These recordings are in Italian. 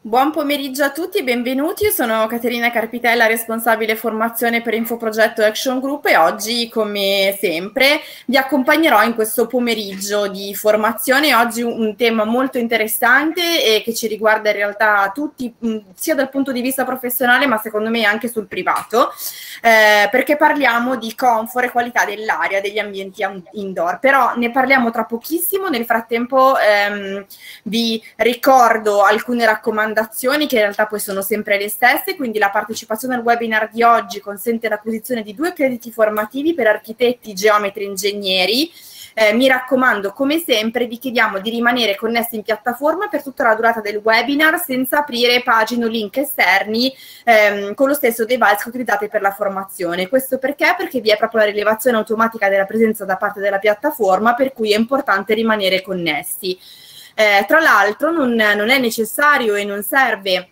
Buon pomeriggio a tutti, benvenuti. Io sono Caterina Carpitella, responsabile formazione per Infoprogetto Action Group e oggi, come sempre, vi accompagnerò in questo pomeriggio di formazione. Oggi un tema molto interessante e che ci riguarda in realtà tutti, sia dal punto di vista professionale, ma secondo me anche sul privato, eh, perché parliamo di comfort e qualità dell'aria, degli ambienti indoor. Però ne parliamo tra pochissimo. Nel frattempo ehm, vi ricordo alcune raccomandazioni raccomandazioni che in realtà poi sono sempre le stesse, quindi la partecipazione al webinar di oggi consente l'acquisizione di due crediti formativi per architetti, geometri e ingegneri. Eh, mi raccomando, come sempre, vi chiediamo di rimanere connessi in piattaforma per tutta la durata del webinar senza aprire pagine o link esterni ehm, con lo stesso device che utilizzate per la formazione. Questo perché? Perché vi è proprio la rilevazione automatica della presenza da parte della piattaforma, per cui è importante rimanere connessi. Eh, tra l'altro non, non è necessario e non serve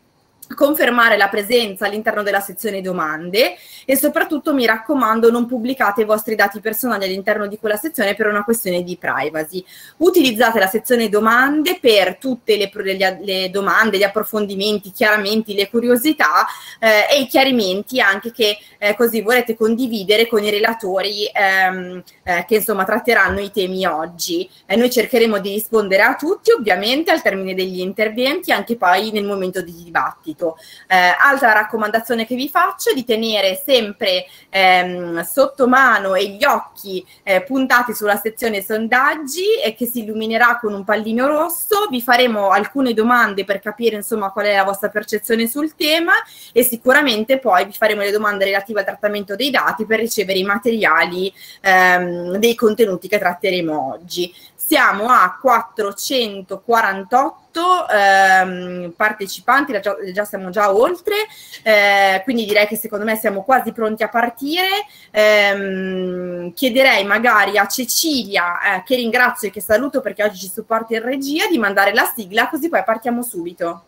confermare la presenza all'interno della sezione domande e soprattutto mi raccomando non pubblicate i vostri dati personali all'interno di quella sezione per una questione di privacy. Utilizzate la sezione domande per tutte le, le, le domande, gli approfondimenti, chiaramenti, le curiosità eh, e i chiarimenti anche che eh, così volete condividere con i relatori ehm, eh, che insomma tratteranno i temi oggi. Noi cercheremo di rispondere a tutti ovviamente al termine degli interventi anche poi nel momento di dibattito subito. Eh, altra raccomandazione che vi faccio è di tenere sempre ehm, sotto mano e gli occhi eh, puntati sulla sezione sondaggi e che si illuminerà con un pallino rosso. Vi faremo alcune domande per capire insomma qual è la vostra percezione sul tema e sicuramente poi vi faremo le domande relative al trattamento dei dati per ricevere i materiali ehm, dei contenuti che tratteremo oggi. Siamo a 448 ehm, partecipanti, già, già, siamo già oltre, eh, quindi direi che secondo me siamo quasi pronti a partire. Eh, chiederei magari a Cecilia, eh, che ringrazio e che saluto perché oggi ci supporta in regia, di mandare la sigla così poi partiamo subito.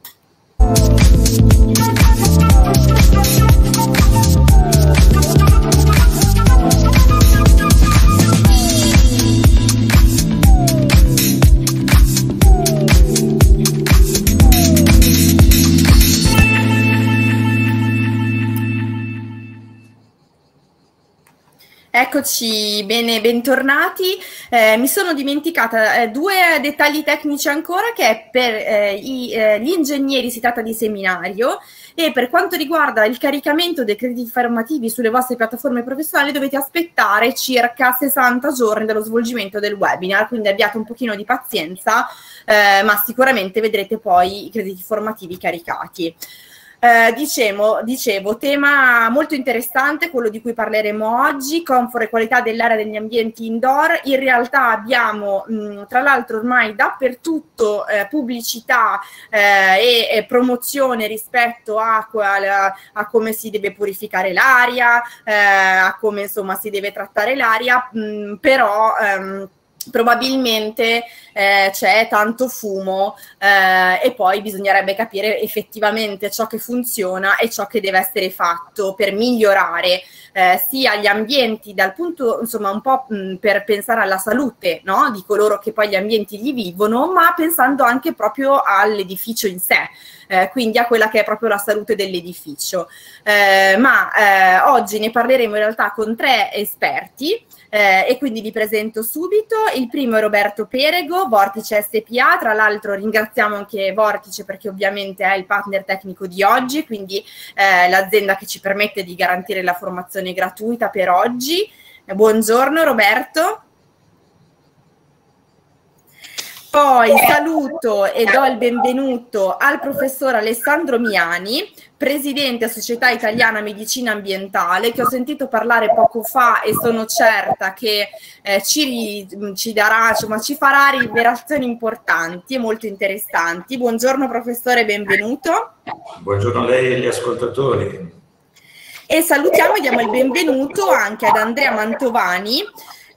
Eccoci, bene, bentornati. Eh, mi sono dimenticata eh, due dettagli tecnici ancora che per eh, i, eh, gli ingegneri si tratta di seminario e per quanto riguarda il caricamento dei crediti formativi sulle vostre piattaforme professionali dovete aspettare circa 60 giorni dallo svolgimento del webinar, quindi abbiate un pochino di pazienza, eh, ma sicuramente vedrete poi i crediti formativi caricati. Eh, dicevo, dicevo, tema molto interessante, quello di cui parleremo oggi, comfort e qualità dell'area degli ambienti indoor. In realtà abbiamo, mh, tra l'altro, ormai dappertutto eh, pubblicità eh, e, e, promozione rispetto a, a, a, come si deve purificare l'aria, eh, a come insomma si deve trattare l'aria, mh, però... Ehm, probabilmente eh, c'è tanto fumo eh, e poi bisognerebbe capire effettivamente ciò che funziona e ciò che deve essere fatto per migliorare eh, sia gli ambienti dal punto insomma un po' mh, per pensare alla salute no? di coloro che poi gli ambienti gli vivono ma pensando anche proprio all'edificio in sé eh, quindi a quella che è proprio la salute dell'edificio eh, ma eh, oggi ne parleremo in realtà con tre esperti eh, e quindi li presento subito. Il primo è Roberto Perego, Vortice SPA, tra l'altro ringraziamo anche Vortice perché ovviamente è il partner tecnico di oggi, quindi eh, l'azienda che ci permette di garantire la formazione gratuita per oggi. Buongiorno Roberto. Poi saluto e do il benvenuto al professor Alessandro Miani, presidente Società Italiana Medicina Ambientale, che ho sentito parlare poco fa e sono certa che eh, ci, ci, darà, insomma, ci farà rivelazioni importanti e molto interessanti. Buongiorno professore, benvenuto. Buongiorno a lei e agli ascoltatori. E salutiamo e diamo il benvenuto anche ad Andrea Mantovani,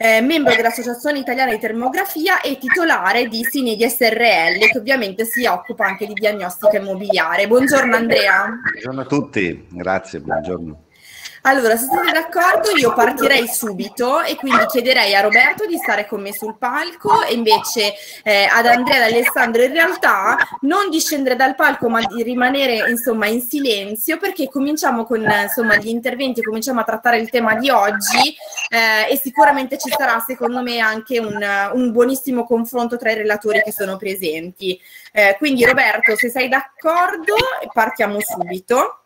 eh, membro dell'Associazione Italiana di Termografia e titolare di Sinidi SRL, che ovviamente si occupa anche di diagnostica immobiliare. Buongiorno Andrea. Buongiorno a tutti, grazie, buongiorno. Allora, se siete d'accordo, io partirei subito e quindi chiederei a Roberto di stare con me sul palco e invece eh, ad Andrea e Alessandro in realtà non di scendere dal palco ma di rimanere insomma in silenzio perché cominciamo con insomma gli interventi, cominciamo a trattare il tema di oggi eh, e sicuramente ci sarà secondo me anche un, un, buonissimo confronto tra i relatori che sono presenti. Eh, quindi Roberto, se sei d'accordo, partiamo subito.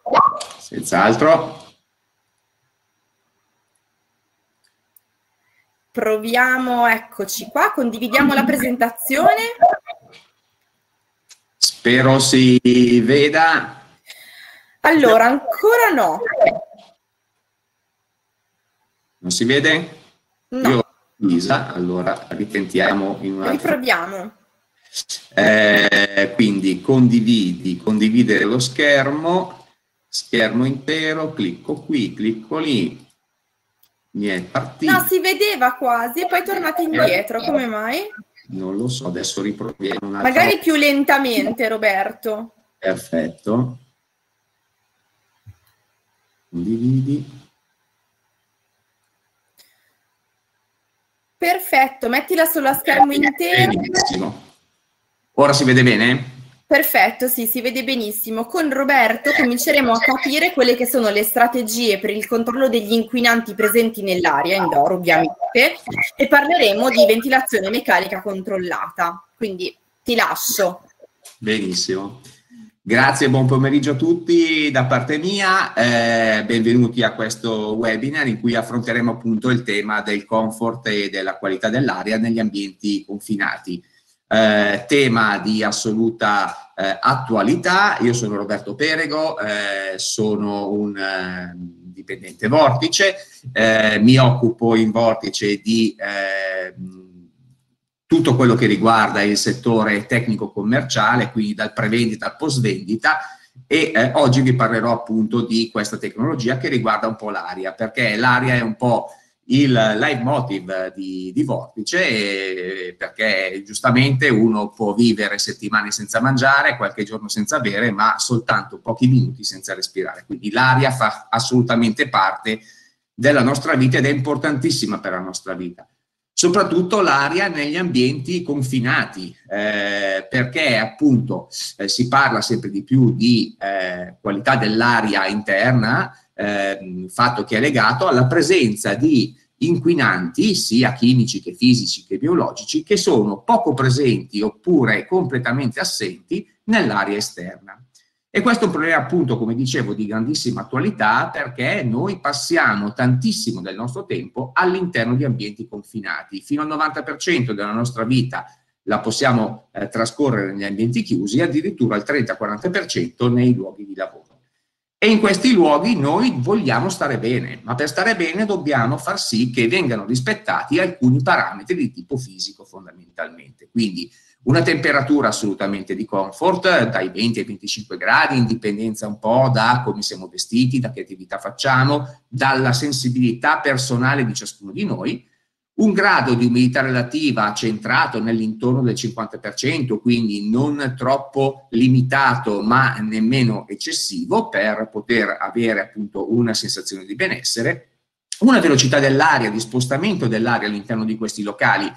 Senz'altro. Proviamo, eccoci qua, condividiamo la presentazione. Spero si veda. Allora, ancora no. Non si vede? No. Io Lisa, allora ritentiamo in un altro. Riproviamo. Eh, quindi condividi, condividere lo schermo, schermo intero, clicco qui, clicco lì, è partito. No, si vedeva quasi e poi tornate indietro, come mai? Non lo so, adesso riproviamo. Magari più lentamente, Roberto. Perfetto. Condividi. Perfetto, mettila sulla schermo intero. Benissimo. Ora si vede bene? Perfetto, sì, si vede benissimo. Con Roberto cominceremo a capire quelle che sono le strategie per il controllo degli inquinanti presenti nell'aria, indoor ovviamente, e parleremo di ventilazione meccanica controllata. Quindi ti lascio. Benissimo. Grazie, buon pomeriggio a tutti da parte mia, eh, benvenuti a questo webinar in cui affronteremo appunto il tema del comfort e della qualità dell'aria negli ambienti confinati eh, tema di assoluta eh, attualità. Io sono Roberto Perego, eh, sono un eh, dipendente Vortice, eh, mi occupo in Vortice di ehm, tutto quello che riguarda il settore tecnico-commerciale, quindi dal prevendita al post-vendita, e eh, oggi vi parlerò appunto di questa tecnologia che riguarda un po' l'aria, perché l'aria è un po' il leitmotiv di, di Vortice, perché giustamente uno può vivere settimane senza mangiare, qualche giorno senza bere, ma soltanto pochi minuti senza respirare. Quindi l'aria fa assolutamente parte della nostra vita ed è importantissima per la nostra vita. Soprattutto l'aria negli ambienti confinati, eh, perché appunto eh, si parla sempre di più di eh, qualità dell'aria interna, eh, fatto che è legato alla presenza di inquinanti, sia chimici che fisici che biologici, che sono poco presenti oppure completamente assenti nell'aria esterna. E questo è un problema appunto, come dicevo, di grandissima attualità perché noi passiamo tantissimo del nostro tempo all'interno di ambienti confinati. Fino al 90% della nostra vita la possiamo eh, trascorrere negli ambienti chiusi, addirittura il 30-40% nei luoghi di lavoro. E in questi luoghi noi vogliamo stare bene, ma per stare bene dobbiamo far sì che vengano rispettati alcuni parametri di tipo fisico fondamentalmente. Quindi una temperatura assolutamente di comfort, dai 20 ai 25 gradi, in dipendenza un po' da come siamo vestiti, da che attività facciamo, dalla sensibilità personale di ciascuno di noi, un grado di umidità relativa centrato nell'intorno del 50%, quindi non troppo limitato ma nemmeno eccessivo per poter avere appunto una sensazione di benessere, una velocità dell'aria, di spostamento dell'aria all'interno di questi locali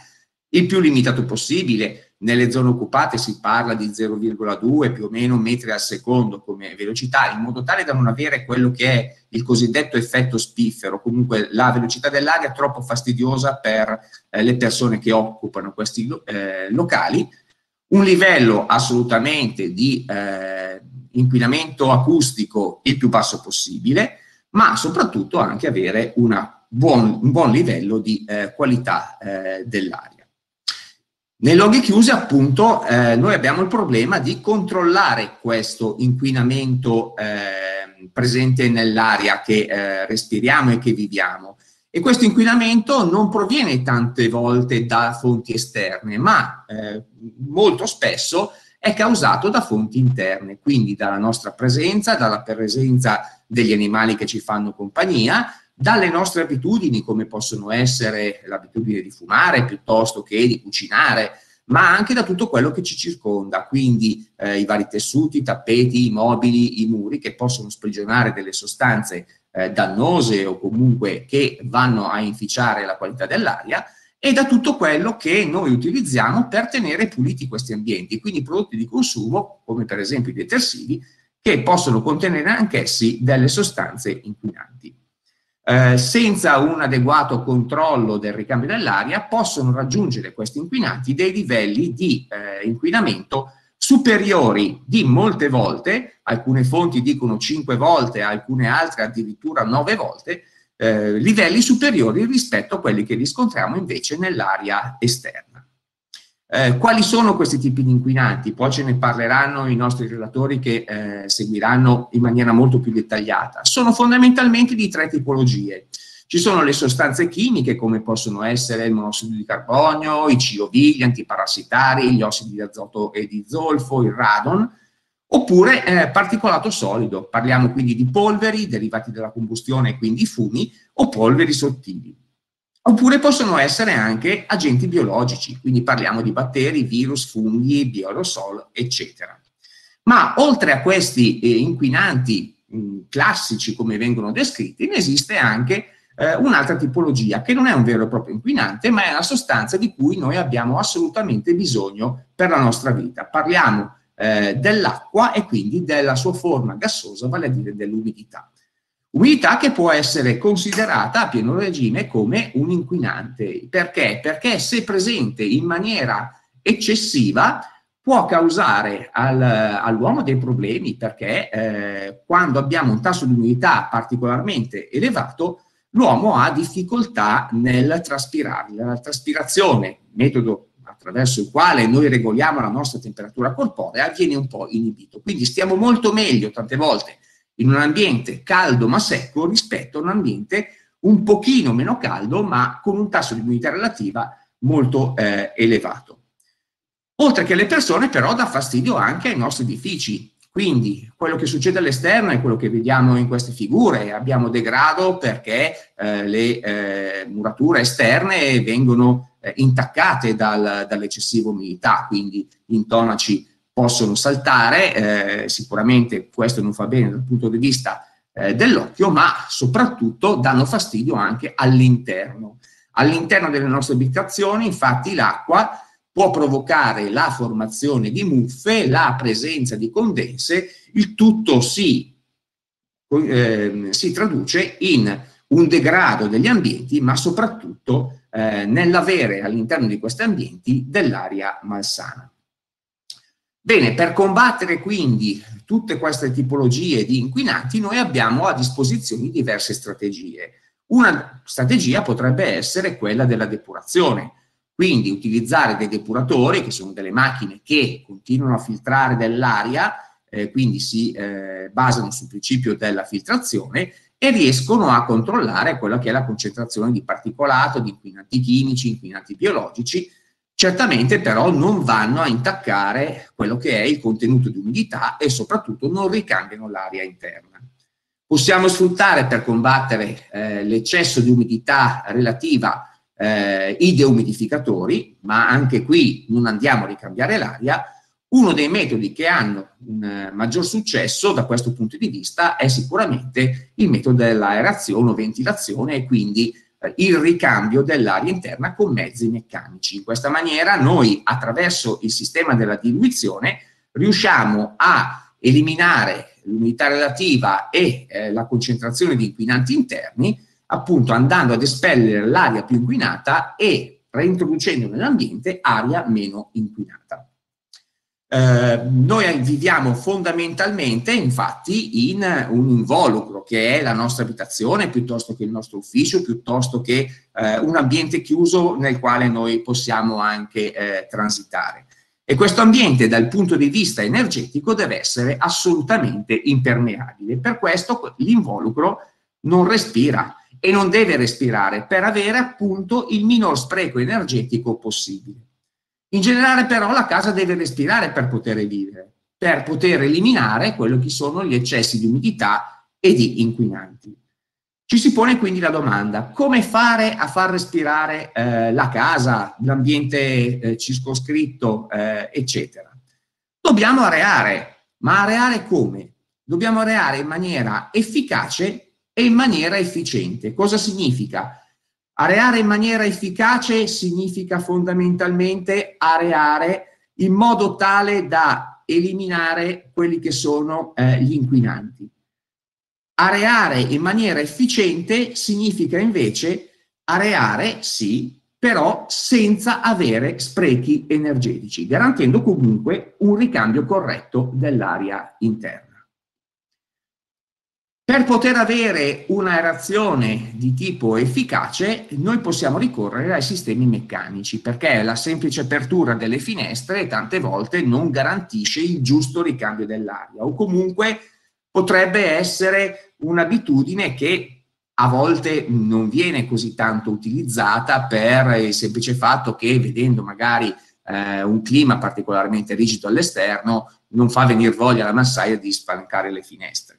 il più limitato possibile, nelle zone occupate si parla di 0,2 più o meno metri al secondo come velocità, in modo tale da non avere quello che è il cosiddetto effetto spiffero, comunque la velocità dell'aria troppo fastidiosa per eh, le persone che occupano questi eh, locali, un livello assolutamente di eh, inquinamento acustico il più basso possibile, ma soprattutto anche avere buon, un buon livello di eh, qualità eh, dell'aria. Nei luoghi chiusi, appunto, eh, noi abbiamo il problema di controllare questo inquinamento eh, presente nell'aria che eh, respiriamo e che viviamo. E questo inquinamento non proviene tante volte da fonti esterne, ma eh, molto spesso è causato da fonti interne, quindi dalla nostra presenza, dalla presenza degli animali che ci fanno compagnia, dalle nostre abitudini, come possono essere l'abitudine di fumare piuttosto che di cucinare, ma anche da tutto quello che ci circonda, quindi eh, i vari tessuti, i tappeti, i mobili, i muri che possono sprigionare delle sostanze eh, dannose o comunque che vanno a inficiare la qualità dell'aria e da tutto quello che noi utilizziamo per tenere puliti questi ambienti, quindi prodotti di consumo come per esempio i detersivi che possono contenere anch'essi delle sostanze inquinanti. Eh, senza un adeguato controllo del ricambio dell'aria possono raggiungere questi inquinanti dei livelli di eh, inquinamento superiori di molte volte, alcune fonti dicono 5 volte, alcune altre addirittura 9 volte, eh, livelli superiori rispetto a quelli che riscontriamo invece nell'aria esterna. Eh, quali sono questi tipi di inquinanti? Poi ce ne parleranno i nostri relatori che eh, seguiranno in maniera molto più dettagliata. Sono fondamentalmente di tre tipologie. Ci sono le sostanze chimiche come possono essere il monossido di carbonio, i COV, gli antiparassitari, gli ossidi di azoto e di zolfo, il radon, oppure eh, particolato solido. Parliamo quindi di polveri derivati dalla combustione quindi fumi o polveri sottili. Oppure possono essere anche agenti biologici, quindi parliamo di batteri, virus, funghi, bioaerosol, eccetera. Ma oltre a questi eh, inquinanti mh, classici come vengono descritti, ne esiste anche eh, un'altra tipologia che non è un vero e proprio inquinante, ma è una sostanza di cui noi abbiamo assolutamente bisogno per la nostra vita. Parliamo eh, dell'acqua e quindi della sua forma gassosa, vale a dire dell'umidità. Umidità che può essere considerata a pieno regime come un inquinante. Perché? Perché se presente in maniera eccessiva può causare al, all'uomo dei problemi perché eh, quando abbiamo un tasso di umidità particolarmente elevato l'uomo ha difficoltà nel traspirare. La traspirazione, metodo attraverso il quale noi regoliamo la nostra temperatura corporea, viene un po' inibito. Quindi stiamo molto meglio tante volte in un ambiente caldo ma secco rispetto a un ambiente un pochino meno caldo ma con un tasso di umidità relativa molto eh, elevato. Oltre che alle persone però dà fastidio anche ai nostri edifici, quindi quello che succede all'esterno è quello che vediamo in queste figure, abbiamo degrado perché eh, le eh, murature esterne vengono eh, intaccate dal, dall'eccessiva umidità, quindi intonaci possono saltare, eh, sicuramente questo non fa bene dal punto di vista eh, dell'occhio, ma soprattutto danno fastidio anche all'interno. All'interno delle nostre abitazioni, infatti, l'acqua può provocare la formazione di muffe, la presenza di condense, il tutto si, eh, si traduce in un degrado degli ambienti, ma soprattutto eh, nell'avere all'interno di questi ambienti dell'aria malsana. Bene, per combattere quindi tutte queste tipologie di inquinanti noi abbiamo a disposizione diverse strategie. Una strategia potrebbe essere quella della depurazione, quindi utilizzare dei depuratori, che sono delle macchine che continuano a filtrare dell'aria, eh, quindi si eh, basano sul principio della filtrazione e riescono a controllare quella che è la concentrazione di particolato, di inquinanti chimici, inquinanti biologici, Certamente però non vanno a intaccare quello che è il contenuto di umidità e soprattutto non ricambiano l'aria interna. Possiamo sfruttare per combattere eh, l'eccesso di umidità relativa eh, i deumidificatori, ma anche qui non andiamo a ricambiare l'aria. Uno dei metodi che hanno un uh, maggior successo da questo punto di vista è sicuramente il metodo dell'aerazione o ventilazione e quindi il ricambio dell'aria interna con mezzi meccanici. In questa maniera noi attraverso il sistema della diluizione riusciamo a eliminare l'unità relativa e eh, la concentrazione di inquinanti interni, appunto andando ad espellere l'aria più inquinata e reintroducendo nell'ambiente aria meno inquinata. Eh, noi viviamo fondamentalmente infatti in un involucro che è la nostra abitazione piuttosto che il nostro ufficio, piuttosto che eh, un ambiente chiuso nel quale noi possiamo anche eh, transitare. E questo ambiente dal punto di vista energetico deve essere assolutamente impermeabile. Per questo l'involucro non respira e non deve respirare per avere appunto il minor spreco energetico possibile. In generale però la casa deve respirare per poter vivere, per poter eliminare quello che sono gli eccessi di umidità e di inquinanti. Ci si pone quindi la domanda, come fare a far respirare eh, la casa, l'ambiente eh, circoscritto, eh, eccetera? Dobbiamo areare, ma areare come? Dobbiamo areare in maniera efficace e in maniera efficiente. Cosa significa? Areare in maniera efficace significa fondamentalmente areare in modo tale da eliminare quelli che sono eh, gli inquinanti. Areare in maniera efficiente significa invece areare, sì, però senza avere sprechi energetici, garantendo comunque un ricambio corretto dell'aria interna. Per poter avere un'aerazione di tipo efficace, noi possiamo ricorrere ai sistemi meccanici, perché la semplice apertura delle finestre tante volte non garantisce il giusto ricambio dell'aria, o comunque potrebbe essere un'abitudine che a volte non viene così tanto utilizzata per il semplice fatto che vedendo magari eh, un clima particolarmente rigido all'esterno non fa venire voglia alla massaia di spancare le finestre.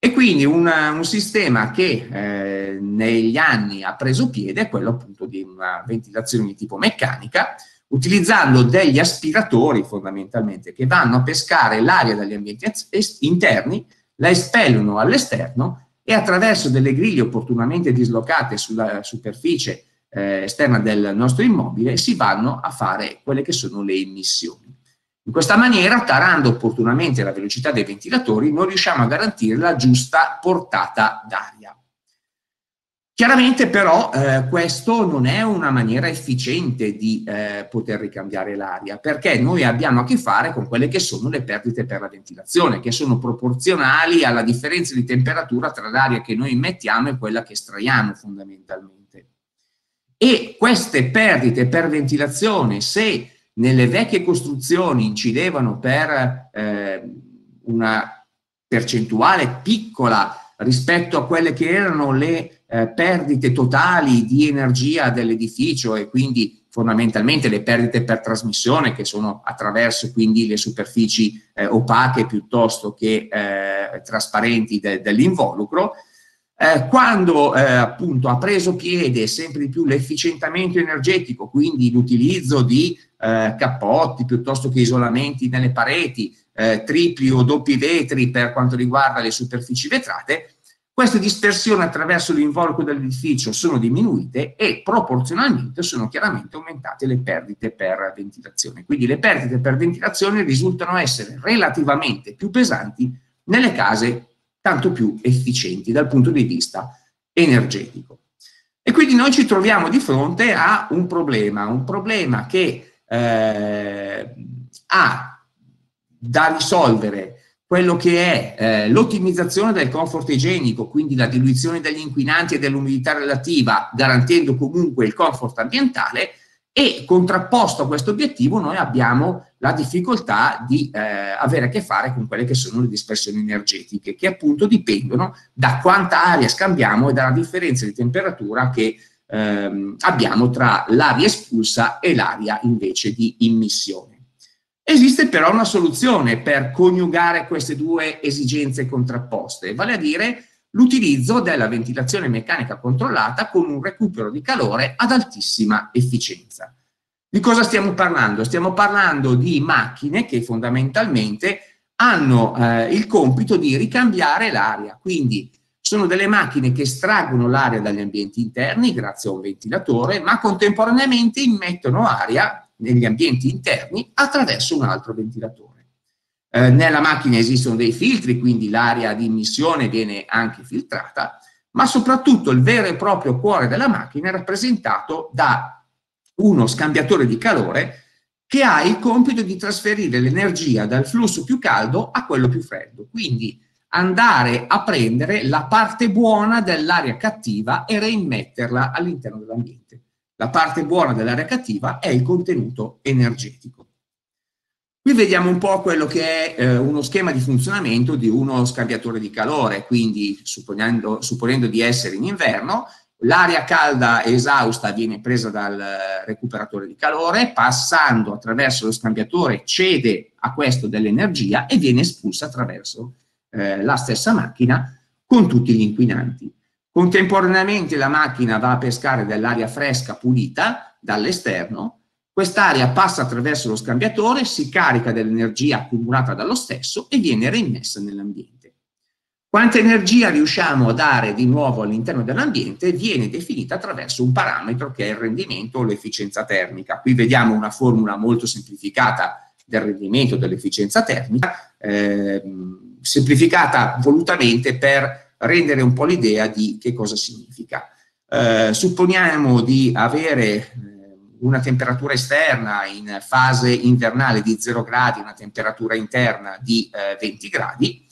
E quindi una, un sistema che eh, negli anni ha preso piede è quello appunto di una ventilazione di tipo meccanica, utilizzando degli aspiratori fondamentalmente che vanno a pescare l'aria dagli ambienti interni, la espellono all'esterno e attraverso delle griglie opportunamente dislocate sulla superficie eh, esterna del nostro immobile si vanno a fare quelle che sono le emissioni. In questa maniera, tarando opportunamente la velocità dei ventilatori, non riusciamo a garantire la giusta portata d'aria. Chiaramente però eh, questo non è una maniera efficiente di eh, poter ricambiare l'aria, perché noi abbiamo a che fare con quelle che sono le perdite per la ventilazione, che sono proporzionali alla differenza di temperatura tra l'aria che noi immettiamo e quella che estraiamo fondamentalmente. E queste perdite per ventilazione, se nelle vecchie costruzioni incidevano per eh, una percentuale piccola rispetto a quelle che erano le eh, perdite totali di energia dell'edificio e quindi fondamentalmente le perdite per trasmissione che sono attraverso quindi le superfici eh, opache piuttosto che eh, trasparenti de- dell'involucro, eh, quando eh, appunto ha preso piede sempre di più l'efficientamento energetico, quindi l'utilizzo di eh, cappotti piuttosto che isolamenti nelle pareti, eh, tripli o doppi vetri per quanto riguarda le superfici vetrate, queste dispersioni attraverso l'involucro dell'edificio sono diminuite e proporzionalmente sono chiaramente aumentate le perdite per ventilazione. Quindi le perdite per ventilazione risultano essere relativamente più pesanti nelle case tanto più efficienti dal punto di vista energetico. E quindi noi ci troviamo di fronte a un problema, un problema che eh, ha da risolvere quello che è eh, l'ottimizzazione del comfort igienico, quindi la diluizione degli inquinanti e dell'umidità relativa, garantendo comunque il comfort ambientale, e contrapposto a questo obiettivo noi abbiamo la difficoltà di eh, avere a che fare con quelle che sono le dispersioni energetiche, che appunto dipendono da quanta aria scambiamo e dalla differenza di temperatura che ehm, abbiamo tra l'aria espulsa e l'aria invece di immissione. Esiste però una soluzione per coniugare queste due esigenze contrapposte, vale a dire l'utilizzo della ventilazione meccanica controllata con un recupero di calore ad altissima efficienza. Di cosa stiamo parlando? Stiamo parlando di macchine che fondamentalmente hanno eh, il compito di ricambiare l'aria, quindi sono delle macchine che estraggono l'aria dagli ambienti interni grazie a un ventilatore, ma contemporaneamente immettono aria negli ambienti interni attraverso un altro ventilatore. Eh, nella macchina esistono dei filtri, quindi l'aria di emissione viene anche filtrata, ma soprattutto il vero e proprio cuore della macchina è rappresentato da uno scambiatore di calore che ha il compito di trasferire l'energia dal flusso più caldo a quello più freddo. Quindi andare a prendere la parte buona dell'aria cattiva e reimmetterla all'interno dell'ambiente. La parte buona dell'aria cattiva è il contenuto energetico. Qui vediamo un po' quello che è eh, uno schema di funzionamento di uno scambiatore di calore, quindi supponendo, supponendo di essere in inverno, l'aria calda esausta viene presa dal recuperatore di calore, passando attraverso lo scambiatore cede a questo dell'energia e viene espulsa attraverso eh, la stessa macchina con tutti gli inquinanti. Contemporaneamente la macchina va a pescare dell'aria fresca pulita dall'esterno Quest'aria passa attraverso lo scambiatore, si carica dell'energia accumulata dallo stesso e viene reimmessa nell'ambiente. Quanta energia riusciamo a dare di nuovo all'interno dell'ambiente viene definita attraverso un parametro che è il rendimento o l'efficienza termica. Qui vediamo una formula molto semplificata del rendimento dell'efficienza termica, eh, semplificata volutamente per rendere un po' l'idea di che cosa significa. Eh, supponiamo di avere una temperatura esterna in fase invernale di 0 gradi, una temperatura interna di eh, 20 gradi,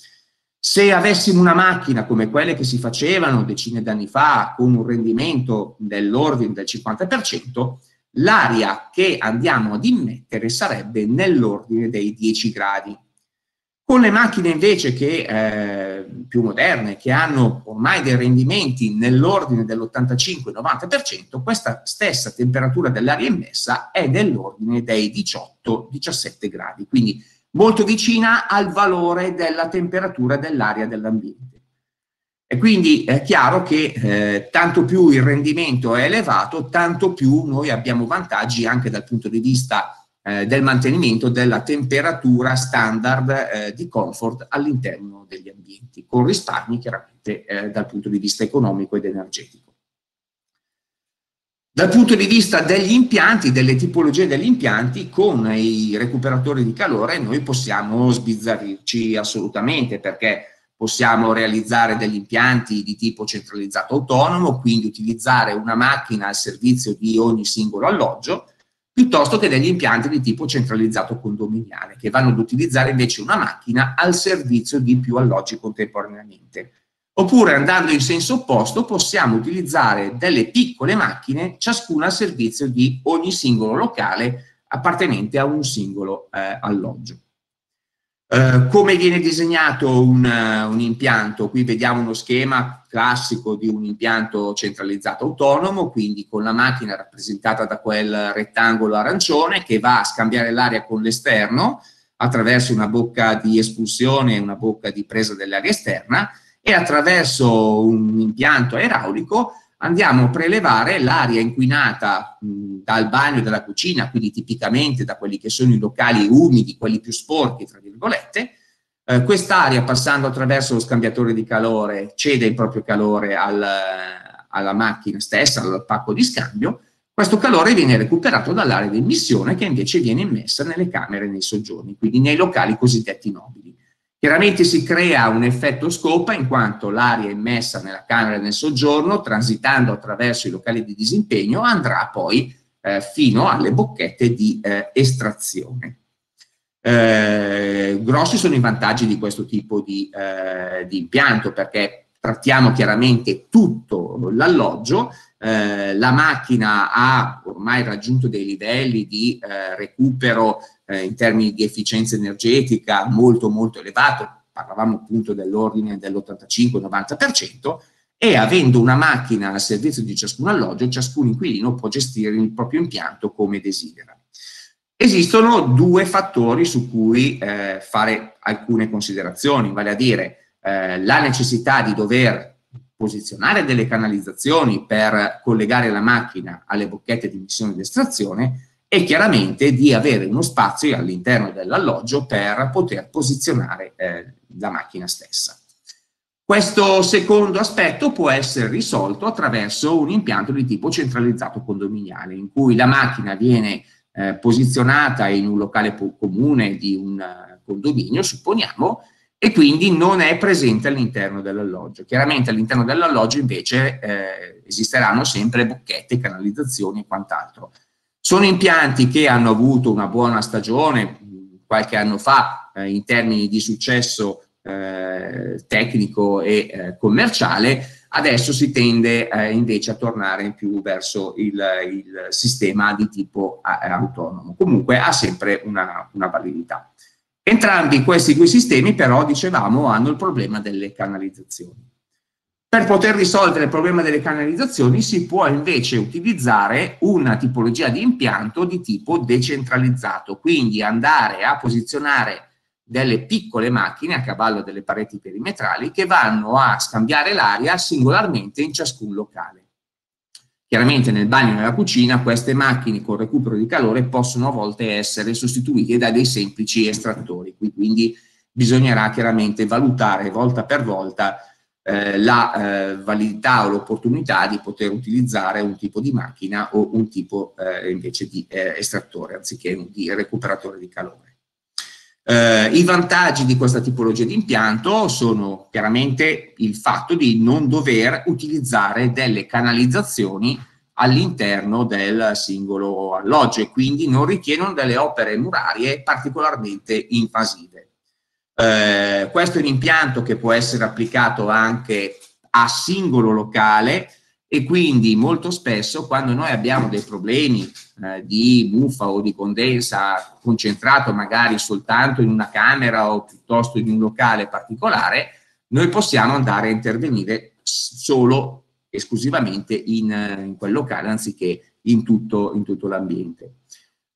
se avessimo una macchina come quelle che si facevano decine d'anni fa con un rendimento dell'ordine del 50%, l'aria che andiamo ad immettere sarebbe nell'ordine dei 10 gradi. Con le macchine invece che, eh, più moderne, che hanno ormai dei rendimenti nell'ordine dell'85-90%, questa stessa temperatura dell'aria immessa è nell'ordine dei 18-17 gradi. Quindi molto vicina al valore della temperatura dell'aria dell'ambiente. E quindi è chiaro che eh, tanto più il rendimento è elevato, tanto più noi abbiamo vantaggi anche dal punto di vista eh, del mantenimento della temperatura standard eh, di comfort all'interno degli ambienti, con risparmi chiaramente eh, dal punto di vista economico ed energetico. Dal punto di vista degli impianti, delle tipologie degli impianti, con i recuperatori di calore noi possiamo sbizzarrirci assolutamente perché possiamo realizzare degli impianti di tipo centralizzato autonomo, quindi utilizzare una macchina al servizio di ogni singolo alloggio, piuttosto che degli impianti di tipo centralizzato condominiale, che vanno ad utilizzare invece una macchina al servizio di più alloggi contemporaneamente. Oppure andando in senso opposto possiamo utilizzare delle piccole macchine, ciascuna al servizio di ogni singolo locale appartenente a un singolo eh, alloggio. Eh, come viene disegnato un, uh, un, impianto? Qui vediamo uno schema classico di un impianto centralizzato autonomo, quindi con la macchina rappresentata da quel rettangolo arancione che va a scambiare l'aria con l'esterno attraverso una bocca di espulsione e una bocca di presa dell'aria esterna e attraverso un impianto aeraulico andiamo a prelevare l'aria inquinata mh, dal bagno e dalla cucina, quindi tipicamente da quelli che sono i locali umidi, quelli più sporchi, tra virgolette. Eh, quest'aria passando attraverso lo scambiatore di calore cede il proprio calore al, alla macchina stessa, al pacco di scambio. Questo calore viene recuperato dall'area di emissione che invece viene immessa nelle camere nei soggiorni, quindi nei locali cosiddetti nobili. Chiaramente si crea un effetto scopa in quanto l'aria immessa nella camera nel soggiorno, transitando attraverso i locali di disimpegno, andrà poi eh, fino alle bocchette di eh, estrazione. Eh, grossi sono i vantaggi di questo tipo di, eh, di impianto perché trattiamo chiaramente tutto l'alloggio, eh, la macchina ha ormai raggiunto dei livelli di eh, recupero eh, in termini di efficienza energetica molto molto elevato, parlavamo appunto dell'ordine dell'85-90%, e avendo una macchina al servizio di ciascun alloggio, ciascun inquilino può gestire il proprio impianto come desidera. Esistono due fattori su cui eh, fare alcune considerazioni, vale a dire eh, la necessità di dover posizionare delle canalizzazioni per collegare la macchina alle bocchette di emissione ed estrazione e chiaramente di avere uno spazio all'interno dell'alloggio per poter posizionare eh, la macchina stessa. Questo secondo aspetto può essere risolto attraverso un impianto di tipo centralizzato condominiale, in cui la macchina viene eh, posizionata in un locale comune di un uh, condominio, supponiamo, e quindi non è presente all'interno dell'alloggio. Chiaramente all'interno dell'alloggio invece eh, esisteranno sempre bocchette, canalizzazioni e quant'altro. Sono impianti che hanno avuto una buona stagione qualche anno fa eh, in termini di successo eh, tecnico e eh, commerciale, adesso si tende eh, invece a tornare più verso il, il sistema di tipo eh, autonomo. Comunque ha sempre una, una validità. Entrambi questi due sistemi però, dicevamo, hanno il problema delle canalizzazioni. Per poter risolvere il problema delle canalizzazioni si può invece utilizzare una tipologia di impianto di tipo decentralizzato, quindi andare a posizionare delle piccole macchine a cavallo delle pareti perimetrali che vanno a scambiare l'aria singolarmente in ciascun locale. Chiaramente nel bagno e nella cucina queste macchine con recupero di calore possono a volte essere sostituite da dei semplici estrattori, quindi bisognerà chiaramente valutare volta per volta eh, la eh, validità o l'opportunità di poter utilizzare un tipo di macchina o un tipo eh, invece di eh, estrattore anziché di recuperatore di calore. Eh, I vantaggi di questa tipologia di impianto sono chiaramente il fatto di non dover utilizzare delle canalizzazioni all'interno del singolo alloggio e quindi non richiedono delle opere murarie particolarmente invasive. Eh, questo è un impianto che può essere applicato anche a singolo locale e quindi molto spesso quando noi abbiamo dei problemi eh, di muffa o di condensa concentrato magari soltanto in una camera o piuttosto in un locale particolare, noi possiamo andare a intervenire solo esclusivamente in, in quel locale anziché in tutto, in tutto l'ambiente.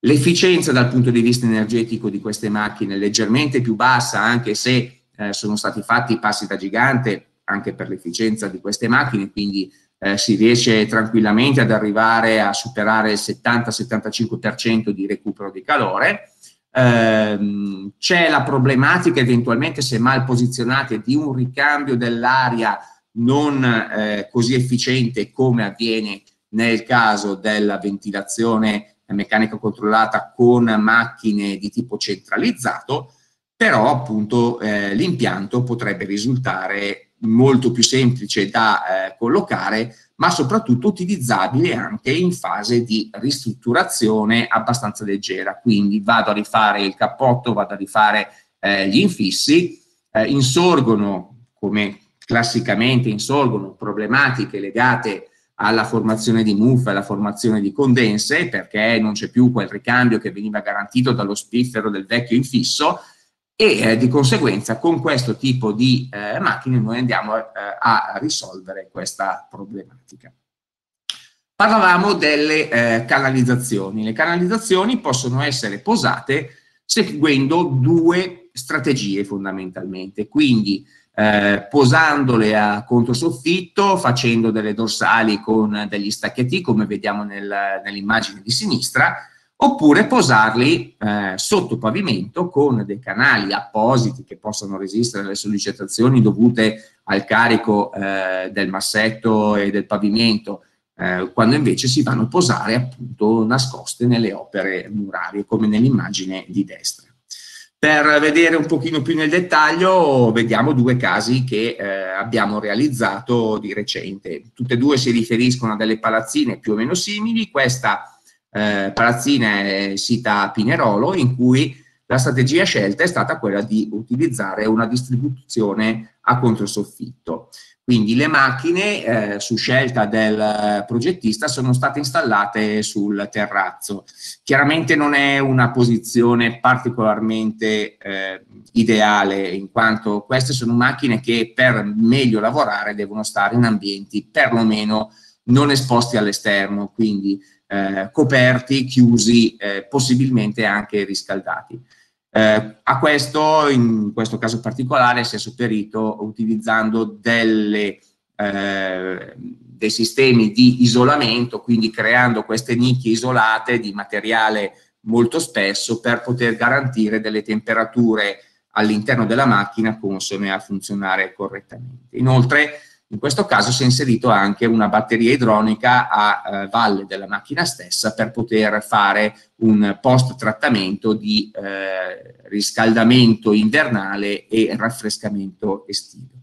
L'efficienza dal punto di vista energetico di queste macchine è leggermente più bassa, anche se eh, sono stati fatti passi da gigante anche per l'efficienza di queste macchine, quindi eh, si riesce tranquillamente ad arrivare a superare il 70-75% di recupero di calore. Eh, c'è la problematica eventualmente se mal posizionate di un ricambio dell'aria non eh, così efficiente come avviene nel caso della ventilazione meccanica controllata con macchine di tipo centralizzato, però appunto eh, l'impianto potrebbe risultare molto più semplice da eh, collocare, ma soprattutto utilizzabile anche in fase di ristrutturazione abbastanza leggera. Quindi vado a rifare il cappotto, vado a rifare eh, gli infissi, eh, insorgono, come classicamente insorgono, problematiche legate alla formazione di muffe, alla formazione di condense, perché non c'è più quel ricambio che veniva garantito dallo spiffero del vecchio infisso, e eh, di conseguenza con questo tipo di eh, macchine noi andiamo eh, a risolvere questa problematica. Parlavamo delle eh, canalizzazioni. Le canalizzazioni possono essere posate seguendo due strategie fondamentalmente, quindi eh, posandole a controsoffitto, facendo delle dorsali con degli stacchetti come vediamo nel, nell'immagine di sinistra, oppure posarli eh, sotto pavimento con dei canali appositi che possano resistere alle sollecitazioni dovute al carico eh, del massetto e del pavimento, eh, quando invece si vanno a posare appunto nascoste nelle opere murarie, come nell'immagine di destra. Per vedere un pochino più nel dettaglio, vediamo due casi che eh, abbiamo realizzato di recente. Tutte e due si riferiscono a delle palazzine più o meno simili. Questa eh, palazzina sita a Pinerolo in cui la strategia scelta è stata quella di utilizzare una distribuzione a controsoffitto. Quindi le macchine eh, su scelta del progettista sono state installate sul terrazzo. Chiaramente non è una posizione particolarmente eh, ideale in quanto queste sono macchine che per meglio lavorare devono stare in ambienti perlomeno non esposti all'esterno, quindi eh, coperti, chiusi, eh, possibilmente anche riscaldati. Eh, a questo, in questo caso particolare, si è sopperito utilizzando delle, eh, dei sistemi di isolamento, quindi creando queste nicchie isolate di materiale molto spesso per poter garantire delle temperature all'interno della macchina consone a funzionare correttamente. Inoltre, in questo caso si è inserito anche una batteria idronica a eh, valle della macchina stessa per poter fare un post trattamento di eh, riscaldamento invernale e raffrescamento estivo.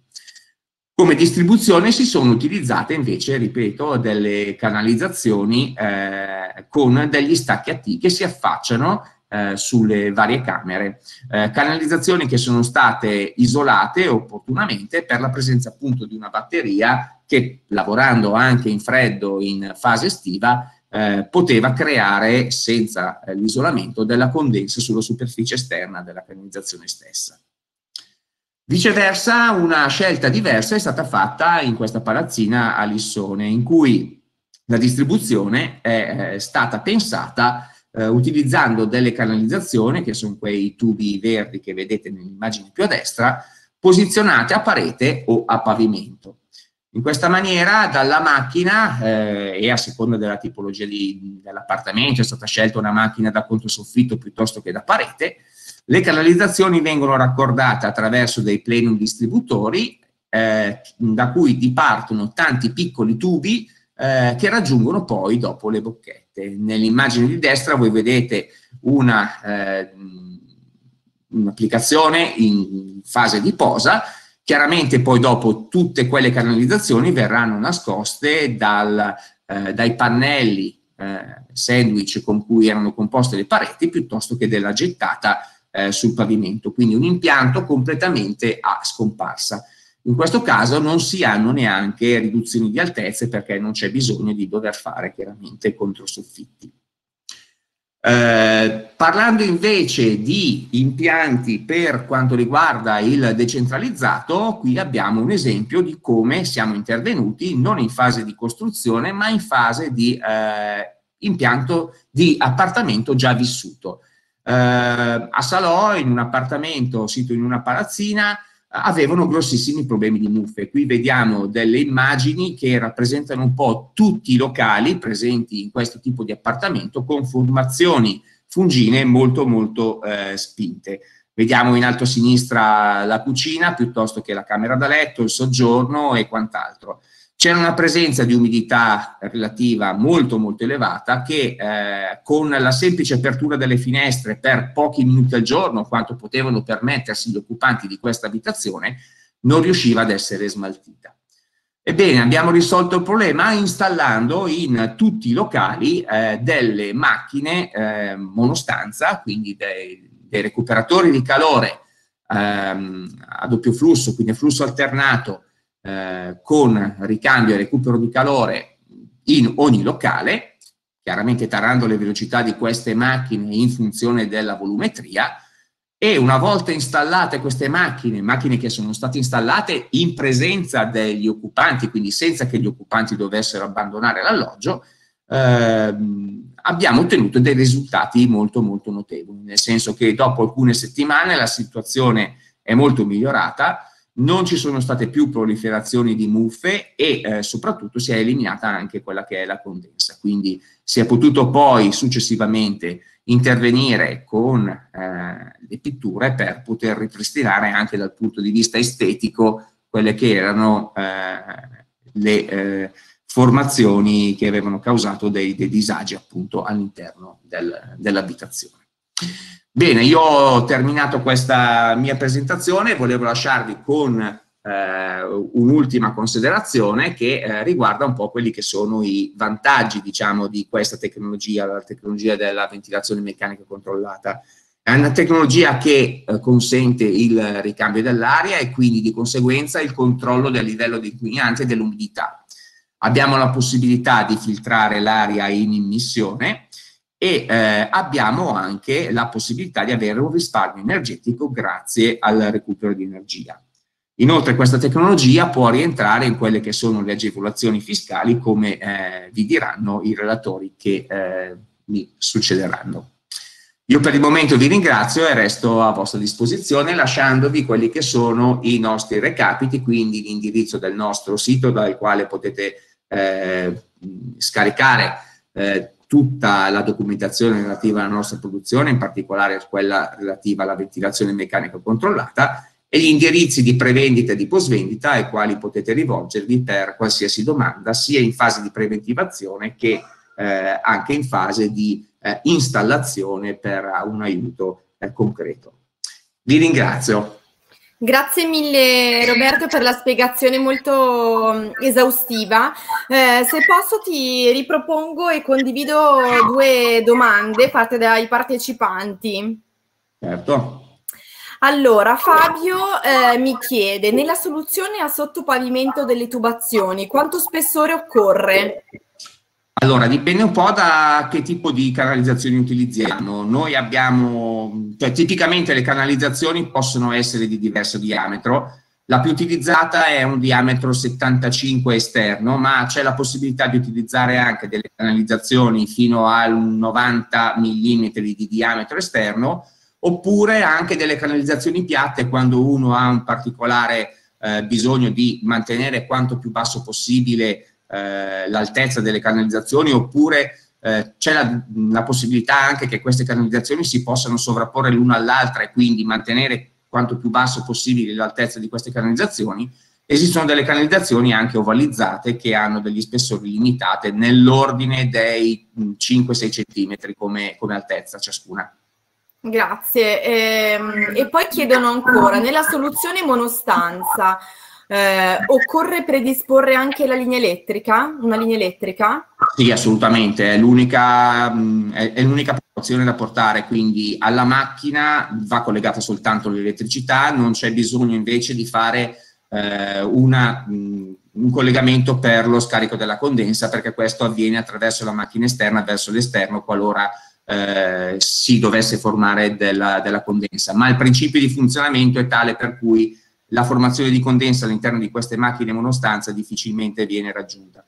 Come distribuzione si sono utilizzate invece, ripeto, delle canalizzazioni eh, con degli stacchi attivi che si affacciano eh, sulle varie camere. Eh, canalizzazioni che sono state isolate opportunamente per la presenza appunto di una batteria che lavorando anche in freddo in fase estiva eh, poteva creare senza eh, l'isolamento della condensa sulla superficie esterna della canalizzazione stessa. Viceversa, una scelta diversa è stata fatta in questa palazzina a Lissone, in cui la distribuzione è eh, stata pensata eh, utilizzando delle canalizzazioni, che sono quei tubi verdi che vedete nell'immagine più a destra, posizionate a parete o a pavimento. In questa maniera dalla macchina eh, e a seconda della tipologia dell'appartamento è stata scelta una macchina da controsoffitto piuttosto che da parete, Le canalizzazioni vengono raccordate attraverso dei plenum distributori eh, da cui dipartono tanti piccoli tubi eh, che raggiungono poi dopo le bocchette. Nell'immagine di destra voi vedete eh, un'applicazione in fase di posa, chiaramente poi dopo tutte quelle canalizzazioni verranno nascoste dal, eh, dai pannelli eh, sandwich con cui erano composte le pareti piuttosto che della gettata eh, sul pavimento, quindi un impianto completamente a scomparsa. In questo caso non si hanno neanche riduzioni di altezze perché non c'è bisogno di dover fare chiaramente controsoffitti. Eh, parlando invece di impianti per quanto riguarda il decentralizzato, qui abbiamo un esempio di come siamo intervenuti non in fase di costruzione ma in fase di eh, impianto di appartamento già vissuto. Eh, a Salò, in un appartamento sito in una palazzina, avevano grossissimi problemi di muffe. Qui vediamo delle immagini che rappresentano un po' tutti i locali presenti in questo tipo di appartamento con formazioni fungine molto molto eh, spinte. Vediamo in alto a sinistra la cucina piuttosto che la camera da letto, il soggiorno e quant'altro. C'era una presenza di umidità relativa molto molto elevata che eh, con la semplice apertura delle finestre per pochi minuti al giorno, quanto potevano permettersi gli occupanti di questa abitazione, non riusciva ad essere smaltita. Ebbene, abbiamo risolto il problema installando in tutti i locali eh, delle macchine eh, monostanza, quindi dei, dei, recuperatori di calore ehm, a doppio flusso, quindi a flusso alternato, eh, con ricambio e recupero di calore in ogni locale, chiaramente tarando le velocità di queste macchine in funzione della volumetria, e una volta installate queste macchine, macchine che sono state installate in presenza degli occupanti, quindi senza che gli occupanti dovessero abbandonare l'alloggio, ehm, abbiamo ottenuto dei risultati molto molto notevoli, nel senso che dopo alcune settimane la situazione è molto migliorata, non ci sono state più proliferazioni di muffe e eh, soprattutto si è eliminata anche quella che è la condensa. Quindi si è potuto poi successivamente intervenire con eh, le pitture per poter ripristinare anche dal punto di vista estetico quelle che erano eh, le eh, formazioni che avevano causato dei, dei disagi appunto all'interno del, dell'abitazione. Bene, io ho terminato questa mia presentazione, volevo lasciarvi con eh, un'ultima considerazione che eh, riguarda un po' quelli che sono i vantaggi, diciamo, di questa tecnologia, la tecnologia della ventilazione meccanica controllata. È una tecnologia che eh, consente il ricambio dell'aria e quindi di conseguenza il controllo del livello di inquinanti e dell'umidità. Abbiamo la possibilità di filtrare l'aria in immissione, e eh, abbiamo anche la possibilità di avere un risparmio energetico grazie al recupero di energia. Inoltre questa tecnologia può rientrare in quelle che sono le agevolazioni fiscali come eh, vi diranno i relatori che eh, mi succederanno. Io per il momento vi ringrazio e resto a vostra disposizione lasciandovi quelli che sono i nostri recapiti, quindi l'indirizzo del nostro sito dal quale potete eh, scaricare eh, tutta la documentazione relativa alla nostra produzione, in particolare quella relativa alla ventilazione meccanica controllata, e gli indirizzi di prevendita e di postvendita ai quali potete rivolgervi per qualsiasi domanda, sia in fase di preventivazione che eh, anche in fase di eh, installazione per un aiuto eh, concreto. Vi ringrazio. Grazie mille Roberto per la spiegazione molto mm, esaustiva. Eh, se posso ti ripropongo e condivido due domande fatte dai partecipanti. Certo. Allora, Fabio eh, mi chiede, nella soluzione a sottopavimento delle tubazioni, quanto spessore occorre? Allora, dipende un po' da che tipo di canalizzazioni utilizziamo. Noi abbiamo, cioè tipicamente le canalizzazioni possono essere di diverso diametro. La più utilizzata è un diametro 75 esterno, ma c'è la possibilità di utilizzare anche delle canalizzazioni fino a 90 mm di diametro esterno, oppure anche delle canalizzazioni piatte quando uno ha un particolare eh, bisogno di mantenere quanto più basso possibile eh, l'altezza delle canalizzazioni oppure eh, c'è la, la, possibilità anche che queste canalizzazioni si possano sovrapporre l'una all'altra e quindi mantenere quanto più basso possibile l'altezza di queste canalizzazioni. Esistono delle canalizzazioni anche ovalizzate che hanno degli spessori limitati nell'ordine dei 5-6 cm come, come altezza ciascuna. Grazie. E, ehm, e poi chiedono ancora, nella soluzione monostanza, eh, occorre predisporre anche la linea elettrica? Una linea elettrica? Sì, assolutamente, è l'unica, mm, è, l'unica precauzione da portare, quindi alla macchina va collegata soltanto l'elettricità, non c'è bisogno invece di fare eh, una, mm, un collegamento per lo scarico della condensa, perché questo avviene attraverso la macchina esterna verso l'esterno qualora eh, si dovesse formare della, della condensa. Ma il principio di funzionamento è tale per cui la formazione di condensa all'interno di queste macchine monostanza difficilmente viene raggiunta.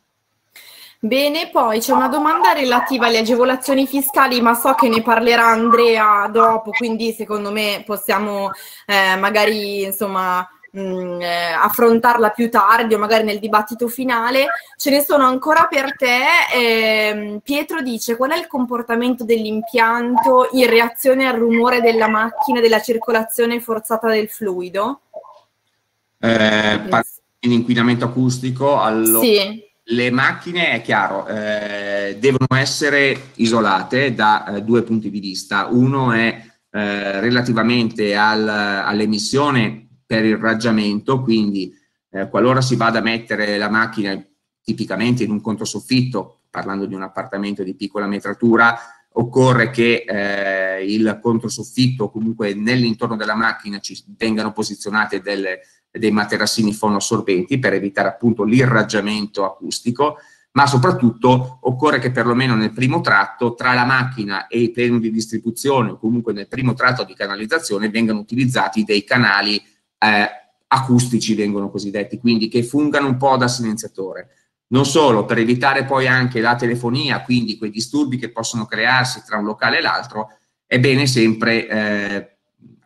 Bene, poi c'è una domanda relativa alle agevolazioni fiscali, ma so che ne parlerà Andrea dopo, quindi secondo me possiamo eh, magari insomma mh, mm, eh, affrontarla più tardi o magari nel dibattito finale. Ce ne sono ancora per te. Eh, Pietro dice qual è il comportamento dell'impianto in reazione al rumore della macchina della circolazione forzata del fluido? Eh, in inquinamento acustico, allora, sì. le macchine, è chiaro, eh, devono essere isolate da eh, due punti di vista. Uno è eh, relativamente al, all'emissione per il raggiamento, quindi eh, qualora si vada a mettere la macchina tipicamente in un controsoffitto, parlando di un appartamento di piccola metratura, occorre che eh, il controsoffitto o comunque nell'intorno della macchina ci vengano posizionate delle dei materassini fonoassorbenti per evitare appunto l'irraggiamento acustico, ma soprattutto occorre che perlomeno nel primo tratto tra la macchina e il piano di distribuzione o comunque nel primo tratto di canalizzazione vengano utilizzati dei canali eh, acustici, vengono cosiddetti, quindi che fungano un po' da silenziatore. Non solo, per evitare poi anche la telefonia, quindi quei disturbi che possono crearsi tra un locale e l'altro, è bene sempre eh,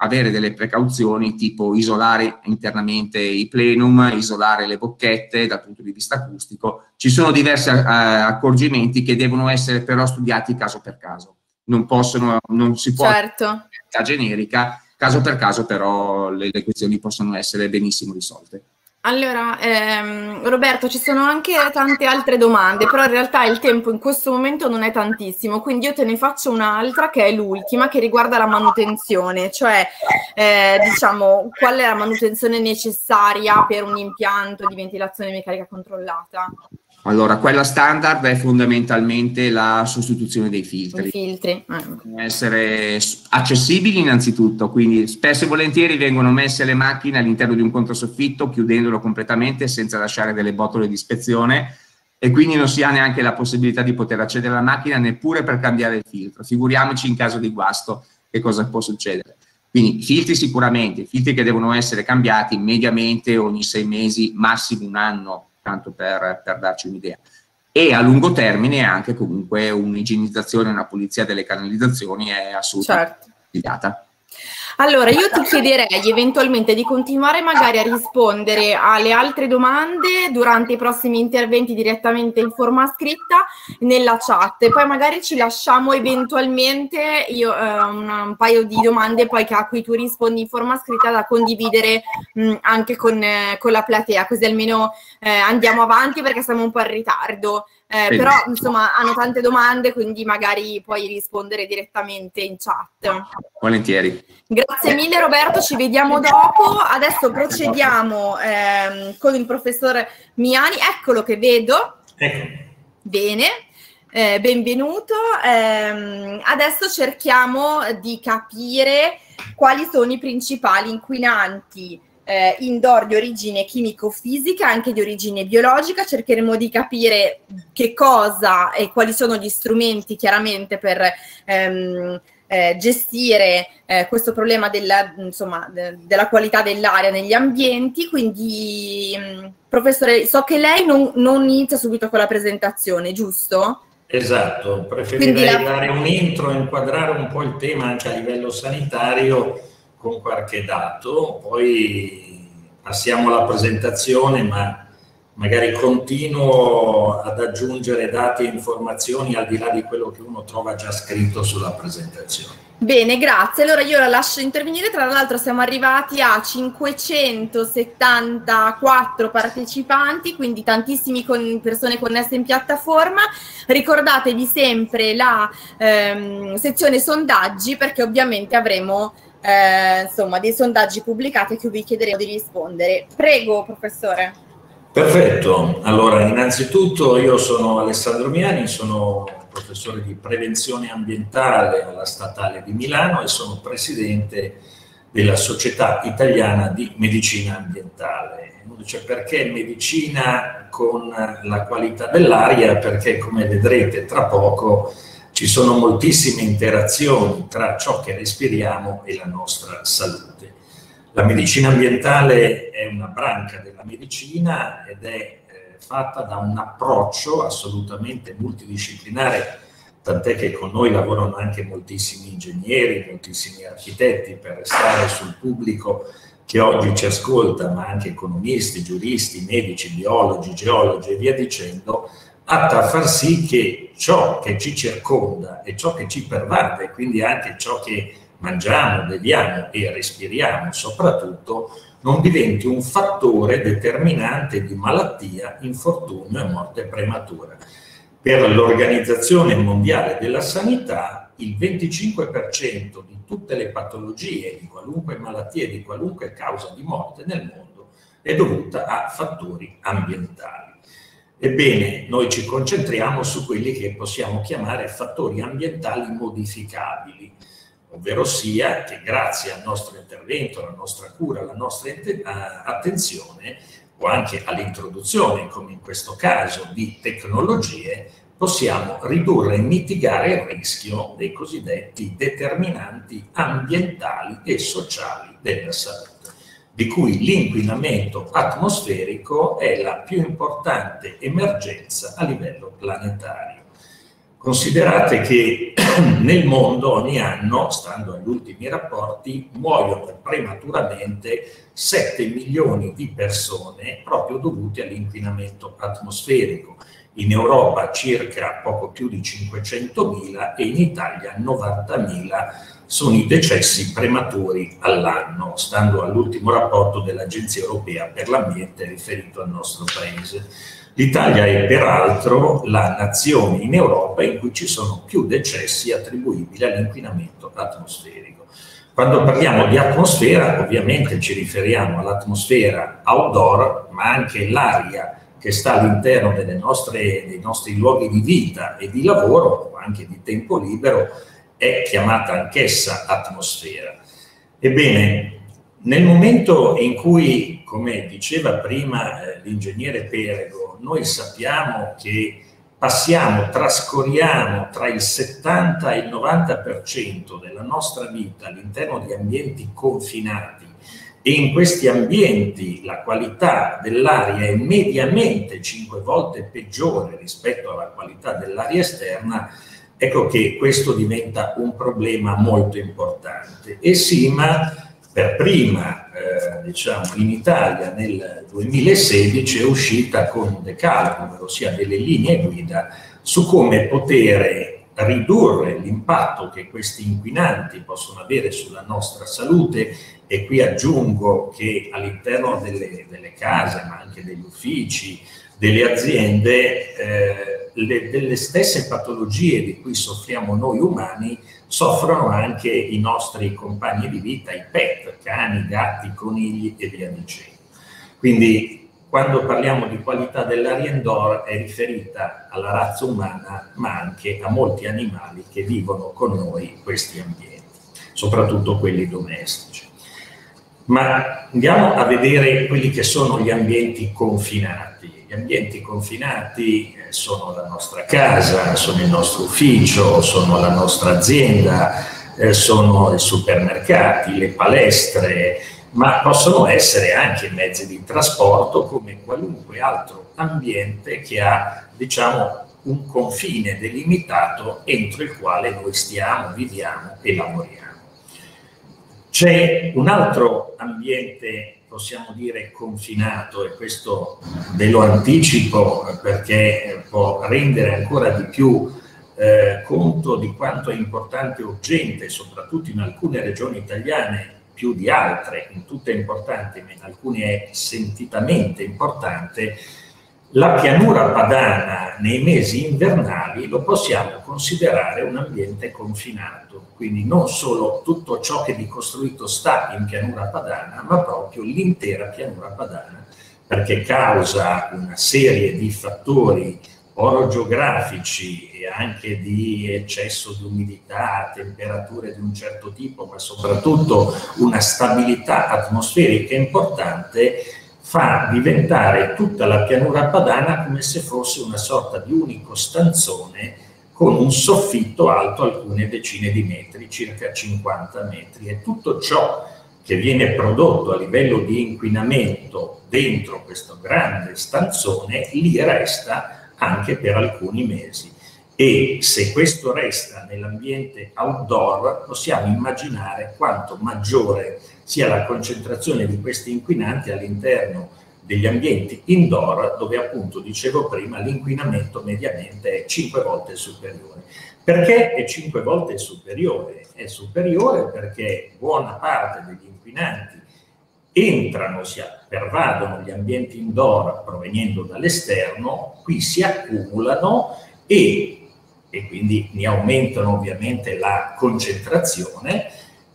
avere delle precauzioni tipo isolare internamente i plenum, isolare le bocchette dal punto di vista acustico. Ci sono diversi uh, accorgimenti che devono essere però studiati caso per caso. Non, possono, non si può certo. generica, caso per caso però le, le questioni possono essere benissimo risolte. Allora, ehm, Roberto, ci sono anche tante altre domande, però in realtà il tempo in questo momento non è tantissimo, quindi io te ne faccio un'altra che è l'ultima, che riguarda la manutenzione, cioè eh, diciamo qual è la manutenzione necessaria per un impianto di ventilazione meccanica controllata? Allora, quella standard è fondamentalmente la sostituzione dei filtri. I filtri. Devono essere accessibili innanzitutto, quindi spesso e volentieri vengono messe le macchine all'interno di un controsoffitto chiudendolo completamente senza lasciare delle botole di ispezione e quindi non si ha neanche la possibilità di poter accedere alla macchina neppure per cambiare il filtro. Figuriamoci in caso di guasto che cosa può succedere. Quindi filtri sicuramente, filtri che devono essere cambiati mediamente ogni sei mesi, massimo un anno tanto per, per darci un'idea. E a lungo termine anche comunque un'igienizzazione, una pulizia delle canalizzazioni è assolutamente certo. Allora, io ti chiederei eventualmente di continuare magari a rispondere alle altre domande durante i prossimi interventi direttamente in forma scritta nella chat e poi magari ci lasciamo eventualmente io, eh, un, un, paio di domande poi a cui tu rispondi in forma scritta da condividere mh, anche con, eh, con, la platea, così almeno eh, andiamo avanti perché siamo un po' in ritardo. Eh, però insomma hanno tante domande, quindi magari puoi rispondere direttamente in chat. Volentieri. Grazie mille Roberto, ci vediamo dopo. Adesso procediamo ehm, con il professor Miani. Eccolo che vedo. Ecco. Bene. Eh, benvenuto. Eh, adesso cerchiamo di capire quali sono i principali inquinanti eh, indoor di origine chimico-fisica, anche di origine biologica. Cercheremo di capire che cosa e quali sono gli strumenti chiaramente per ehm, eh, gestire eh, questo problema della, insomma, de- della, qualità dell'aria negli ambienti. Quindi, mh, professore, so che lei non, non, inizia subito con la presentazione, giusto? Esatto, preferirei la... dare un intro, inquadrare un po' il tema anche a livello sanitario con qualche dato, poi passiamo alla presentazione, ma magari continuo ad aggiungere dati e informazioni al di là di quello che uno trova già scritto sulla presentazione. Bene, grazie. Allora io la lascio intervenire. Tra l'altro siamo arrivati a 574 partecipanti, quindi tantissime con persone connesse in piattaforma. Ricordatevi sempre la ehm, sezione sondaggi perché ovviamente avremo eh, insomma dei sondaggi pubblicati che vi chiederemo di rispondere. Prego, professore. Perfetto. Allora, innanzitutto io sono Alessandro Miani, sono professore di prevenzione ambientale alla Statale di Milano e sono presidente della Società Italiana di Medicina Ambientale. Uno perché medicina con la qualità dell'aria? Perché come vedrete tra poco ci sono moltissime interazioni tra ciò che respiriamo e la nostra salute. La medicina ambientale è una branca della medicina ed è fatta da un approccio assolutamente multidisciplinare, tant'è che con noi lavorano anche moltissimi ingegneri, moltissimi architetti per restare sul pubblico che oggi ci ascolta, ma anche economisti, giuristi, medici, biologi, geologi e via dicendo, atta a far sì che ciò che ci circonda e ciò che ci pervade, quindi anche ciò che mangiamo, beviamo e respiriamo soprattutto, non diventi un fattore determinante di malattia, infortunio e morte prematura. Per l'Organizzazione Mondiale della Sanità il 25% di tutte le patologie, di qualunque malattia e di qualunque causa di morte nel mondo è dovuta a fattori ambientali. Ebbene, noi ci concentriamo su quelli che possiamo chiamare fattori ambientali modificabili ovvero sia che grazie al nostro intervento, alla nostra cura, alla nostra attenzione o anche all'introduzione, come in questo caso, di tecnologie, possiamo ridurre e mitigare il rischio dei cosiddetti determinanti ambientali e sociali della salute, di cui l'inquinamento atmosferico è la più importante emergenza a livello planetario. Considerate che nel mondo ogni anno, stando agli ultimi rapporti, muoiono prematuramente 7 milioni di persone proprio dovute all'inquinamento atmosferico. In Europa circa poco più di 500.000 e in Italia 90.000 sono i decessi prematuri all'anno, stando all'ultimo rapporto dell'Agenzia Europea per l'Ambiente riferito al nostro Paese. L'Italia è peraltro la nazione in Europa in cui ci sono più decessi attribuibili all'inquinamento atmosferico. Quando parliamo di atmosfera, ovviamente ci riferiamo all'atmosfera outdoor, ma anche l'aria che sta all'interno dei nostri luoghi di vita e di lavoro, anche di tempo libero, è chiamata anch'essa atmosfera. Ebbene, nel momento in cui, come diceva prima eh, l'ingegnere Perego, noi sappiamo che passiamo, trascorriamo tra il 70 e il 90% della nostra vita all'interno di ambienti confinati e in questi ambienti la qualità dell'aria è mediamente 5 volte peggiore rispetto alla qualità dell'aria esterna, ecco che questo diventa un problema molto importante. E SIMA per prima, eh, diciamo, in Italia nel 2016 è uscita con un decalogo, ossia delle linee guida su come poter ridurre l'impatto che questi inquinanti possono avere sulla nostra salute e qui aggiungo che all'interno delle, delle case, ma anche degli uffici, delle aziende, eh, le, delle stesse patologie di cui soffriamo noi umani soffrono anche i nostri compagni di vita, i pet, cani, gatti, conigli e via dicendo. Quindi quando parliamo di qualità dell'aria indoor è riferita alla razza umana, ma anche a molti animali che vivono con noi questi ambienti, soprattutto quelli domestici. Ma andiamo a vedere quelli che sono gli ambienti confinati. Ambienti confinati eh, sono la nostra casa, sono il nostro ufficio, sono la nostra azienda, eh, sono i supermercati, le palestre, ma possono essere anche mezzi di trasporto come qualunque altro ambiente che ha, diciamo, un confine delimitato entro il quale noi stiamo, viviamo e lavoriamo. C'è un altro ambiente, possiamo dire, confinato, e questo ve lo anticipo perché può rendere ancora di più eh, conto di quanto è importante e urgente, soprattutto in alcune regioni italiane più di altre, in tutte è importante, ma in alcune è sentitamente importante, la pianura padana nei mesi invernali lo possiamo considerare un ambiente confinato, quindi non solo tutto ciò che di costruito sta in pianura padana, ma proprio l'intera pianura padana, perché causa una serie di fattori orogeografici e anche di eccesso di umidità, temperature di un certo tipo, ma soprattutto una stabilità atmosferica importante, fa diventare tutta la pianura padana come se fosse una sorta di unico stanzone con un soffitto alto alcune decine di metri, circa 50 metri. E tutto ciò che viene prodotto a livello di inquinamento dentro questo grande stanzone lì resta anche per alcuni mesi. E se questo resta nell'ambiente outdoor, possiamo immaginare quanto maggiore sia la concentrazione di questi inquinanti all'interno degli ambienti indoor, dove appunto, dicevo prima, l'inquinamento mediamente è 5 volte superiore. Perché è 5 volte superiore? È superiore perché buona parte degli inquinanti entrano, si pervadono gli ambienti indoor provenendo dall'esterno, qui si accumulano e, e quindi ne aumentano ovviamente la concentrazione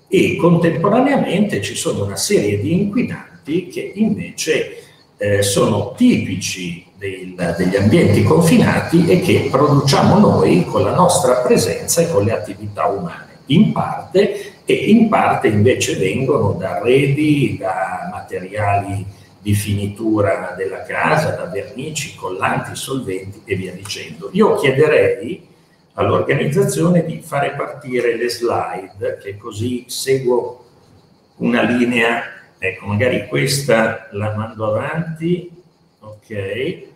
e contemporaneamente ci sono una serie di inquinanti che invece eh, sono tipici del, degli ambienti confinati e che produciamo noi con la nostra presenza e con le attività umane in parte e in parte invece vengono da arredi, da materiali di finitura della casa, da vernici, collanti, solventi e via dicendo. Io chiederei all'organizzazione di fare partire le slide, che così seguo una linea, ecco magari questa la mando avanti, ok,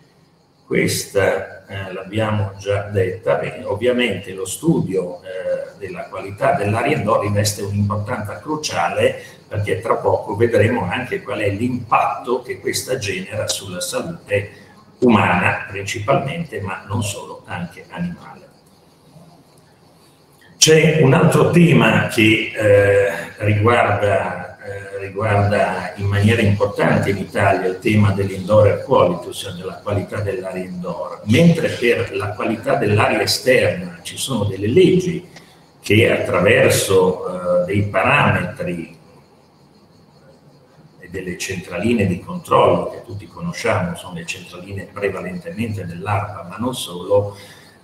questa eh, l'abbiamo già detta, Beh, ovviamente lo studio eh, della qualità dell'aria indoor riveste un'importanza cruciale perché tra poco vedremo anche qual è l'impatto che questa genera sulla salute umana principalmente, ma non solo, anche animale. C'è un altro tema che eh, riguarda riguarda in maniera importante in Italia il tema dell'indoor air quality, ossia della qualità dell'aria indoor, mentre per la qualità dell'aria esterna ci sono delle leggi che attraverso uh, dei parametri e delle centraline di controllo che tutti conosciamo, sono le centraline prevalentemente dell'ARPA, ma non solo,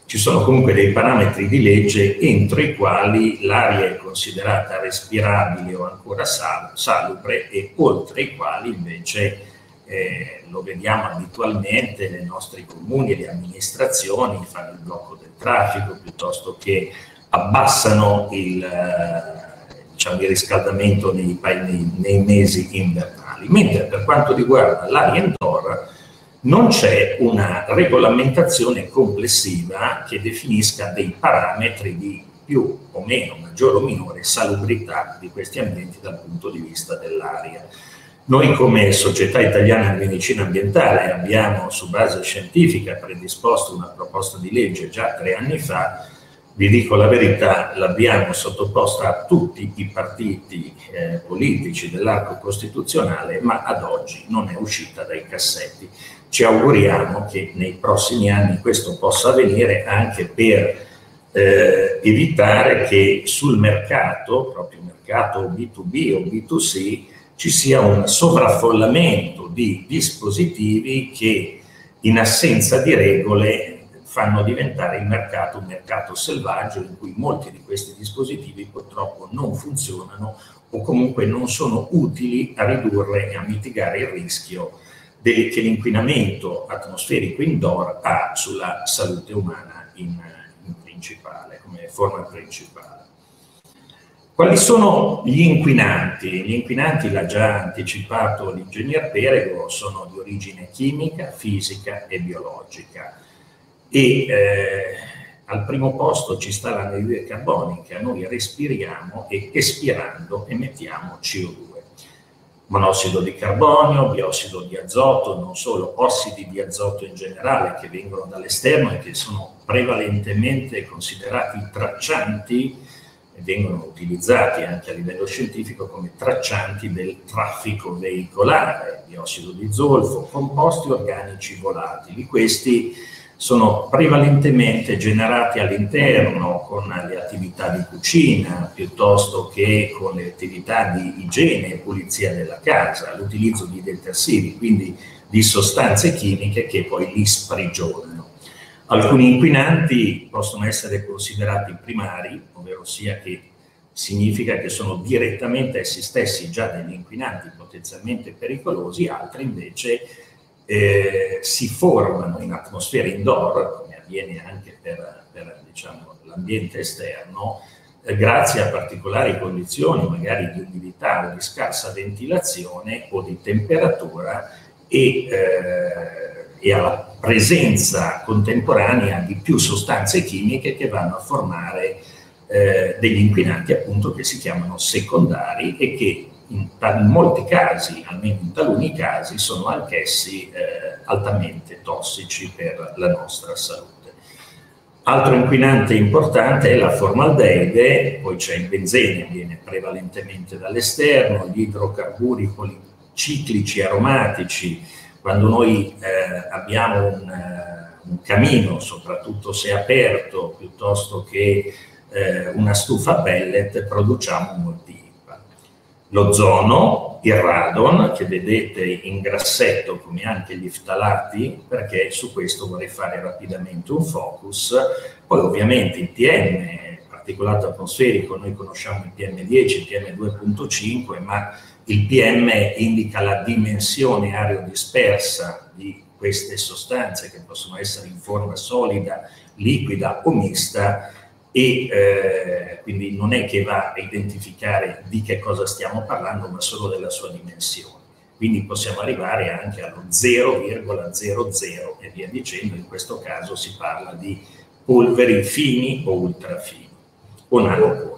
ci sono comunque dei parametri di legge entro i quali l'aria è considerata respirabile o ancora sal- salubre e oltre i quali invece eh, lo vediamo abitualmente nei nostri comuni e le amministrazioni fanno il blocco del traffico piuttosto che abbassano il, eh, diciamo, il riscaldamento nei, nei, nei mesi invernali. Mentre per quanto riguarda l'aria indoor, non c'è una regolamentazione complessiva che definisca dei parametri di più o meno, maggiore o minore salubrità di questi ambienti dal punto di vista dell'aria. Noi come Società Italiana di Medicina Ambientale abbiamo su base scientifica predisposto una proposta di legge già tre anni fa, vi dico la verità, l'abbiamo sottoposta a tutti i partiti eh, politici dell'arco costituzionale, ma ad oggi non è uscita dai cassetti. Ci auguriamo che nei prossimi anni questo possa avvenire anche per eh, evitare che sul mercato, proprio mercato B2B o B2C, ci sia un sovraffollamento di dispositivi che in assenza di regole fanno diventare il mercato un mercato selvaggio in cui molti di questi dispositivi purtroppo non funzionano o comunque non sono utili a ridurre e a mitigare il rischio che l'inquinamento atmosferico indoor ha sulla salute umana in, in principale, come forma principale. Quali sono gli inquinanti? Gli inquinanti, l'ha già anticipato l'ingegner Perego, sono di origine chimica, fisica e biologica. E eh, al primo posto ci sta l'anidride carbonica, noi respiriamo e espirando emettiamo CO2 monossido di carbonio, biossido di azoto, non solo ossidi di azoto in generale che vengono dall'esterno e che sono prevalentemente considerati traccianti e vengono utilizzati anche a livello scientifico come traccianti del traffico veicolare, biossido di zolfo, composti organici volatili. Questi sono prevalentemente generati all'interno con le attività di cucina piuttosto che con le attività di igiene e pulizia della casa, l'utilizzo di detersivi, quindi di sostanze chimiche che poi li sprigionano. Alcuni inquinanti possono essere considerati primari, ovvero sia che significa che sono direttamente essi stessi già degli inquinanti potenzialmente pericolosi, altri invece eh, si formano in atmosfera indoor, come avviene anche per, per diciamo, l'ambiente esterno, eh, grazie a particolari condizioni, magari di umidità o di scarsa ventilazione o di temperatura e, eh, e alla presenza contemporanea di più sostanze chimiche che vanno a formare eh, degli inquinanti appunto che si chiamano secondari e che in, in, molti casi, almeno in taluni casi, sono anch'essi eh, altamente tossici per la nostra salute. Altro inquinante importante è la formaldeide, poi c'è il benzene, viene prevalentemente dall'esterno, gli idrocarburi policiclici aromatici, quando noi eh, abbiamo un, uh, un, camino, soprattutto se aperto, piuttosto che eh, una stufa pellet, produciamo molti l'ozono, il radon, che vedete in grassetto come anche gli ftalati, perché su questo vorrei fare rapidamente un focus. Poi ovviamente il PM, particolato atmosferico, noi conosciamo il PM10, il PM2.5, ma il PM indica la dimensione aerodispersa di queste sostanze che possono essere in forma solida, liquida o mista e eh, quindi non è che va a identificare di che cosa stiamo parlando, ma solo della sua dimensione. Quindi possiamo arrivare anche allo 0,00 e via dicendo, in questo caso si parla di polveri fini o ultrafini o nanopolveri.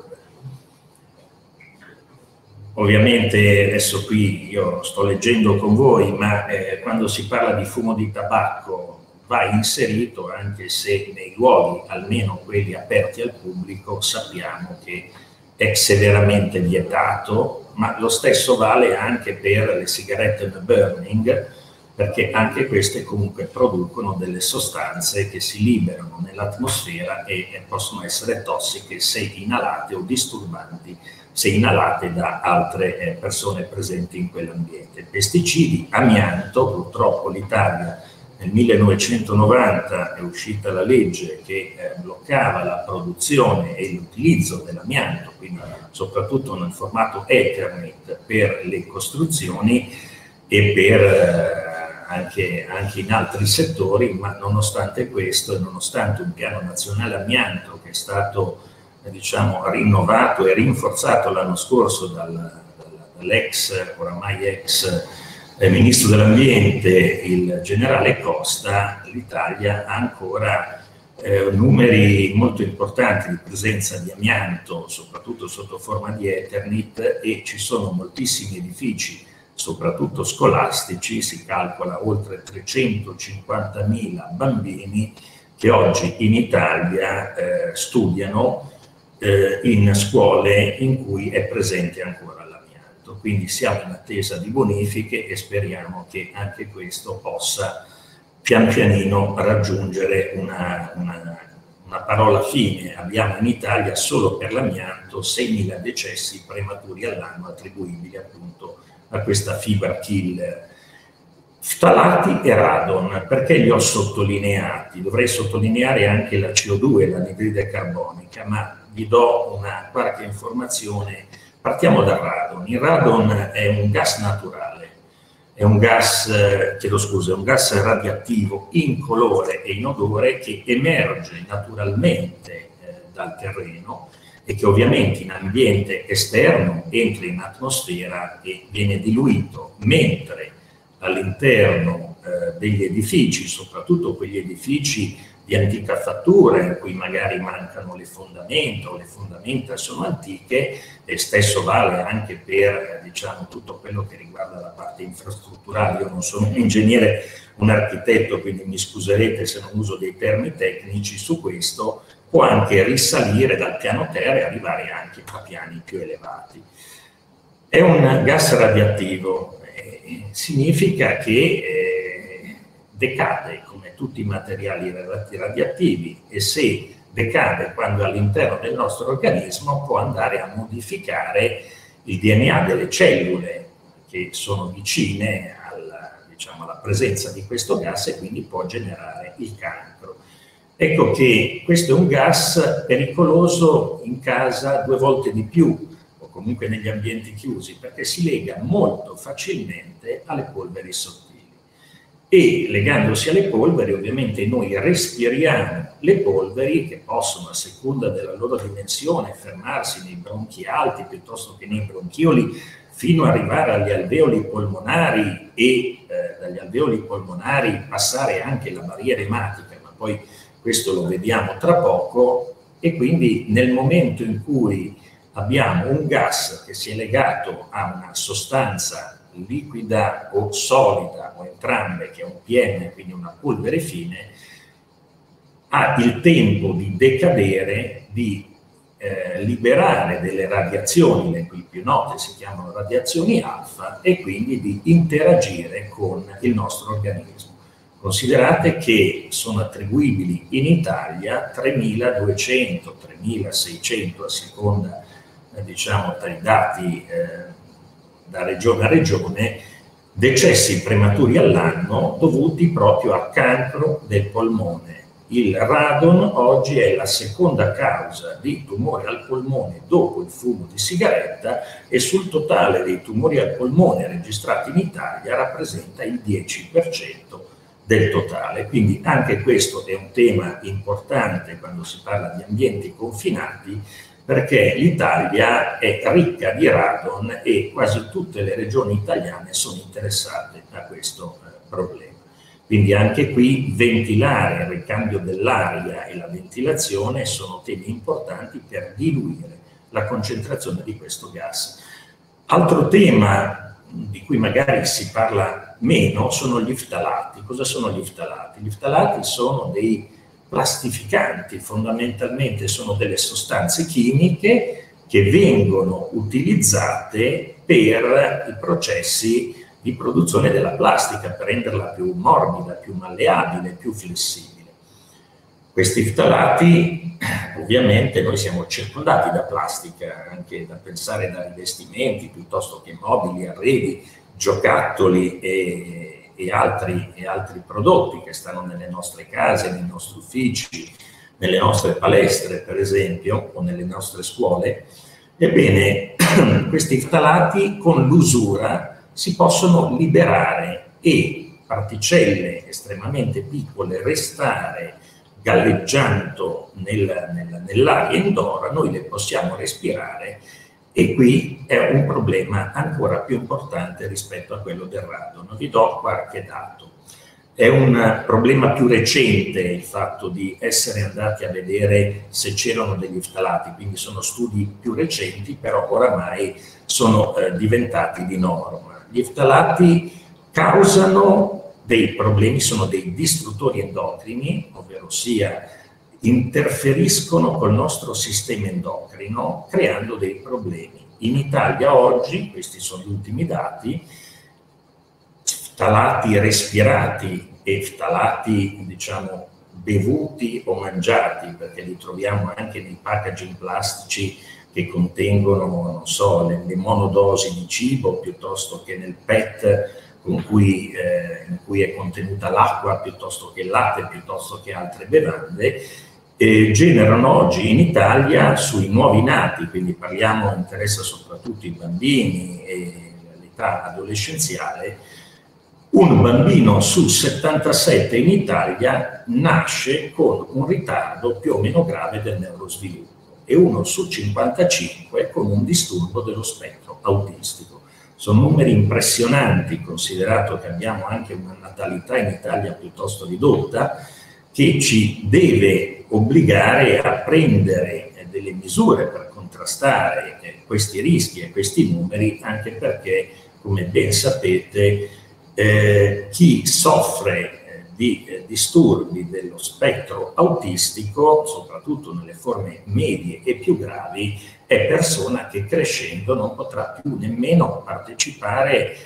Ovviamente adesso qui io sto leggendo con voi, ma eh, quando si parla di fumo di tabacco va inserito anche se nei luoghi, almeno quelli aperti al pubblico, sappiamo che è severamente vietato, ma lo stesso vale anche per le sigarette da burning, perché anche queste comunque producono delle sostanze che si liberano nell'atmosfera e possono essere tossiche se inalate o disturbanti se inalate da altre eh, persone presenti in quell'ambiente. Pesticidi, amianto, purtroppo l'Italia nel 1990 è uscita la legge che eh, bloccava la produzione e l'utilizzo dell'amianto, quindi soprattutto nel formato Ethernet per le costruzioni e per eh, anche, anche, in altri settori, ma nonostante questo e nonostante un piano nazionale amianto che è stato eh, diciamo, rinnovato e rinforzato l'anno scorso dal, dall'ex, oramai ex eh, ministro dell'ambiente, il generale Costa, l'Italia ha ancora eh, numeri molto importanti di presenza di amianto, soprattutto sotto forma di Eternit, e ci sono moltissimi edifici, soprattutto scolastici, si calcola oltre 350.000 bambini che oggi in Italia eh, studiano eh, in scuole in cui è presente ancora quindi siamo in attesa di bonifiche e speriamo che anche questo possa pian pianino raggiungere una, una, una parola fine. Abbiamo in Italia solo per l'amianto 6.000 decessi prematuri all'anno attribuibili appunto a questa fibra killer. Ftalati e radon, perché li ho sottolineati? Dovrei sottolineare anche la CO2, l'anidride carbonica, ma vi do una qualche informazione Partiamo dal radon. Il radon è un gas naturale, è un gas, eh, chiedo scusa, è un gas radioattivo incolore e inodore che emerge naturalmente eh, dal terreno e che ovviamente in ambiente esterno entra in atmosfera e viene diluito, mentre all'interno eh, degli edifici, soprattutto quegli edifici di antica fattura in cui magari mancano le fondamenta o le fondamenta sono antiche e stesso vale anche per diciamo, tutto quello che riguarda la parte infrastrutturale. Io non sono un ingegnere, un architetto, quindi mi scuserete se non uso dei termini tecnici su questo, può anche risalire dal piano terra e arrivare anche a piani più elevati. È un gas radioattivo, eh, significa che eh, decade tutti i materiali radioattivi e se decade quando è all'interno del nostro organismo può andare a modificare il DNA delle cellule che sono vicine alla, diciamo, alla presenza di questo gas e quindi può generare il cancro. Ecco che questo è un gas pericoloso in casa due volte di più o comunque negli ambienti chiusi perché si lega molto facilmente alle polveri sottili e legandosi alle polveri ovviamente noi respiriamo le polveri che possono a seconda della loro dimensione fermarsi nei bronchi alti piuttosto che nei bronchioli fino ad arrivare agli alveoli polmonari e eh, dagli alveoli polmonari passare anche la barriera ematica, ma poi questo lo vediamo tra poco. E quindi nel momento in cui abbiamo un gas che si è legato a una sostanza liquida o solida o entrambe, che è un PM, quindi una polvere fine, ha il tempo di decadere, di eh, liberare delle radiazioni, le cui più note si chiamano radiazioni alfa, e quindi di interagire con il nostro organismo. Considerate che sono attribuibili in Italia 3.200, 3.600 a seconda, eh, diciamo, tra i dati eh, da regione a regione decessi prematuri all'anno dovuti proprio a cancro del polmone. Il radon oggi è la seconda causa di tumore al polmone dopo il fumo di sigaretta e sul totale dei tumori al polmone registrati in Italia rappresenta il 10% del totale. Quindi anche questo è un tema importante quando si parla di ambienti confinati perché l'Italia è ricca di radon e quasi tutte le regioni italiane sono interessate a questo eh, problema. Quindi anche qui ventilare, il ricambio dell'aria e la ventilazione sono temi importanti per diluire la concentrazione di questo gas. Altro tema di cui magari si parla meno sono gli ftalati. Cosa sono gli ftalati? Gli ftalati sono dei plastificanti, fondamentalmente sono delle sostanze chimiche che vengono utilizzate per i processi di produzione della plastica, per renderla più morbida, più malleabile, più flessibile. Questi ftalati, ovviamente, noi siamo circondati da plastica, anche da pensare da rivestimenti piuttosto che mobili, arredi, giocattoli e e altri, e altri prodotti che stanno nelle nostre case, nei nostri uffici, nelle nostre palestre, per esempio, o nelle nostre scuole, ebbene, questi ftalati con l'usura si possono liberare e particelle estremamente piccole restare galleggiando nel, nel, nell'aria indora, noi le possiamo respirare e qui è un problema ancora più importante rispetto a quello del radon. Vi do qualche dato. È un problema più recente il fatto di essere andati a vedere se c'erano degli ftalati, quindi sono studi più recenti, però oramai sono eh, diventati di norma. Gli ftalati causano dei problemi, sono dei distruttori endocrini, ovvero sia interferiscono col nostro sistema endocrino creando dei problemi. In Italia oggi, questi sono gli ultimi dati, ftalati respirati e ftalati diciamo bevuti o mangiati, perché li troviamo anche nei packaging plastici che contengono, non so, le, le monodosi di cibo piuttosto che nel PET cui, eh, in cui è contenuta l'acqua piuttosto che il latte, piuttosto che altre bevande, eh, generano oggi in Italia sui nuovi nati, quindi parliamo, interessa soprattutto i bambini e l'età adolescenziale, un bambino su 77 in Italia nasce con un ritardo più o meno grave del neurosviluppo e uno su 55 con un disturbo dello spettro autistico. Sono numeri impressionanti, considerato che abbiamo anche una natalità in Italia piuttosto ridotta, che ci deve obbligare a prendere delle misure per contrastare eh, questi rischi e questi numeri, anche perché, come ben sapete, eh, chi soffre eh, di eh, disturbi dello spettro autistico, soprattutto nelle forme medie e più gravi, è persona che crescendo non potrà più nemmeno partecipare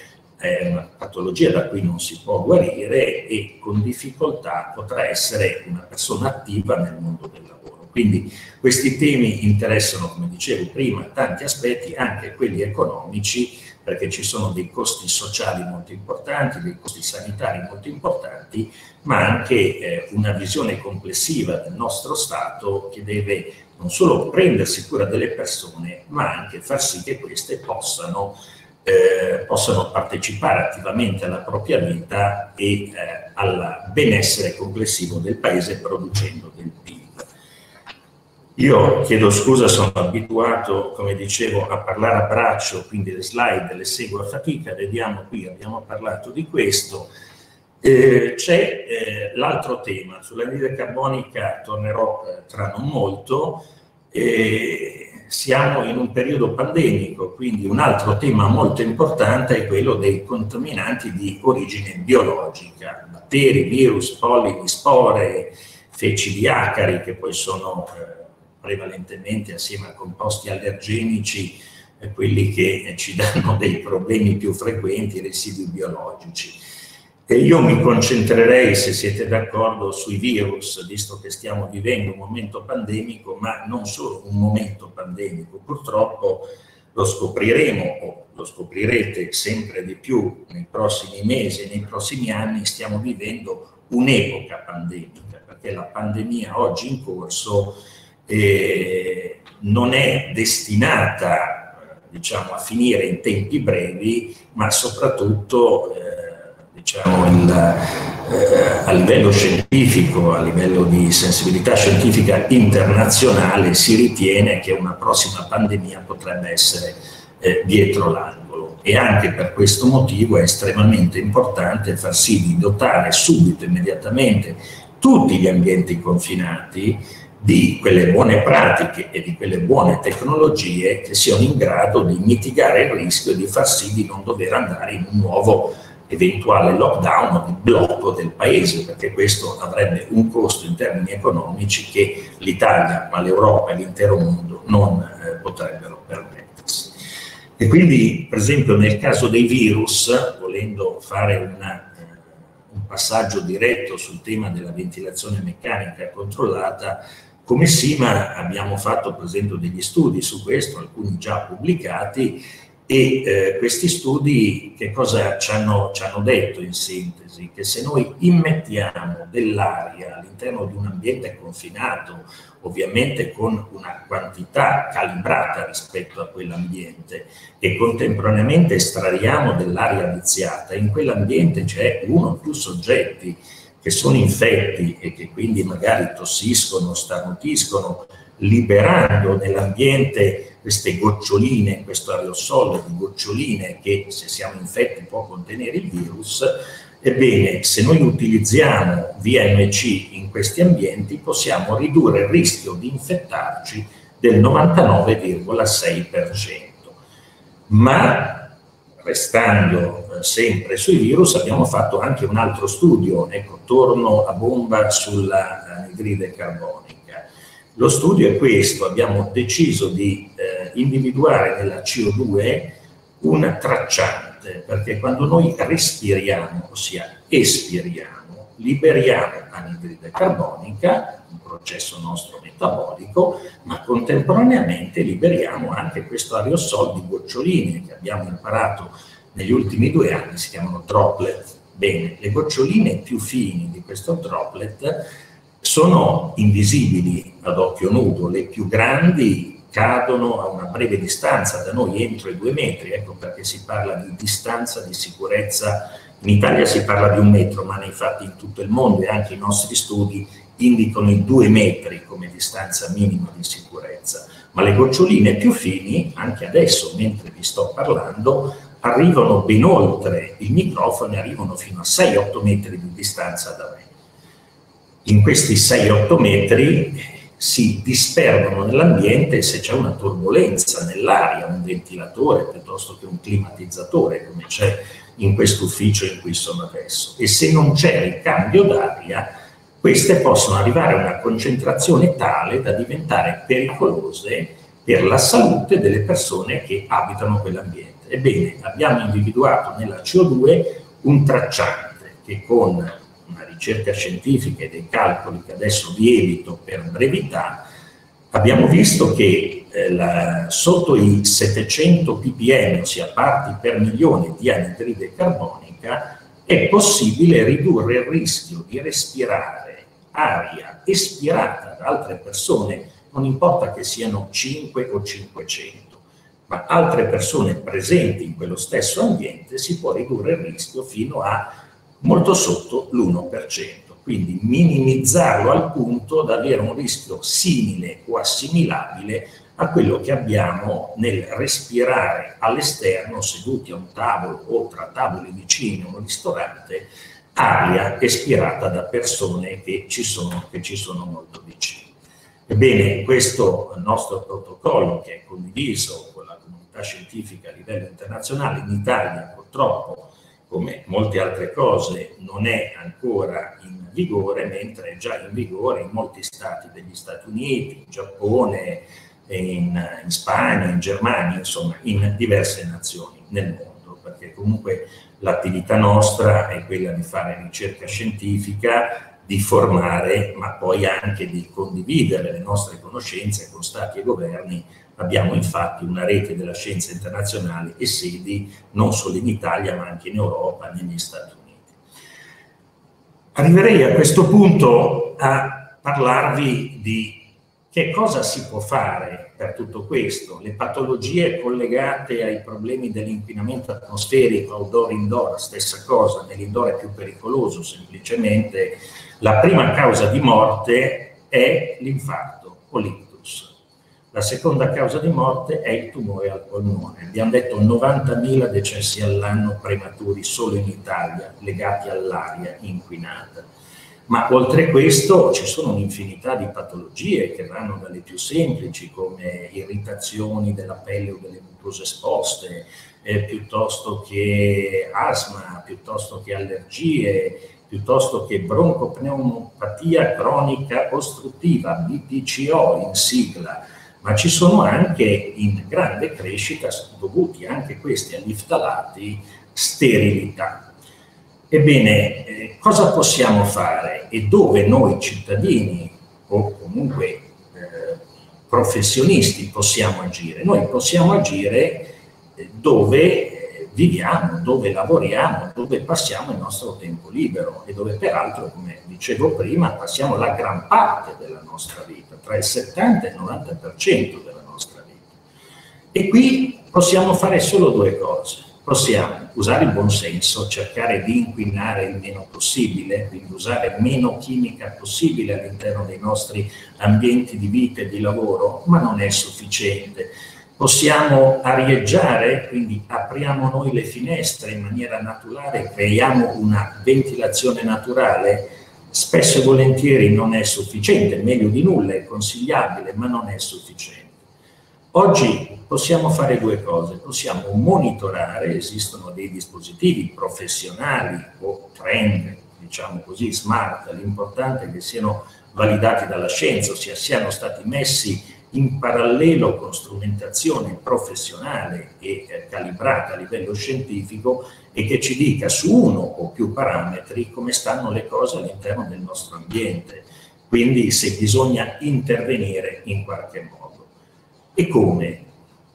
è una patologia da cui non si può guarire e con difficoltà potrà essere una persona attiva nel mondo del lavoro. Quindi questi temi interessano, come dicevo prima, tanti aspetti, anche quelli economici, perché ci sono dei costi sociali molto importanti, dei costi sanitari molto importanti, ma anche eh, una visione complessiva del nostro Stato che deve non solo prendersi cura delle persone, ma anche far sì che queste possano eh, possano partecipare attivamente alla propria vita e eh, al benessere complessivo del paese producendo del PIL. Io chiedo scusa, sono abituato, come dicevo, a parlare a braccio, quindi le slide le seguo a fatica, vediamo qui, abbiamo parlato di questo. Eh, c'è eh, l'altro tema, sull'anidride carbonica tornerò eh, tra non molto, eh, siamo in un periodo pandemico, quindi un altro tema molto importante è quello dei contaminanti di origine biologica, batteri, virus, pollini, spore, feci di acari che poi sono eh, prevalentemente assieme a composti allergenici eh, quelli che ci danno dei problemi più frequenti, residui biologici. E io mi concentrerei, se siete d'accordo, sui virus, visto che stiamo vivendo un momento pandemico, ma non solo un momento pandemico. Purtroppo lo scopriremo o lo scoprirete sempre di più nei prossimi mesi nei prossimi anni, stiamo vivendo un'epoca pandemica, perché la pandemia oggi in corso eh, non è destinata diciamo, a finire in tempi brevi, ma soprattutto eh, diciamo, il, eh, a livello scientifico, a livello di sensibilità scientifica internazionale, si ritiene che una prossima pandemia potrebbe essere eh, dietro l'angolo. E anche per questo motivo è estremamente importante far sì di dotare subito, immediatamente, tutti gli ambienti confinati di quelle buone pratiche e di quelle buone tecnologie che siano in grado di mitigare il rischio e di far sì di non dover andare in un nuovo eventuale lockdown o di blocco del paese, perché questo avrebbe un costo in termini economici che l'Italia, ma l'Europa e l'intero mondo non eh, potrebbero permettersi. E quindi, per esempio, nel caso dei virus, volendo fare una, eh, un passaggio diretto sul tema della ventilazione meccanica controllata, come SIMA abbiamo fatto per esempio degli studi su questo, alcuni già pubblicati, e eh, questi studi che cosa ci hanno, ci hanno, detto in sintesi? Che se noi immettiamo dell'aria all'interno di un ambiente confinato, ovviamente con una quantità calibrata rispetto a quell'ambiente, e contemporaneamente estraiamo dell'aria viziata, in quell'ambiente c'è uno o più soggetti che sono infetti e che quindi magari tossiscono, starnutiscono, liberando nell'ambiente queste goccioline, questo aerosol di goccioline che se siamo infetti può contenere il virus, ebbene se noi utilizziamo VMC in questi ambienti possiamo ridurre il rischio di infettarci del 99,6%. Ma restando eh, sempre sui virus abbiamo fatto anche un altro studio, ecco torno a bomba sulla anidride carbonica lo studio è questo, abbiamo deciso di eh, individuare nella CO2 un tracciante, perché quando noi respiriamo, ossia espiriamo, liberiamo anidride carbonica, un processo nostro metabolico, ma contemporaneamente liberiamo anche questo aerosol di goccioline che abbiamo imparato negli ultimi due anni, si chiamano droplet. Bene, le goccioline più fini di questo droplet sono invisibili ad occhio nudo, le più grandi cadono a una breve distanza da noi, entro i due metri, ecco perché si parla di distanza di sicurezza. In Italia si parla di un metro, ma nei fatti in tutto il mondo e anche i nostri studi indicano i due metri come distanza minima di sicurezza. Ma le goccioline più fini, anche adesso mentre vi sto parlando, arrivano ben oltre il microfono e arrivano fino a 6-8 metri di distanza da me. In questi 6-8 metri si disperdono nell'ambiente se c'è una turbolenza nell'aria, un ventilatore piuttosto che un climatizzatore, come c'è in questo ufficio in cui sono adesso. E se non c'è ricambio d'aria, queste possono arrivare a una concentrazione tale da diventare pericolose per la salute delle persone che abitano quell'ambiente. Ebbene, abbiamo individuato nella CO2 un tracciante che con ricerca scientifica e dei calcoli che adesso vi evito per brevità, abbiamo visto che eh, la, sotto i 700 ppm, ossia parti per milione di anidride carbonica, è possibile ridurre il rischio di respirare aria espirata da altre persone, non importa che siano 5 o 500, ma altre persone presenti in quello stesso ambiente, si può ridurre il rischio fino a molto sotto l'1%. Quindi minimizzarlo al punto da avere un rischio simile o assimilabile a quello che abbiamo nel respirare all'esterno, seduti a un tavolo o tra tavoli vicini a un ristorante, aria espirata da persone che ci sono, che ci sono molto vicine. Ebbene, questo nostro protocollo che è condiviso con la comunità scientifica a livello internazionale, in Italia purtroppo come molte altre cose, non è ancora in vigore, mentre è già in vigore in molti stati degli Stati Uniti, in Giappone, in, in Spagna, in Germania, insomma, in diverse nazioni nel mondo, perché comunque l'attività nostra è quella di fare ricerca scientifica, di formare, ma poi anche di condividere le nostre conoscenze con stati e governi Abbiamo infatti una rete della scienza internazionale e sedi non solo in Italia ma anche in Europa, negli Stati Uniti. Arriverei a questo punto a parlarvi di che cosa si può fare per tutto questo. Le patologie collegate ai problemi dell'inquinamento atmosferico, outdoor-indoor, stessa cosa, nell'indoor è più pericoloso, semplicemente la prima causa di morte è l'infarto o l'ictus la seconda causa di morte è il tumore al polmone. Abbiamo detto 90.000 decessi all'anno prematuri solo in Italia legati all'aria inquinata. Ma oltre questo ci sono un'infinità di patologie che vanno dalle più semplici come irritazioni della pelle o delle mucose esposte, eh, piuttosto che asma, piuttosto che allergie, piuttosto che broncopneumopatia cronica ostruttiva, BPCO in sigla, ma ci sono anche in grande crescita, dovuti anche questi agli ftalati, sterilità. Ebbene, eh, cosa possiamo fare e dove noi cittadini o comunque eh, professionisti possiamo agire? Noi possiamo agire eh, dove viviamo, dove lavoriamo, dove passiamo il nostro tempo libero e dove peraltro, come dicevo prima, passiamo la gran parte della nostra vita tra il 70 e il 90% della nostra vita. E qui possiamo fare solo due cose. Possiamo usare il buon senso, cercare di inquinare il meno possibile, quindi usare meno chimica possibile all'interno dei nostri ambienti di vita e di lavoro, ma non è sufficiente. Possiamo arieggiare, quindi apriamo noi le finestre in maniera naturale, creiamo una ventilazione naturale, spesso e volentieri non è sufficiente, meglio di nulla, è consigliabile, ma non è sufficiente. Oggi possiamo fare due cose, possiamo monitorare, esistono dei dispositivi professionali o trend, diciamo così, smart, l'importante è che siano validati dalla scienza, ossia siano stati messi in parallelo con strumentazione professionale e eh, calibrata a livello scientifico e che ci dica su uno o più parametri come stanno le cose all'interno del nostro ambiente, quindi se bisogna intervenire in qualche modo. E come?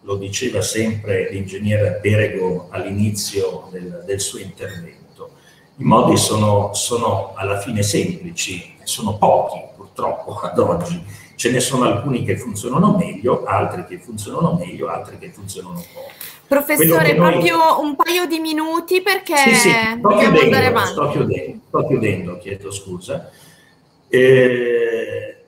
Lo diceva sempre l'ingegnere Perego all'inizio del, del, suo intervento. I modi sono, sono alla fine semplici, sono pochi purtroppo ad oggi. Ce ne sono alcuni che funzionano meglio, altri che funzionano meglio, altri che funzionano poco. Professore, noi... proprio un paio di minuti perché sì, sì, dobbiamo andare avanti. Sto chiudendo, sto chiudendo, chiedo scusa. Eh,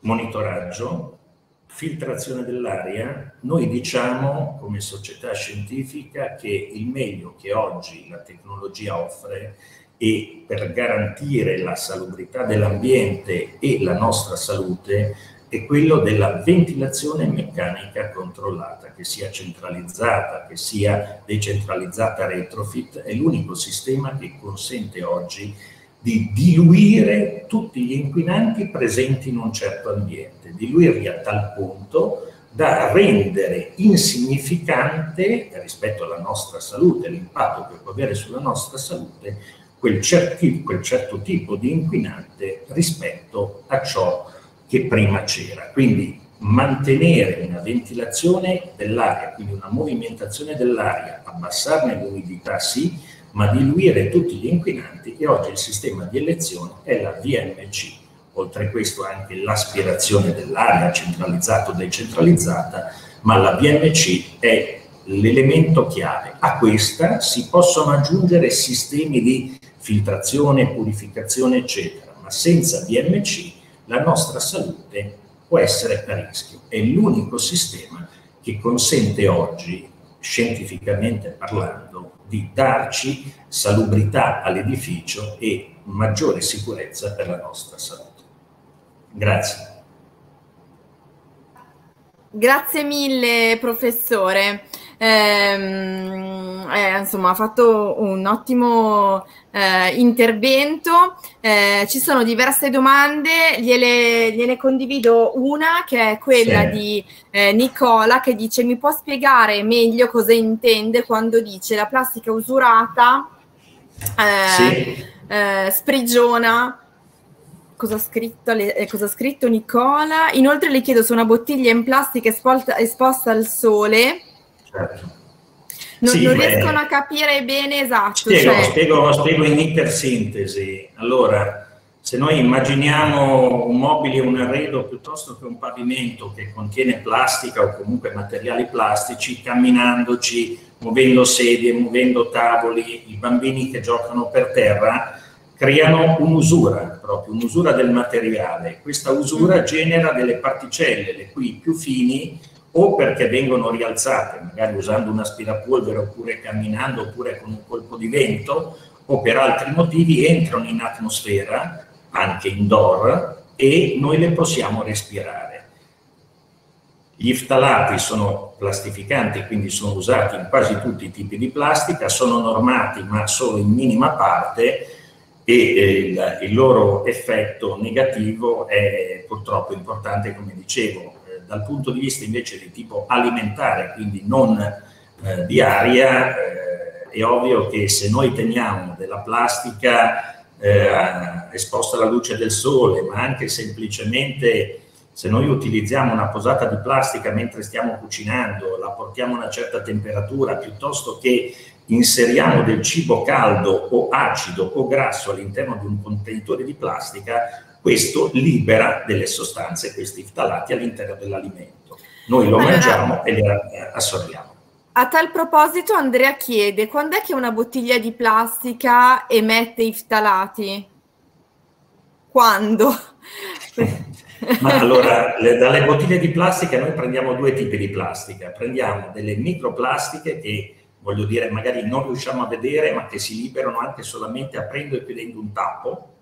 monitoraggio, filtrazione dell'aria, noi diciamo come società scientifica che il meglio che oggi la tecnologia offre e per garantire la salubrità dell'ambiente e la nostra salute è quello della ventilazione meccanica controllata, che sia centralizzata, che sia decentralizzata retrofit, è l'unico sistema che consente oggi di diluire tutti gli inquinanti presenti in un certo ambiente, diluirli a tal punto da rendere insignificante rispetto alla nostra salute, l'impatto che può avere sulla nostra salute, quel, certi, quel certo tipo di inquinante rispetto a ciò che prima c'era. Quindi mantenere una ventilazione dell'aria, quindi una movimentazione dell'aria, abbassarne l'umidità sì, ma diluire tutti gli inquinanti e oggi il sistema di elezione è la VMC. Oltre a questo anche l'aspirazione dell'aria centralizzata o decentralizzata, ma la VMC è l'elemento chiave. A questa si possono aggiungere sistemi di filtrazione, purificazione, eccetera, ma senza VMC la nostra salute può essere a rischio. È l'unico sistema che consente oggi, scientificamente parlando, di darci salubrità all'edificio e maggiore sicurezza per la nostra salute. Grazie. Grazie mille professore. Eh, eh, insomma, ha fatto un ottimo eh, intervento. Eh, ci sono diverse domande, gliele, gliene condivido una che è quella sì. di eh, Nicola che dice mi può spiegare meglio cosa intende quando dice la plastica usurata eh, sì. sprigiona cosa ha, scritto, cosa ha scritto Nicola. Inoltre le chiedo se una bottiglia in plastica esposta, esposta al sole Certo. Non, sì, non riescono a capire bene esatto. Spiego, cioè... spiego, spiego in ipersintesi. Allora, se noi immaginiamo un mobile, un arredo piuttosto che un pavimento che contiene plastica o comunque materiali plastici, camminandoci, muovendo sedie, muovendo tavoli, i bambini che giocano per terra, creano un'usura proprio, un'usura del materiale. Questa usura mm. genera delle particelle, le cui più fini o perché vengono rialzate, magari usando un aspirapolvere oppure camminando oppure con un colpo di vento, o per altri motivi entrano in atmosfera, anche indoor, e noi le possiamo respirare. Gli ftalati sono plastificanti, quindi sono usati in quasi tutti i tipi di plastica, sono normati ma solo in minima parte e eh, il, il loro effetto negativo è purtroppo importante, come dicevo, dal punto di vista invece di tipo alimentare, quindi non eh, di aria, eh, è ovvio che se noi teniamo della plastica eh, esposta alla luce del sole, ma anche semplicemente se noi utilizziamo una posata di plastica mentre stiamo cucinando, la portiamo a una certa temperatura, piuttosto che inseriamo del cibo caldo o acido o grasso all'interno di un contenitore di plastica, questo libera delle sostanze, questi ftalati all'interno dell'alimento. Noi lo mangiamo e eh, assorbiamo. A tal proposito Andrea chiede, quando è che una bottiglia di plastica emette i ftalati? Quando? Ma allora, le, dalle bottiglie di plastica noi prendiamo due tipi di plastica. Prendiamo delle microplastiche che, voglio dire, magari non riusciamo a vedere, ma che si liberano anche solamente aprendo e chiudendo un tappo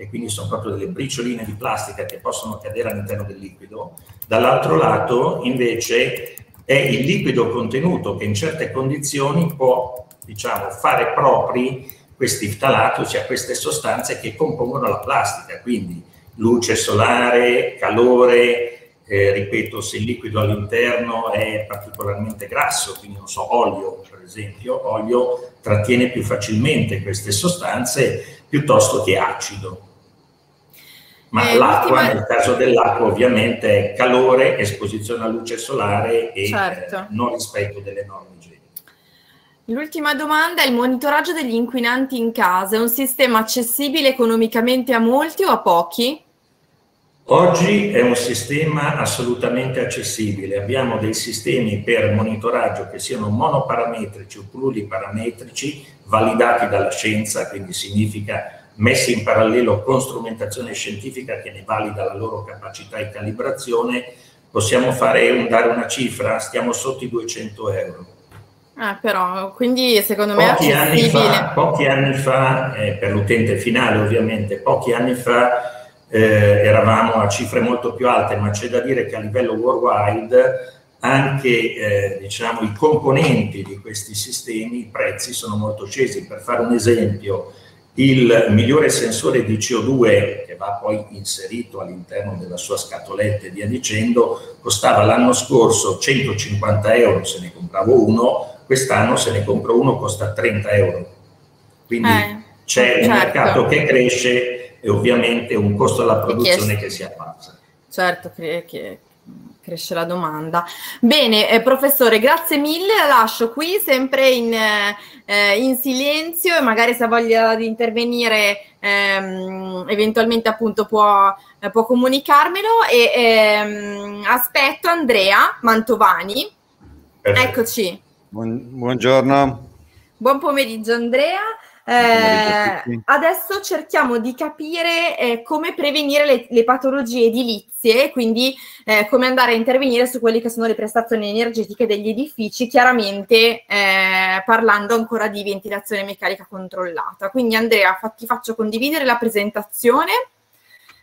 e quindi sono proprio delle bricioline di plastica che possono cadere all'interno del liquido. Dall'altro lato invece è il liquido contenuto che in certe condizioni può diciamo, fare propri questi ftalati, ossia queste sostanze che compongono la plastica, quindi luce solare, calore, eh, ripeto, se il liquido all'interno è particolarmente grasso, quindi non so, olio per esempio, olio trattiene più facilmente queste sostanze piuttosto che acido. Ma eh, l'acqua, nel caso dell'acqua, ovviamente è calore, esposizione alla luce solare e certo. eh, non rispetto delle norme igieniche. L'ultima domanda è il monitoraggio degli inquinanti in casa, è un sistema accessibile economicamente a molti o a pochi? Oggi è un sistema assolutamente accessibile, abbiamo dei sistemi per monitoraggio che siano monoparametrici o pluriparametrici validati dalla scienza, quindi significa messi in parallelo con strumentazione scientifica che ne valida la loro capacità e calibrazione, possiamo fare un, dare una cifra, stiamo sotto i 200 euro. Ah, però, quindi secondo me pochi anni fa, pochi anni fa eh, per l'utente finale ovviamente, pochi anni fa eh, eravamo a cifre molto più alte, ma c'è da dire che a livello worldwide anche eh, diciamo, i componenti di questi sistemi, i prezzi sono molto scesi. Per fare un esempio, il migliore sensore di CO2 che va poi inserito all'interno della sua scatoletta e via dicendo, costava l'anno scorso 150 euro se ne compravo uno, quest'anno se ne compro uno costa 30 euro. Quindi eh, c'è certo. un mercato che cresce e ovviamente un costo alla produzione che si abbassa. Certo, che, che cresce la domanda. Bene, eh, professore, grazie mille, la lascio qui sempre in, eh, in silenzio e magari se ha voglia di intervenire ehm, eventualmente appunto può, eh, può comunicarmelo e ehm, aspetto Andrea Mantovani. Eccoci. Buon, buongiorno. Buon pomeriggio Andrea. Eh, adesso cerchiamo di capire eh, come prevenire le, le, patologie edilizie, quindi eh, come andare a intervenire su quelle che sono le prestazioni energetiche degli edifici, chiaramente eh, parlando ancora di ventilazione meccanica controllata. Quindi Andrea, fa, ti faccio condividere la presentazione.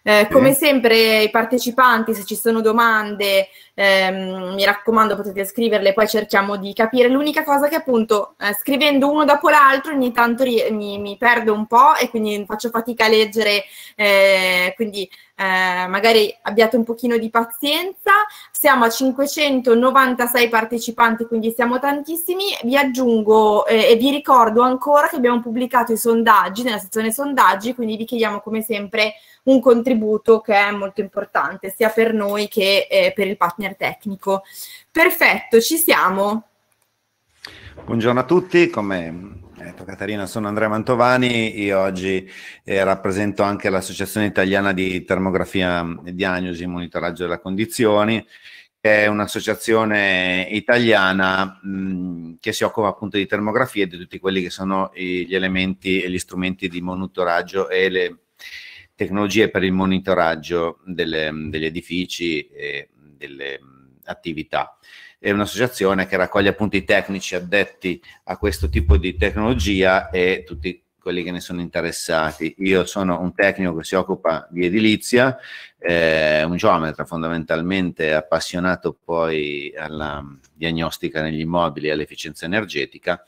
Eh, come sempre i partecipanti, se ci sono domande, ehm, mi raccomando potete scriverle, poi cerchiamo di capire. L'unica cosa che appunto eh, scrivendo uno dopo l'altro ogni tanto ri- mi, mi, perdo un po' e quindi faccio fatica a leggere, eh, quindi eh, magari abbiate un pochino di pazienza. Siamo a 596 partecipanti, quindi siamo tantissimi. Vi aggiungo eh, e vi ricordo ancora che abbiamo pubblicato i sondaggi nella sezione sondaggi, quindi vi chiediamo come sempre un contributo che è molto importante sia per noi che eh, per il partner tecnico. Perfetto, ci siamo. Buongiorno a tutti, come detto Caterina, sono Andrea Mantovani, io oggi eh, rappresento anche l'Associazione Italiana di Termografia e Diagnosi e Monitoraggio delle Condizioni, che è un'associazione italiana mh, che si occupa appunto di termografia e di tutti quelli che sono gli elementi e gli strumenti di monitoraggio e le tecnologie per il monitoraggio delle, degli edifici e delle attività è un'associazione che raccoglie appunto i tecnici addetti a questo tipo di tecnologia e tutti quelli che ne sono interessati. Io sono un tecnico che si occupa di edilizia, eh, un geometra fondamentalmente appassionato poi alla diagnostica negli immobili e all'efficienza energetica.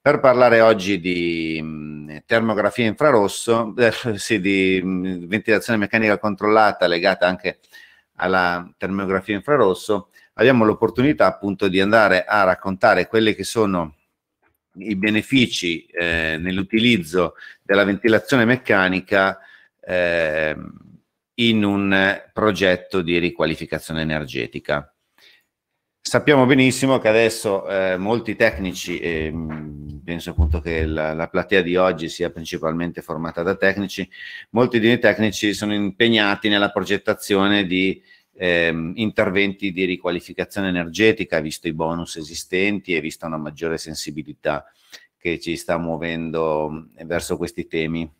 Per parlare oggi di mh, termografia infrarosso, eh, sì, di mh, ventilazione meccanica controllata legata anche alla termografia infrarosso, abbiamo l'opportunità appunto di andare a raccontare quelli che sono i benefici eh, nell'utilizzo della ventilazione meccanica eh, in un progetto di riqualificazione energetica. Sappiamo benissimo che adesso eh, molti tecnici, eh, penso appunto che la, la, platea di oggi sia principalmente formata da tecnici, molti noi tecnici sono impegnati nella progettazione di ehm, interventi di riqualificazione energetica, visto i bonus esistenti e vista una maggiore sensibilità che ci sta muovendo verso questi temi.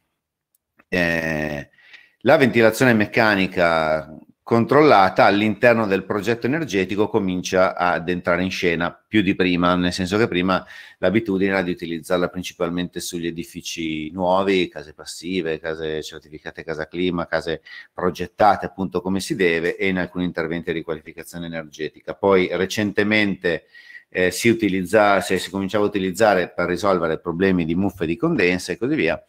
Eh, la ventilazione meccanica controllata all'interno del progetto energetico comincia ad entrare in scena più di prima, nel senso che prima l'abitudine era di utilizzarla principalmente sugli edifici nuovi, case passive, case certificate casa clima, case progettate appunto come si deve e in alcuni interventi di riqualificazione energetica. Poi recentemente eh, si, utilizza, si, si cominciava a utilizzare per risolvere problemi di muffe di condensa e così via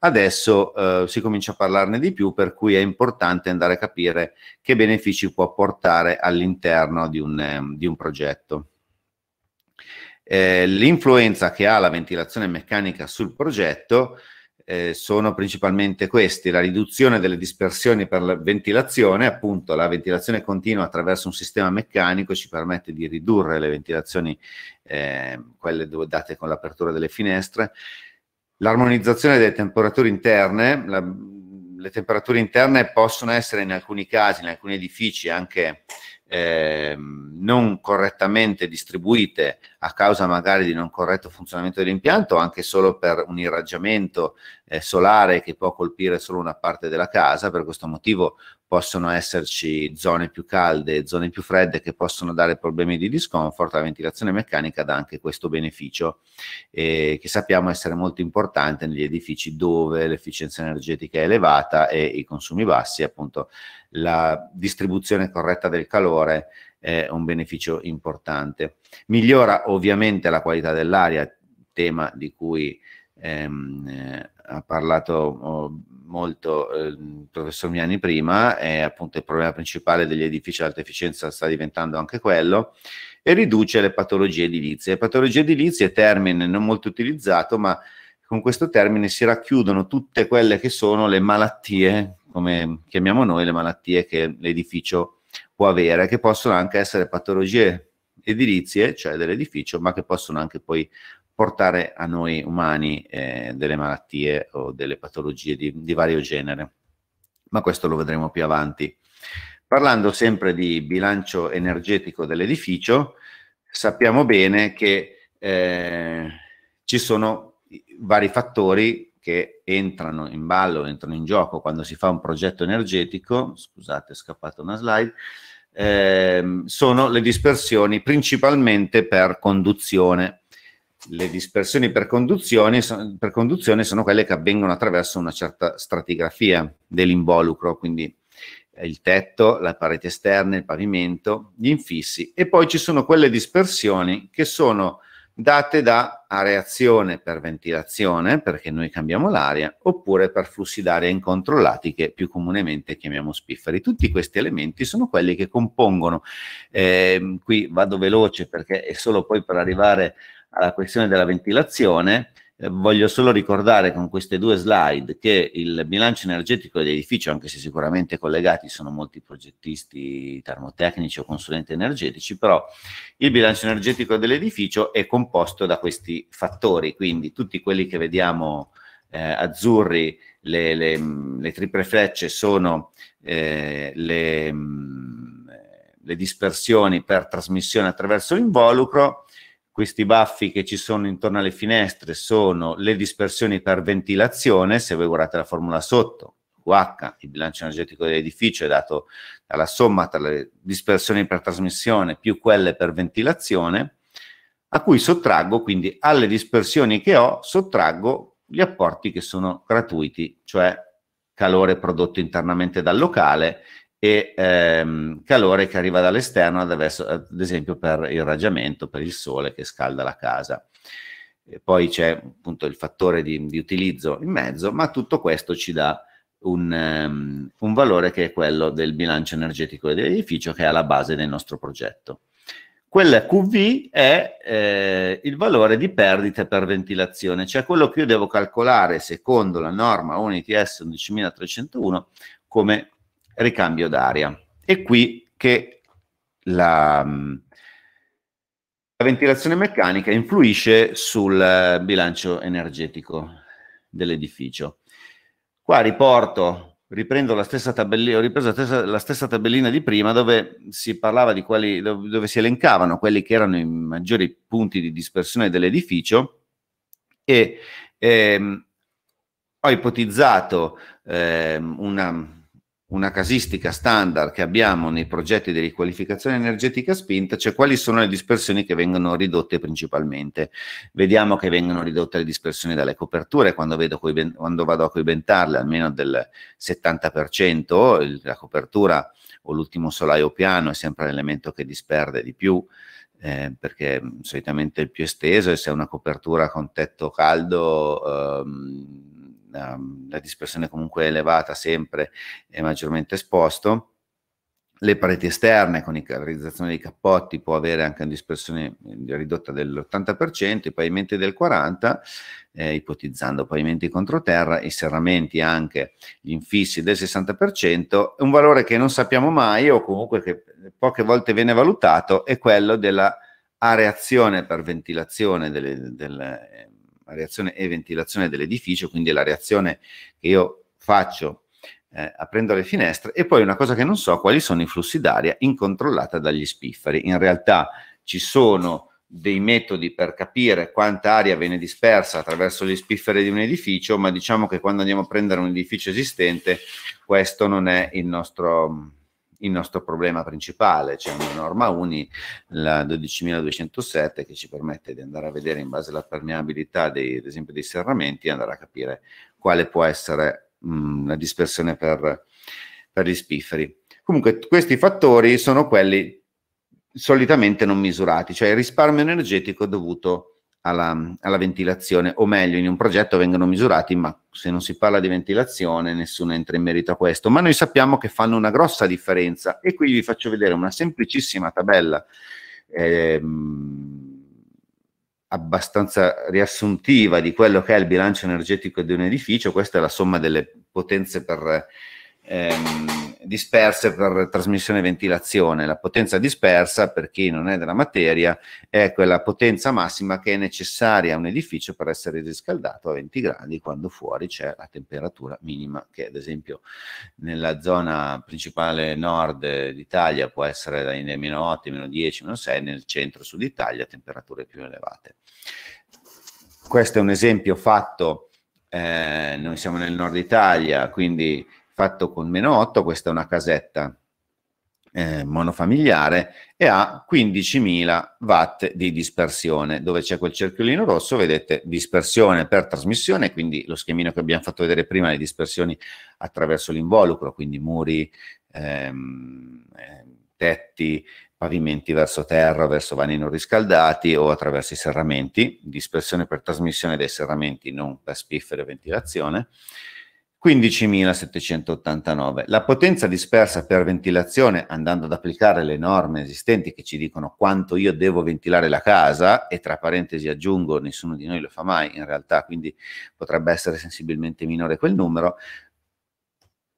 Adesso eh, si comincia a parlarne di più, per cui è importante andare a capire che benefici può portare all'interno di un, eh, di un progetto. Eh, l'influenza che ha la ventilazione meccanica sul progetto eh, sono principalmente questi, la riduzione delle dispersioni per la ventilazione, appunto la ventilazione continua attraverso un sistema meccanico ci permette di ridurre le ventilazioni, eh, quelle date con l'apertura delle finestre, L'armonizzazione delle temperature interne, la, le temperature interne possono essere in alcuni casi, in alcuni edifici anche eh, non correttamente distribuite a causa magari di non corretto funzionamento dell'impianto, anche solo per un irraggiamento eh, solare che può colpire solo una parte della casa, per questo motivo possono esserci zone più calde e zone più fredde che possono dare problemi di discomfort, la ventilazione meccanica dà anche questo beneficio eh, che sappiamo essere molto importante negli edifici dove l'efficienza energetica è elevata e i consumi bassi, appunto la distribuzione corretta del calore è un beneficio importante. Migliora ovviamente la qualità dell'aria, tema di cui ehm, eh, ha parlato oh, molto eh, il professor Miani prima, è appunto il problema principale degli edifici ad alta efficienza sta diventando anche quello, e riduce le patologie edilizie. Patologie edilizie, termine non molto utilizzato, ma con questo termine si racchiudono tutte quelle che sono le malattie, come chiamiamo noi, le malattie che l'edificio può avere, che possono anche essere patologie edilizie, cioè dell'edificio, ma che possono anche poi portare a noi umani eh, delle malattie o delle patologie di, di vario genere. Ma questo lo vedremo più avanti. Parlando sempre di bilancio energetico dell'edificio, sappiamo bene che eh, ci sono vari fattori che entrano in ballo, entrano in gioco quando si fa un progetto energetico, scusate è scappata una slide, eh, sono le dispersioni principalmente per conduzione le dispersioni per, per conduzione sono quelle che avvengono attraverso una certa stratigrafia dell'involucro, quindi il tetto, le pareti esterne, il pavimento, gli infissi e poi ci sono quelle dispersioni che sono date da areazione per ventilazione, perché noi cambiamo l'aria, oppure per flussi d'aria incontrollati che più comunemente chiamiamo spifferi. Tutti questi elementi sono quelli che compongono, eh, qui vado veloce perché è solo poi per arrivare alla questione della ventilazione, eh, voglio solo ricordare con queste due slide che il bilancio energetico dell'edificio, anche se sicuramente collegati sono molti progettisti termotecnici o consulenti energetici, però il bilancio energetico dell'edificio è composto da questi fattori, quindi tutti quelli che vediamo eh, azzurri, le, le, le, triple frecce sono eh, le, le dispersioni per trasmissione attraverso l'involucro, questi baffi che ci sono intorno alle finestre sono le dispersioni per ventilazione, se voi guardate la formula sotto, QH, il bilancio energetico dell'edificio è dato dalla somma tra le dispersioni per trasmissione più quelle per ventilazione, a cui sottraggo, quindi alle dispersioni che ho, sottraggo gli apporti che sono gratuiti, cioè calore prodotto internamente dal locale e ehm, calore che arriva dall'esterno, ad, esempio per il raggiamento, per il sole che scalda la casa. E poi c'è appunto il fattore di, di, utilizzo in mezzo, ma tutto questo ci dà un, um, un valore che è quello del bilancio energetico dell'edificio che è alla base del nostro progetto. Quel QV è eh, il valore di perdite per ventilazione, cioè quello che io devo calcolare secondo la norma UNITS 11301 come ricambio d'aria. È qui che la, la ventilazione meccanica influisce sul bilancio energetico dell'edificio. Qua riporto, riprendo la stessa tabellina, ho ripreso la stessa, la stessa, tabellina di prima dove si parlava di dove, dove si elencavano quelli che erano i maggiori punti di dispersione dell'edificio e ehm, ho ipotizzato ehm, una una casistica standard che abbiamo nei progetti di riqualificazione energetica spinta, cioè quali sono le dispersioni che vengono ridotte principalmente. Vediamo che vengono ridotte le dispersioni dalle coperture, quando, coi, quando vado a coibentarle almeno del 70%, la copertura o l'ultimo solaio piano è sempre l'elemento che disperde di più, eh, perché solitamente il più esteso e se è una copertura con tetto caldo... Ehm, la, la dispersione comunque elevata sempre è maggiormente esposto. Le pareti esterne con la realizzazione dei cappotti può avere anche una dispersione eh, ridotta dell'80%, i pavimenti del 40%, eh, ipotizzando pavimenti controterra, i serramenti anche gli infissi del 60%, un valore che non sappiamo mai o comunque che poche volte viene valutato è quello della areazione per ventilazione delle, delle reazione e ventilazione dell'edificio, quindi la reazione che io faccio eh, aprendo le finestre e poi una cosa che non so, quali sono i flussi d'aria incontrollata dagli spifferi. In realtà ci sono dei metodi per capire quanta aria viene dispersa attraverso le spiffere di un edificio, ma diciamo che quando andiamo a prendere un edificio esistente, questo non è il nostro, il nostro problema principale. C'è una norma UNI, la 12.207, che ci permette di andare a vedere in base alla permeabilità, dei, ad esempio, dei serramenti, andare a capire quale può essere mh, la dispersione per, per gli spifferi. Comunque questi fattori sono quelli solitamente non misurati, cioè il risparmio energetico dovuto alla, alla, ventilazione, o meglio, in un progetto vengono misurati, ma se non si parla di ventilazione nessuno entra in merito a questo, ma noi sappiamo che fanno una grossa differenza. E qui vi faccio vedere una semplicissima tabella ehm, abbastanza riassuntiva di quello che è il bilancio energetico di un edificio, questa è la somma delle potenze per ehm, disperse per trasmissione e ventilazione. La potenza dispersa, per chi non è della materia, è quella potenza massima che è necessaria a un edificio per essere riscaldato a 20 gradi quando fuori c'è la temperatura minima che ad esempio nella zona principale nord d'Italia può essere dai meno 8, meno 10, meno 6, nel centro-sud Italia temperature più elevate. Questo è un esempio fatto, eh, noi siamo nel nord Italia, quindi fatto con meno 8, questa è una casetta eh, monofamiliare e ha 15.000 watt di dispersione, dove c'è quel cerchiolino rosso, vedete dispersione per trasmissione, quindi lo schemino che abbiamo fatto vedere prima, le dispersioni attraverso l'involucro, quindi muri, ehm, eh, tetti, pavimenti verso terra, verso vani non riscaldati o attraverso i serramenti, dispersione per trasmissione dei serramenti, non per spiffere e ventilazione. 15.789. La potenza dispersa per ventilazione, andando ad applicare le norme esistenti che ci dicono quanto io devo ventilare la casa, e tra parentesi aggiungo, nessuno di noi lo fa mai in realtà, quindi potrebbe essere sensibilmente minore quel numero,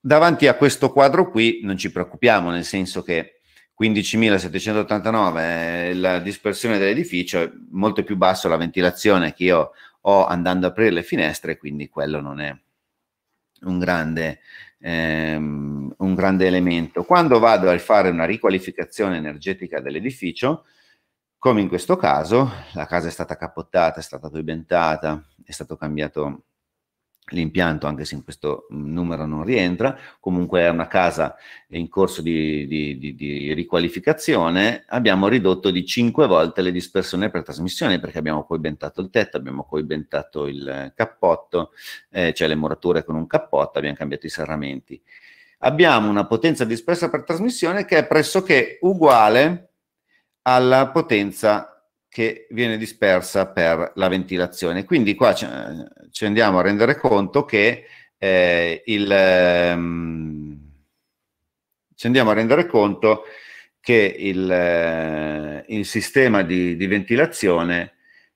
davanti a questo quadro qui non ci preoccupiamo, nel senso che 15.789 è la dispersione dell'edificio, è molto più basso la ventilazione che io ho andando a aprire le finestre, quindi quello non è un grande, ehm, un grande elemento. Quando vado a fare una riqualificazione energetica dell'edificio, come in questo caso, la casa è stata cappottata, è stata coibentata, è stato cambiato l'impianto, anche se in questo mm, numero non rientra, comunque è una casa in corso di, di, di, di, riqualificazione, abbiamo ridotto di 5 volte le dispersioni per trasmissione perché abbiamo coibentato il tetto, abbiamo coibentato il cappotto, eh, cioè le murature con un cappotto, abbiamo cambiato i serramenti. Abbiamo una potenza dispersa per trasmissione che è pressoché uguale alla potenza che viene dispersa per la ventilazione. Quindi qua ci, andiamo a rendere conto che eh, il, ehm, ci andiamo a rendere conto che il, eh, il sistema di, di ventilazione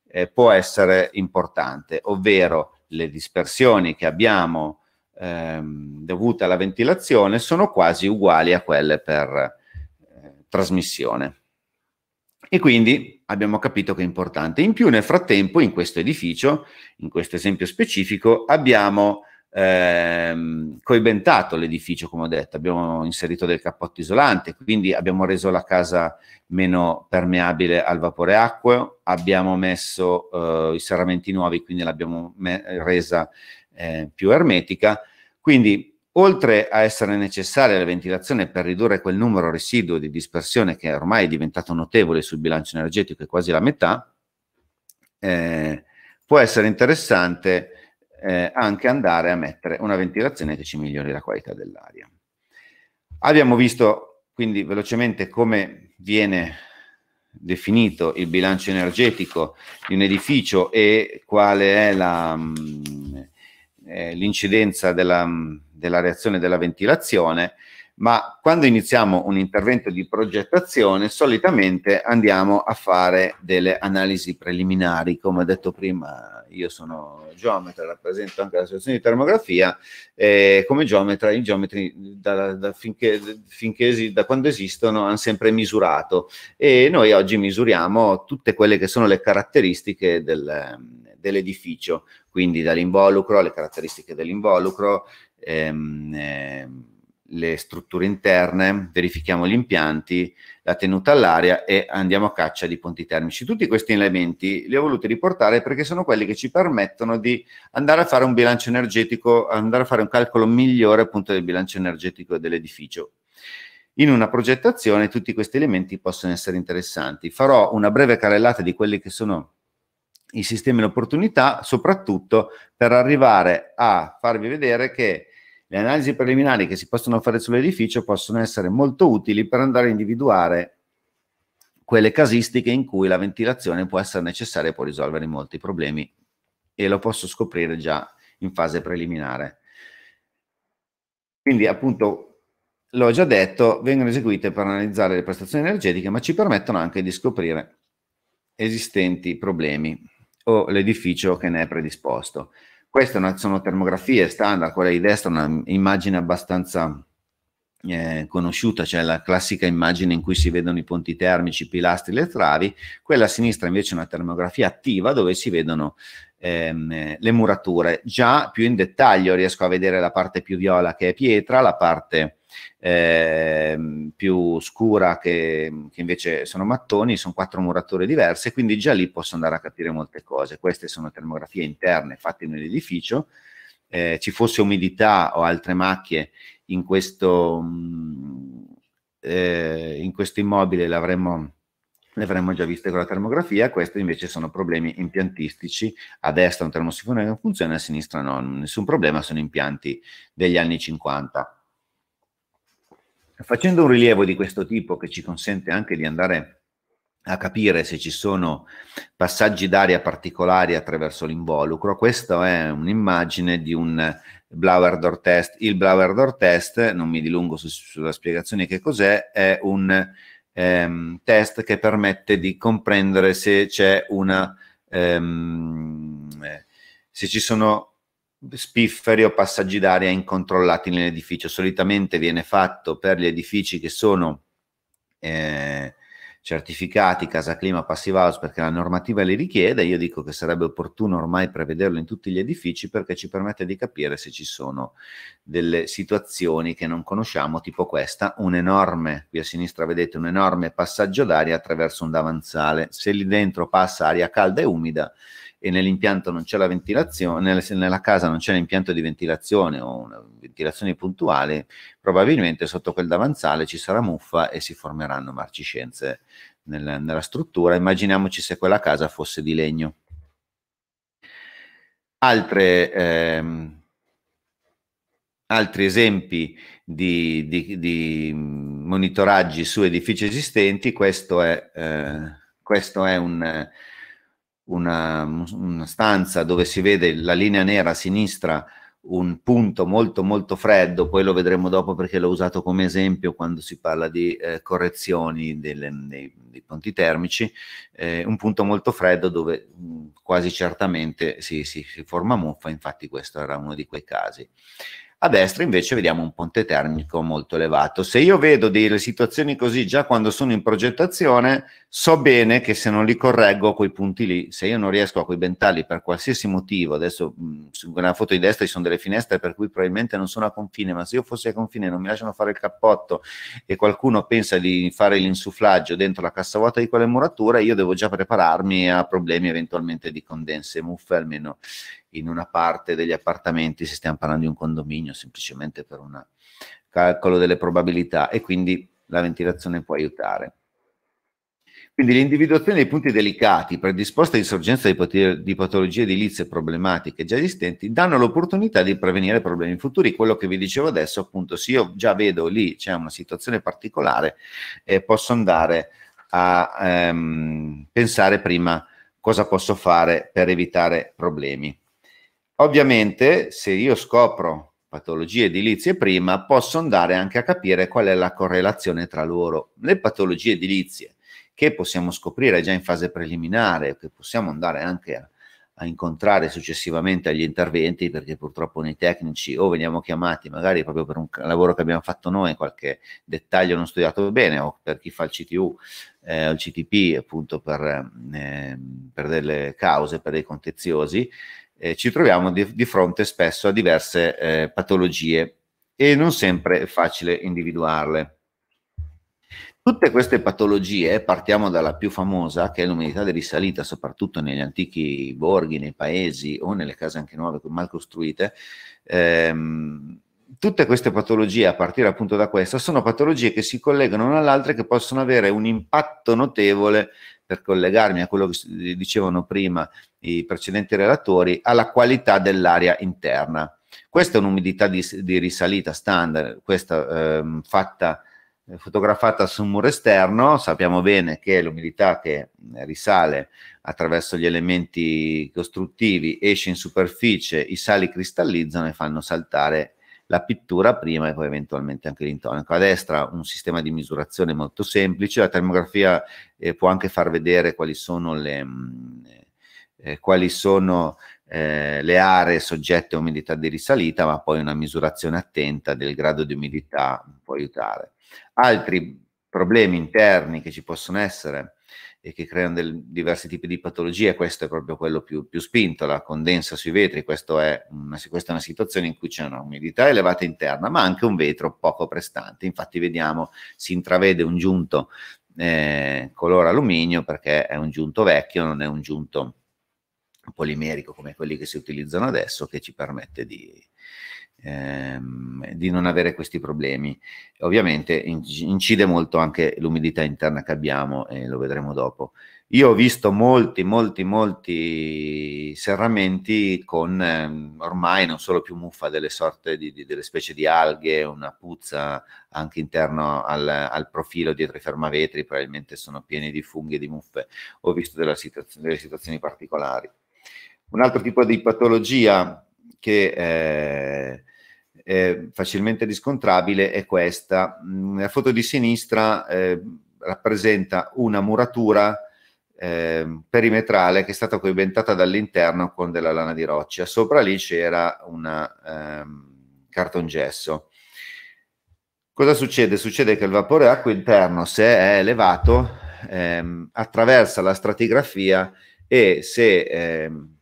eh, può essere importante, ovvero le dispersioni che abbiamo ehm, dovute alla ventilazione sono quasi uguali a quelle per eh, trasmissione. E quindi abbiamo capito che è importante. In più, nel frattempo, in questo edificio, in questo esempio specifico, abbiamo ehm, coibentato l'edificio, come ho detto, abbiamo inserito del cappotto isolante, quindi abbiamo reso la casa meno permeabile al vapore acqueo, abbiamo messo eh, i serramenti nuovi, quindi l'abbiamo resa eh, più ermetica. Quindi oltre a essere necessaria la ventilazione per ridurre quel numero residuo di dispersione che ormai è diventato notevole sul bilancio energetico, è quasi la metà, eh, può essere interessante eh, anche andare a mettere una ventilazione che ci migliori la qualità dell'aria. Abbiamo visto quindi velocemente come viene definito il bilancio energetico di un edificio e quale è mm, eh, l'incidenza della mm, della reazione della ventilazione, ma quando iniziamo un intervento di progettazione solitamente andiamo a fare delle analisi preliminari, come ho detto prima io sono geometra, rappresento anche la situazione di termografia, e come geometra i geometri da, da, finché, finché, da quando esistono hanno sempre misurato. E noi oggi misuriamo tutte quelle che sono le caratteristiche del, dell'edificio, quindi dall'involucro, le caratteristiche dell'involucro, ehm, eh, le strutture interne, verifichiamo gli impianti, la tenuta all'aria e andiamo a caccia di ponti termici. Tutti questi elementi li ho voluti riportare perché sono quelli che ci permettono di andare a fare un bilancio energetico, andare a fare un calcolo migliore appunto del bilancio energetico dell'edificio. In una progettazione tutti questi elementi possono essere interessanti. Farò una breve carrellata di quelli che sono i sistemi e opportunità, soprattutto per arrivare a farvi vedere che le analisi preliminari che si possono fare sull'edificio possono essere molto utili per andare a individuare quelle casistiche in cui la ventilazione può essere necessaria e può risolvere molti problemi e lo posso scoprire già in fase preliminare. Quindi appunto l'ho già detto, vengono eseguite per analizzare le prestazioni energetiche, ma ci permettono anche di scoprire esistenti problemi o l'edificio che ne è predisposto. Queste sono termografie standard, quella di destra è un'immagine abbastanza eh, conosciuta, cioè la classica immagine in cui si vedono i ponti termici, i pilastri, le travi, quella a sinistra invece è una termografia attiva dove si vedono ehm, le murature. Già più in dettaglio riesco a vedere la parte più viola che è pietra, la parte eh, più scura che, che, invece sono mattoni, sono quattro murature diverse, quindi già lì posso andare a capire molte cose. Queste sono termografie interne fatte nell'edificio. Eh, ci fosse umidità o altre macchie in questo, mh, eh, in questo immobile l'avremmo le avremmo già viste con la termografia, questi invece sono problemi impiantistici, a destra un termosifone che non funziona, a sinistra no, nessun problema, sono impianti degli anni 50. Facendo un rilievo di questo tipo che ci consente anche di andare a capire se ci sono passaggi d'aria particolari attraverso l'involucro, questa è un'immagine di un blower door test. Il blower door test, non mi dilungo su, sulla spiegazione che cos'è, è un ehm, test che permette di comprendere se c'è una ehm, se ci sono spifferi o passaggi d'aria incontrollati nell'edificio. Solitamente viene fatto per gli edifici che sono eh, certificati casa clima passive house perché la normativa li richiede. Io dico che sarebbe opportuno ormai prevederlo in tutti gli edifici perché ci permette di capire se ci sono delle situazioni che non conosciamo, tipo questa, un enorme, qui a sinistra vedete un enorme passaggio d'aria attraverso un davanzale. Se lì dentro passa aria calda e umida, e nell'impianto non c'è la ventilazione, nella casa non c'è l'impianto di ventilazione o una ventilazione puntuale, probabilmente sotto quel davanzale ci sarà muffa e si formeranno marciscenze nel, nella struttura. Immaginiamoci se quella casa fosse di legno. Altre, ehm, altri esempi di, di, di, monitoraggi su edifici esistenti, questo è, eh, questo è un una, una stanza dove si vede la linea nera a sinistra un punto molto molto freddo, poi lo vedremo dopo perché l'ho usato come esempio quando si parla di eh, correzioni delle, dei, dei, ponti termici, eh, un punto molto freddo dove mh, quasi certamente si, si, si, forma muffa, infatti questo era uno di quei casi. A destra invece vediamo un ponte termico molto elevato. Se io vedo delle situazioni così già quando sono in progettazione, so bene che se non li correggo quei punti lì, se io non riesco a coibentarli per qualsiasi motivo, adesso nella foto di destra ci sono delle finestre per cui probabilmente non sono a confine, ma se io fossi a confine e non mi lasciano fare il cappotto e qualcuno pensa di fare l'insufflaggio dentro la cassa vuota di quelle murature, io devo già prepararmi a problemi eventualmente di condense muffe, almeno in una parte degli appartamenti, se stiamo parlando di un condominio, semplicemente per un calcolo delle probabilità e quindi la ventilazione può aiutare. Quindi l'individuazione dei punti delicati predisposti all'insorgenza di patologie edilizie problematiche già esistenti danno l'opportunità di prevenire problemi futuri. Quello che vi dicevo adesso, appunto, se io già vedo lì c'è una situazione particolare, eh, posso andare a ehm, pensare prima cosa posso fare per evitare problemi. Ovviamente, se io scopro patologie edilizie prima, posso andare anche a capire qual è la correlazione tra loro. Le patologie edilizie che possiamo scoprire già in fase preliminare, che possiamo andare anche a, a incontrare successivamente agli interventi, perché purtroppo nei tecnici o veniamo chiamati magari proprio per un lavoro che abbiamo fatto noi, qualche dettaglio non studiato bene, o per chi fa il CTU eh, o il CTP, appunto per, eh, per delle cause, per dei contenziosi, eh, ci troviamo di, di, fronte spesso a diverse eh, patologie e non sempre è facile individuarle. Tutte queste patologie, partiamo dalla più famosa, che è l'umidità di risalita, soprattutto negli antichi borghi, nei paesi o nelle case anche nuove, mal costruite, ehm, tutte queste patologie, a partire appunto da questa, sono patologie che si collegano una all'altra e che possono avere un impatto notevole, per collegarmi a quello che dicevano prima i precedenti relatori, alla qualità dell'aria interna. Questa è un'umidità di, di risalita standard, questa ehm, fatta eh, fotografata su un muro esterno, sappiamo bene che l'umidità che risale attraverso gli elementi costruttivi esce in superficie, i sali cristallizzano e fanno saltare la pittura prima e poi eventualmente anche l'intonico. A destra un sistema di misurazione molto semplice, la termografia eh, può anche far vedere quali sono le, mm, eh, quali sono, eh, le aree soggette a umidità di risalita, ma poi una misurazione attenta del grado di umidità può aiutare. Altri problemi interni che ci possono essere e che creano del, diversi tipi di patologie, questo è proprio quello più, più spinto, la condensa sui vetri, è una, questa è una situazione in cui c'è un'umidità elevata interna, ma anche un vetro poco prestante. Infatti vediamo, si intravede un giunto eh, color alluminio perché è un giunto vecchio, non è un giunto polimerico come quelli che si utilizzano adesso, che ci permette di, ehm, di non avere questi problemi. Ovviamente incide molto anche l'umidità interna che abbiamo e lo vedremo dopo. Io ho visto molti, molti, molti serramenti con ehm, ormai non solo più muffa delle sorte di, di, delle specie di alghe, una puzza anche interno al, al, profilo dietro i fermavetri, probabilmente sono pieni di funghi e di muffe. Ho visto situazioni, delle situazioni particolari. Un altro tipo di patologia che eh, eh, facilmente riscontrabile è questa. Mm, la foto di sinistra eh, rappresenta una muratura eh, perimetrale che è stata coibentata dall'interno con della lana di roccia. Sopra lì c'era una ehm, cartongesso. Cosa succede? Succede che il vapore acqua interno, se è elevato, ehm, attraversa la stratigrafia e se ehm,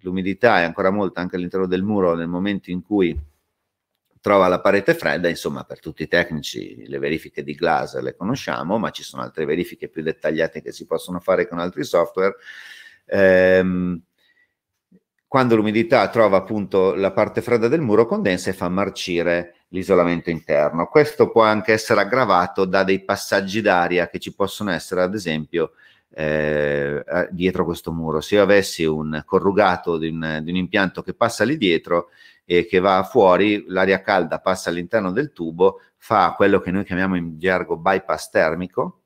l'umidità è ancora molta anche all'interno del muro nel momento in cui trova la parete fredda, insomma per tutti i tecnici le verifiche di Glass le conosciamo, ma ci sono altre verifiche più dettagliate che si possono fare con altri software. Ehm, quando l'umidità trova appunto la parte fredda del muro condensa e fa marcire l'isolamento interno. Questo può anche essere aggravato da dei passaggi d'aria che ci possono essere ad esempio eh, dietro questo muro. Se io avessi un corrugato di un, di un impianto che passa lì dietro, e che va fuori, l'aria calda passa all'interno del tubo, fa quello che noi chiamiamo in gergo bypass termico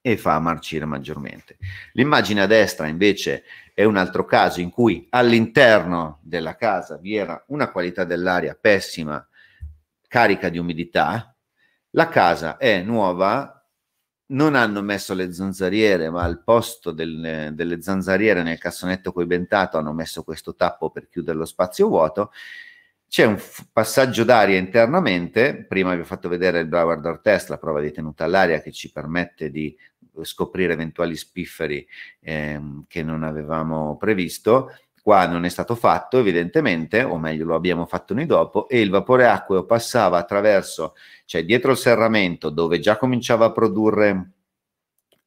e fa marcire maggiormente. L'immagine a destra invece è un altro caso in cui all'interno della casa vi era una qualità dell'aria pessima, carica di umidità, la casa è nuova, non hanno messo le zanzariere, ma al posto del, delle zanzariere nel cassonetto coibentato hanno messo questo tappo per chiudere lo spazio vuoto. C'è un f- passaggio d'aria internamente, prima vi ho fatto vedere il Broward Door Test, la prova di tenuta all'aria che ci permette di scoprire eventuali spifferi ehm, che non avevamo previsto. Qua non è stato fatto evidentemente, o meglio lo abbiamo fatto noi dopo, e il vapore acqueo passava attraverso, cioè dietro il serramento dove già cominciava a produrre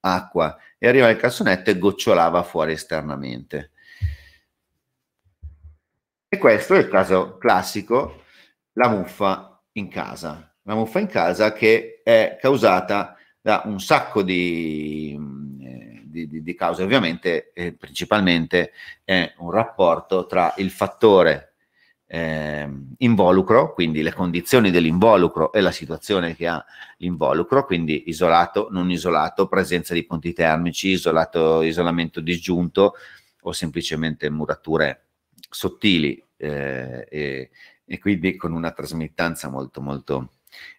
acqua e arriva il cassonetto e gocciolava fuori esternamente. E questo è il caso classico, la muffa in casa. La muffa in casa che è causata da un sacco di di, di, di cause. Ovviamente, eh, principalmente è un rapporto tra il fattore eh, involucro, quindi le condizioni dell'involucro e la situazione che ha l'involucro, quindi isolato, non isolato, presenza di ponti termici, isolato, isolamento disgiunto o semplicemente murature sottili eh, e, e quindi con una trasmittanza molto molto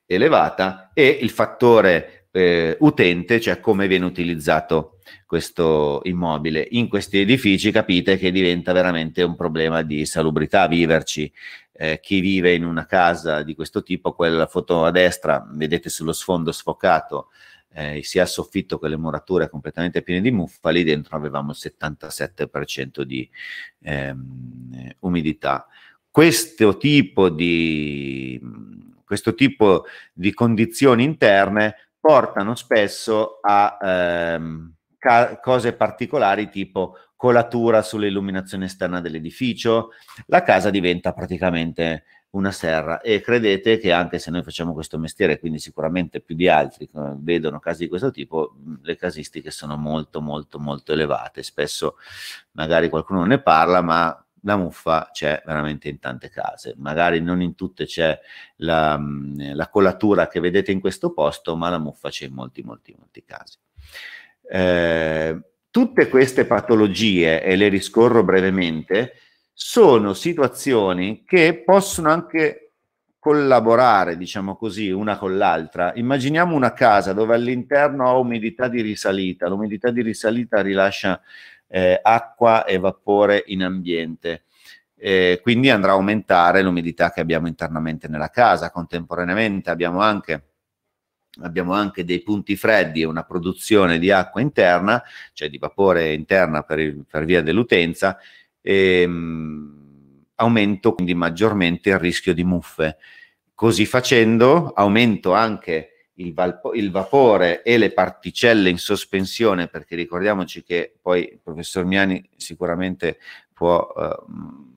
elevata e il fattore eh, utente, cioè come viene utilizzato questo immobile. In questi edifici capite che diventa veramente un problema di salubrità viverci. Eh, chi vive in una casa di questo tipo, quella foto a destra, vedete sullo sfondo sfocato, eh, sia il soffitto che le murature completamente piene di muffa, lì dentro avevamo il 77% di ehm, umidità. Questo tipo di, questo tipo di condizioni interne portano spesso a ehm, ca- cose particolari tipo colatura sull'illuminazione esterna dell'edificio, la casa diventa praticamente una serra. E credete che anche se noi facciamo questo mestiere, quindi sicuramente più di altri eh, vedono casi di questo tipo, le casistiche sono molto molto molto elevate, spesso magari qualcuno ne parla, ma la muffa c'è veramente in tante case, magari non in tutte c'è la, la colatura che vedete in questo posto, ma la muffa c'è in molti molti molti casi. Eh, tutte queste patologie, e le riscorro brevemente, sono situazioni che possono anche collaborare, diciamo così, una con l'altra. Immaginiamo una casa dove all'interno ha umidità di risalita, l'umidità di risalita rilascia eh, acqua e vapore in ambiente. Eh, quindi andrà a aumentare l'umidità che abbiamo internamente nella casa. Contemporaneamente abbiamo anche abbiamo anche dei punti freddi e una produzione di acqua interna, cioè di vapore interna per, il, per via dell'utenza, e, ehm, mh, aumento quindi maggiormente il rischio di muffe. Così facendo aumento anche il, valpo, il, vapore e le particelle in sospensione, perché ricordiamoci che poi il professor Miani sicuramente può uh,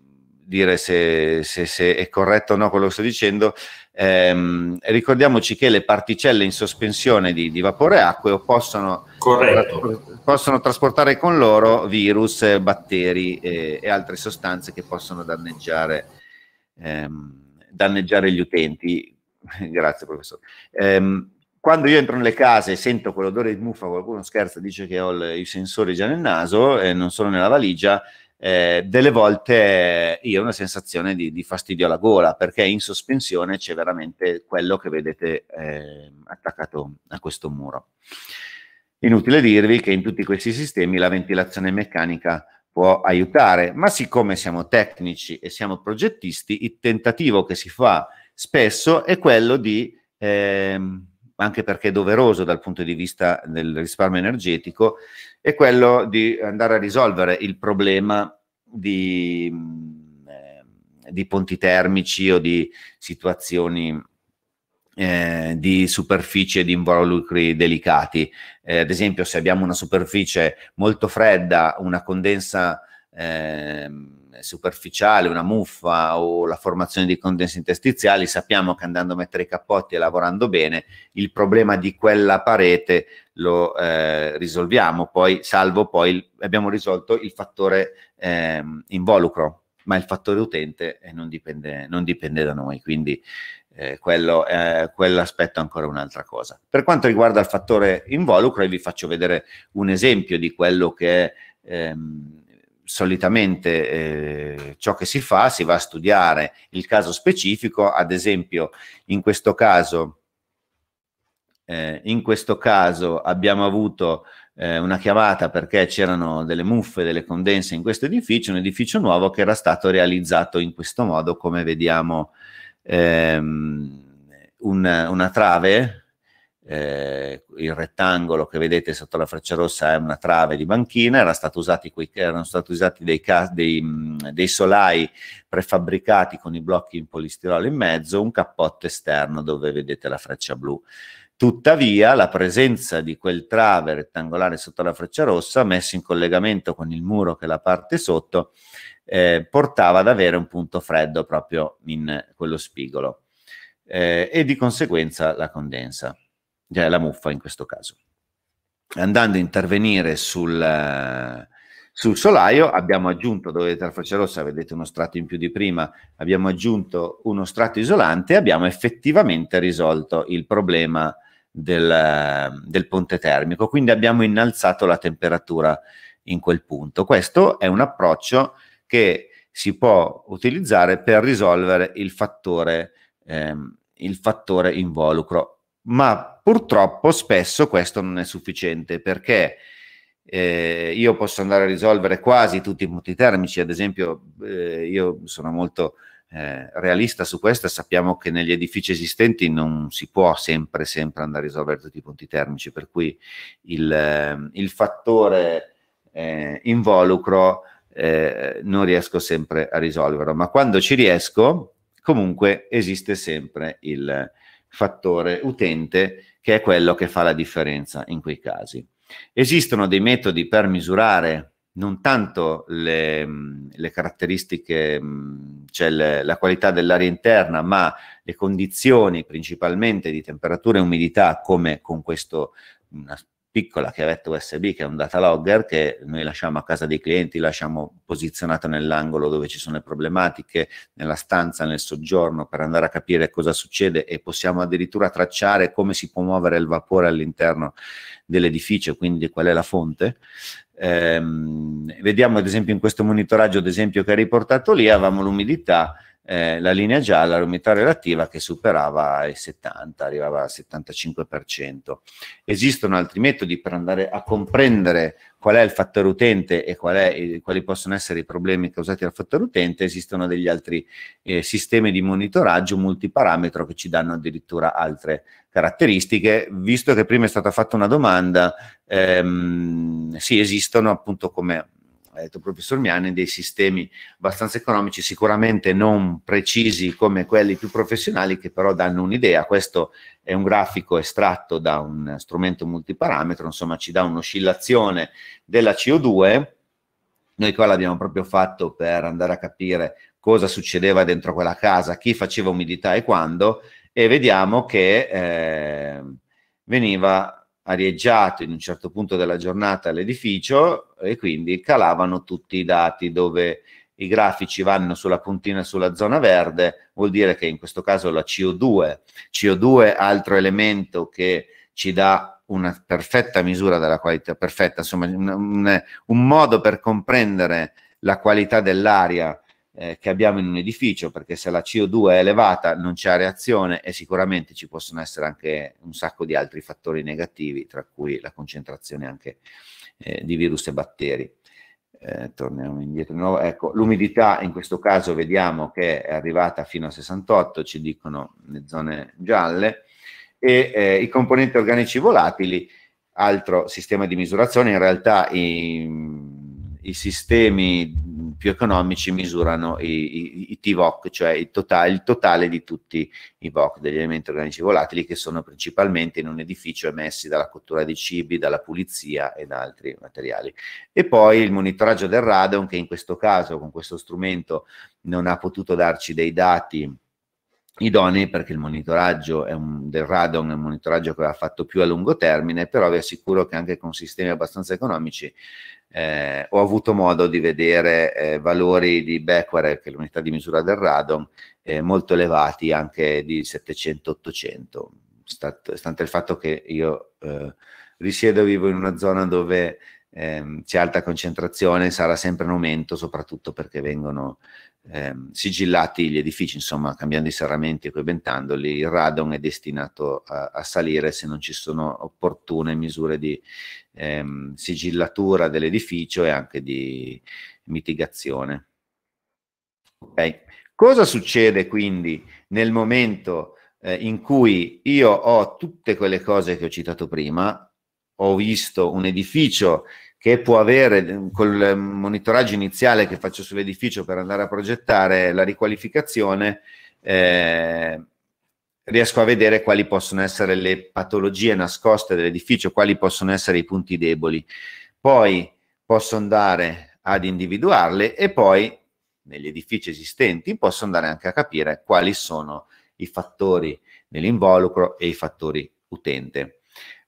dire se, se, se, è corretto o no quello che sto dicendo, ehm, ricordiamoci che le particelle in sospensione di, di vapore acqueo possono, possono, trasportare con loro virus, batteri e, e altre sostanze che possono danneggiare, ehm, danneggiare gli utenti. Grazie professore. Ehm, quando io entro nelle case e sento quell'odore di muffa, qualcuno scherza, dice che ho il, i sensori già nel naso e non sono nella valigia, eh, delle volte io ho una sensazione di, di, fastidio alla gola perché in sospensione c'è veramente quello che vedete eh, attaccato a questo muro. Inutile dirvi che in tutti questi sistemi la ventilazione meccanica può aiutare, ma siccome siamo tecnici e siamo progettisti, il tentativo che si fa spesso è quello di, eh, anche perché è doveroso dal punto di vista del risparmio energetico, è quello di andare a risolvere il problema di, eh, di ponti termici o di situazioni eh, di superficie di involucri delicati. Eh, ad esempio, se abbiamo una superficie molto fredda, una condensa eh, superficiale, una muffa o la formazione di condensi interstiziali, sappiamo che andando a mettere i cappotti e lavorando bene, il problema di quella parete lo eh, risolviamo, poi salvo poi abbiamo risolto il fattore eh, involucro, ma il fattore utente eh, non, dipende, non, dipende, da noi, quindi eh, quello, eh, quell'aspetto è ancora un'altra cosa. Per quanto riguarda il fattore involucro, vi faccio vedere un esempio di quello che è ehm, solitamente eh, ciò che si fa, si va a studiare. Il caso specifico, ad esempio in questo caso, eh, in questo caso abbiamo avuto eh, una chiamata perché c'erano delle muffe, delle condense in questo edificio, un edificio nuovo che era stato realizzato in questo modo, come vediamo ehm, un, una trave eh, il rettangolo che vedete sotto la freccia rossa è una trave di banchina, era stato usati quei, erano stati usati dei, dei, dei, solai prefabbricati con i blocchi in polistirolo in mezzo, un cappotto esterno dove vedete la freccia blu. Tuttavia, la presenza di quel trave rettangolare sotto la freccia rossa, messo in collegamento con il muro che la parte sotto, eh, portava ad avere un punto freddo proprio in quello spigolo eh, e di conseguenza la condensa cioè la muffa in questo caso. Andando a intervenire sul, sul solaio abbiamo aggiunto, dove vedete la faccia rossa, vedete uno strato in più di prima, abbiamo aggiunto uno strato isolante e abbiamo effettivamente risolto il problema del, del ponte termico, quindi abbiamo innalzato la temperatura in quel punto. Questo è un approccio che si può utilizzare per risolvere il fattore, ehm, il fattore involucro ma purtroppo spesso questo non è sufficiente perché eh, io posso andare a risolvere quasi tutti i punti termici, ad esempio eh, io sono molto eh, realista su questo e sappiamo che negli edifici esistenti non si può sempre, sempre andare a risolvere tutti i punti termici, per cui il, ehm, il fattore eh, involucro eh, non riesco sempre a risolverlo, ma quando ci riesco comunque esiste sempre il fattore utente che è quello che fa la differenza in quei casi. Esistono dei metodi per misurare non tanto le, le caratteristiche, cioè le, la qualità dell'aria interna, ma le condizioni principalmente di temperatura e umidità, come con questo piccola chiavetta USB che è un data logger che noi lasciamo a casa dei clienti, lasciamo posizionato nell'angolo dove ci sono le problematiche, nella stanza, nel soggiorno per andare a capire cosa succede e possiamo addirittura tracciare come si può muovere il vapore all'interno dell'edificio, quindi qual è la fonte. Ehm, vediamo ad esempio in questo monitoraggio, ad esempio che è riportato lì, avevamo l'umidità eh, la linea gialla, l'umidità relativa che superava il 70, arrivava al 75%. Esistono altri metodi per andare a comprendere qual è il fattore utente e qual è, quali possono essere i problemi causati dal fattore utente, esistono degli altri eh, sistemi di monitoraggio multiparametro che ci danno addirittura altre caratteristiche. Visto che prima è stata fatta una domanda, ehm, sì, esistono appunto come ha detto il professor Miani, dei sistemi abbastanza economici, sicuramente non precisi come quelli più professionali, che però danno un'idea. Questo è un grafico estratto da un strumento multiparametro, insomma ci dà un'oscillazione della CO2. Noi qua l'abbiamo proprio fatto per andare a capire cosa succedeva dentro quella casa, chi faceva umidità e quando, e vediamo che eh, veniva arieggiato in un certo punto della giornata l'edificio e quindi calavano tutti i dati dove i grafici vanno sulla puntina sulla zona verde, vuol dire che in questo caso la CO2, CO2 altro elemento che ci dà una perfetta misura della qualità, perfetta, insomma un, un, un modo per comprendere la qualità dell'aria eh, che abbiamo in un edificio, perché se la CO2 è elevata non c'è reazione e sicuramente ci possono essere anche un sacco di altri fattori negativi, tra cui la concentrazione anche eh, di virus e batteri. Eh, torniamo indietro di nuovo. Ecco, l'umidità in questo caso vediamo che è arrivata fino a 68, ci dicono le zone gialle, e eh, i componenti organici volatili, altro sistema di misurazione, in realtà i, i sistemi più economici misurano i, i, i TVOC, cioè il totale, il totale, di tutti i VOC, degli elementi organici volatili, che sono principalmente in un edificio emessi dalla cottura dei cibi, dalla pulizia e da altri materiali. E poi il monitoraggio del radon, che in questo caso, con questo strumento, non ha potuto darci dei dati idonei perché il monitoraggio un, del radon è un monitoraggio che va fatto più a lungo termine, però vi assicuro che anche con sistemi abbastanza economici eh, ho avuto modo di vedere eh, valori di Becquerel, che è l'unità di misura del radon, eh, molto elevati, anche di 700-800, stante il fatto che io eh, risiedo e vivo in una zona dove ehm, c'è alta concentrazione, sarà sempre in aumento, soprattutto perché vengono ehm, sigillati gli edifici, insomma, cambiando i serramenti e coibentandoli, il radon è destinato a, a, salire se non ci sono opportune misure di ehm, sigillatura dell'edificio e anche di mitigazione. Okay. Cosa succede quindi nel momento eh, in cui io ho tutte quelle cose che ho citato prima, ho visto un edificio che può avere col monitoraggio iniziale che faccio sull'edificio per andare a progettare la riqualificazione, eh, riesco a vedere quali possono essere le patologie nascoste dell'edificio, quali possono essere i punti deboli. Poi posso andare ad individuarle e poi negli edifici esistenti posso andare anche a capire quali sono i fattori dell'involucro e i fattori utente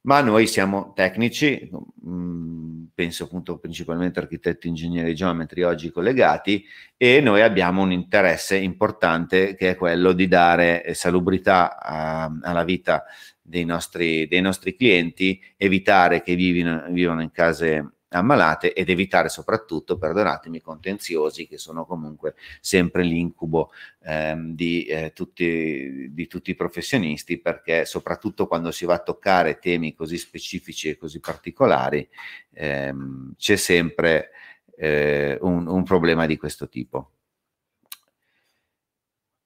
ma noi siamo tecnici, mm, penso appunto principalmente architetti, ingegneri, geometri oggi collegati e noi abbiamo un interesse importante che è quello di dare salubrità a, alla vita dei nostri, dei nostri clienti, evitare che vivino, vivano in case ammalate ed evitare soprattutto, perdonatemi, contenziosi che sono comunque sempre l'incubo ehm, di, eh, tutti, di, tutti, i professionisti perché soprattutto quando si va a toccare temi così specifici e così particolari ehm, c'è sempre eh, un, un problema di questo tipo.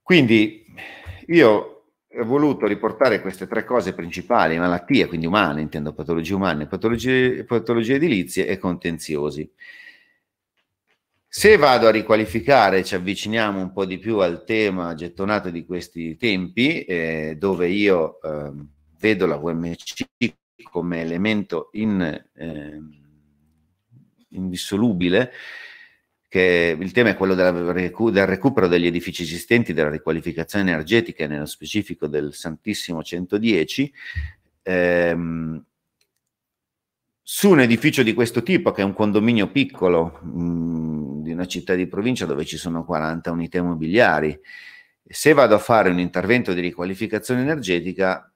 Quindi io voluto riportare queste tre cose principali, malattie, quindi umane, intendo patologie umane, patologie, patologie edilizie e contenziosi. Se vado a riqualificare, ci avviciniamo un po' di più al tema gettonato di questi tempi, eh, dove io eh, vedo la VMC come elemento in, eh, indissolubile, che il tema è quello recu- del, recupero degli edifici esistenti, della riqualificazione energetica, nello specifico del Santissimo 110. Ehm, su un edificio di questo tipo, che è un condominio piccolo mh, mm, di una città di provincia dove ci sono 40 unità immobiliari, se vado a fare un intervento di riqualificazione energetica,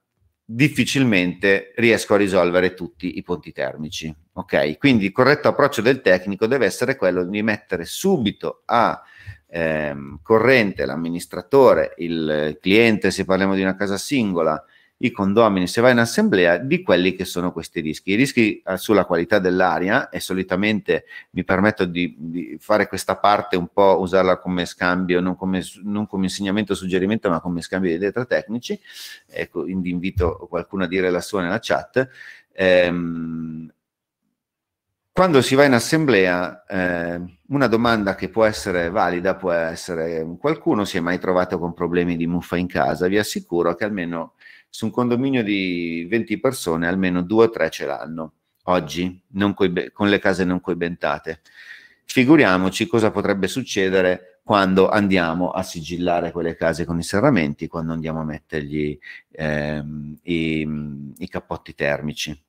difficilmente riesco a risolvere tutti i ponti termici. Ok? Quindi il corretto approccio del tecnico deve essere quello di mettere subito a ehm, corrente l'amministratore, il cliente, se parliamo di una casa singola, i condomini, se vai in assemblea, di quelli che sono questi rischi. I rischi eh, sulla qualità dell'aria, e solitamente mi permetto di, di, fare questa parte un po', usarla come scambio, non come, non come insegnamento o suggerimento, ma come scambio di idee tecnici, ecco, quindi invito qualcuno a dire la sua nella chat. Ehm, quando si va in assemblea, eh, una domanda che può essere valida può essere qualcuno si è mai trovato con problemi di muffa in casa? Vi assicuro che almeno su un condominio di 20 persone almeno due o tre ce l'hanno oggi, coi, con le case non coibentate. Figuriamoci cosa potrebbe succedere quando andiamo a sigillare quelle case con i serramenti, quando andiamo a mettergli ehm, i, i cappotti termici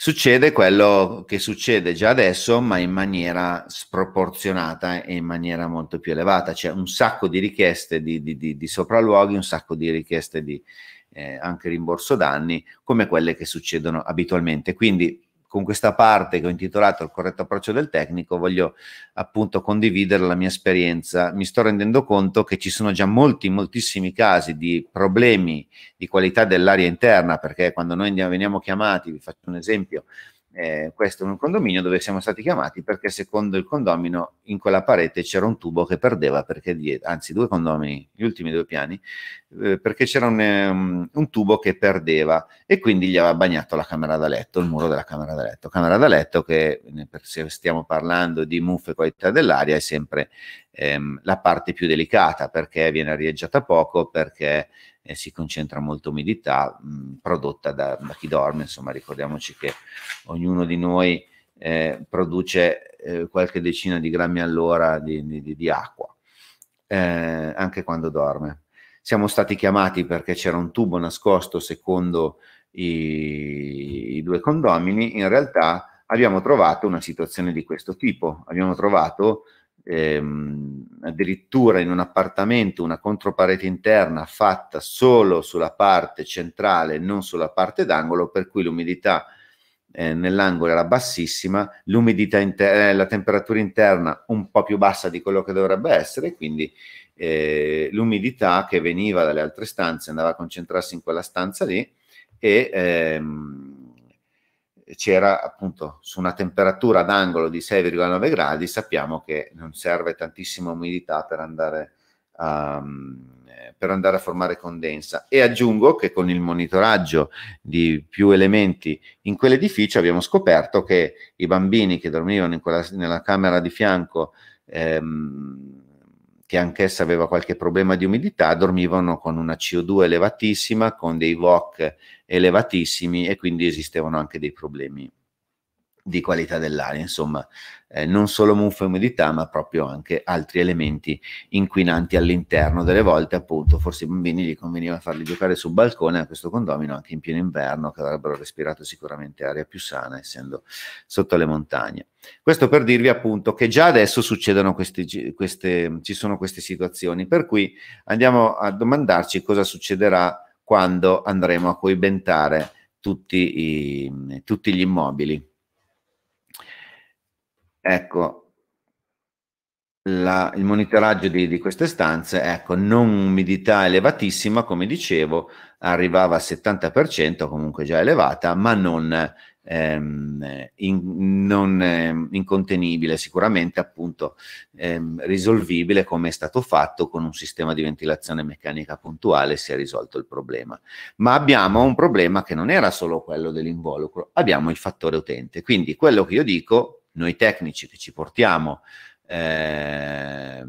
succede quello che succede già adesso, ma in maniera sproporzionata e in maniera molto più elevata. C'è un sacco di richieste di, di, di, di sopralluoghi, un sacco di richieste di eh, anche rimborso danni, come quelle che succedono abitualmente. Quindi con questa parte che ho intitolato Il corretto approccio del tecnico, voglio appunto condividere la mia esperienza. Mi sto rendendo conto che ci sono già molti, moltissimi casi di problemi di qualità dell'aria interna, perché quando noi andiamo, veniamo chiamati, vi faccio un esempio, eh, questo è un condominio dove siamo stati chiamati perché secondo il condomino in quella parete c'era un tubo che perdeva, dietro, anzi due condomini, gli ultimi due piani, eh, perché c'era un, um, un, tubo che perdeva e quindi gli aveva bagnato la camera da letto, il muro della camera da letto. Camera da letto che se stiamo parlando di muffe e qualità dell'aria è sempre ehm, la parte più delicata perché viene arieggiata poco, perché eh, si concentra molta umidità mh, prodotta da, da, chi dorme, insomma ricordiamoci che ognuno di noi eh, produce eh, qualche decina di grammi all'ora di, di, di acqua, eh, anche quando dorme. Siamo stati chiamati perché c'era un tubo nascosto secondo i, i due condomini, in realtà abbiamo trovato una situazione di questo tipo, abbiamo trovato ehm, addirittura in un appartamento una controparete interna fatta solo sulla parte centrale, non sulla parte d'angolo, per cui l'umidità eh, nell'angolo era bassissima, l'umidità inter- eh, la temperatura interna un po' più bassa di quello che dovrebbe essere, quindi eh, l'umidità che veniva dalle altre stanze andava a concentrarsi in quella stanza lì e ehm, c'era appunto su una temperatura d'angolo di 6,9 gradi, sappiamo che non serve tantissima umidità per andare a, per andare a formare condensa. E aggiungo che con il monitoraggio di più elementi in quell'edificio abbiamo scoperto che i bambini che dormivano quella, nella camera di fianco ehm, che anch'essa aveva qualche problema di umidità, dormivano con una CO2 elevatissima, con dei VOC elevatissimi e quindi esistevano anche dei problemi di qualità dell'aria, insomma, eh, non solo muffa e umidità, ma proprio anche altri elementi inquinanti all'interno. Delle volte, appunto, forse i bambini gli conveniva farli giocare sul balcone a questo condomino anche in pieno inverno, che avrebbero respirato sicuramente aria più sana, essendo sotto le montagne. Questo per dirvi appunto che già adesso succedono questi, queste, ci sono queste situazioni, per cui andiamo a domandarci cosa succederà quando andremo a coibentare tutti, i, tutti gli immobili. Ecco, la, il monitoraggio di, di, queste stanze, ecco, non umidità elevatissima, come dicevo, arrivava al 70%, comunque già elevata, ma non ehm, in, non ehm, incontenibile, sicuramente appunto ehm, risolvibile come è stato fatto con un sistema di ventilazione meccanica puntuale si è risolto il problema. Ma abbiamo un problema che non era solo quello dell'involucro, abbiamo il fattore utente. Quindi quello che io dico noi tecnici che ci portiamo eh,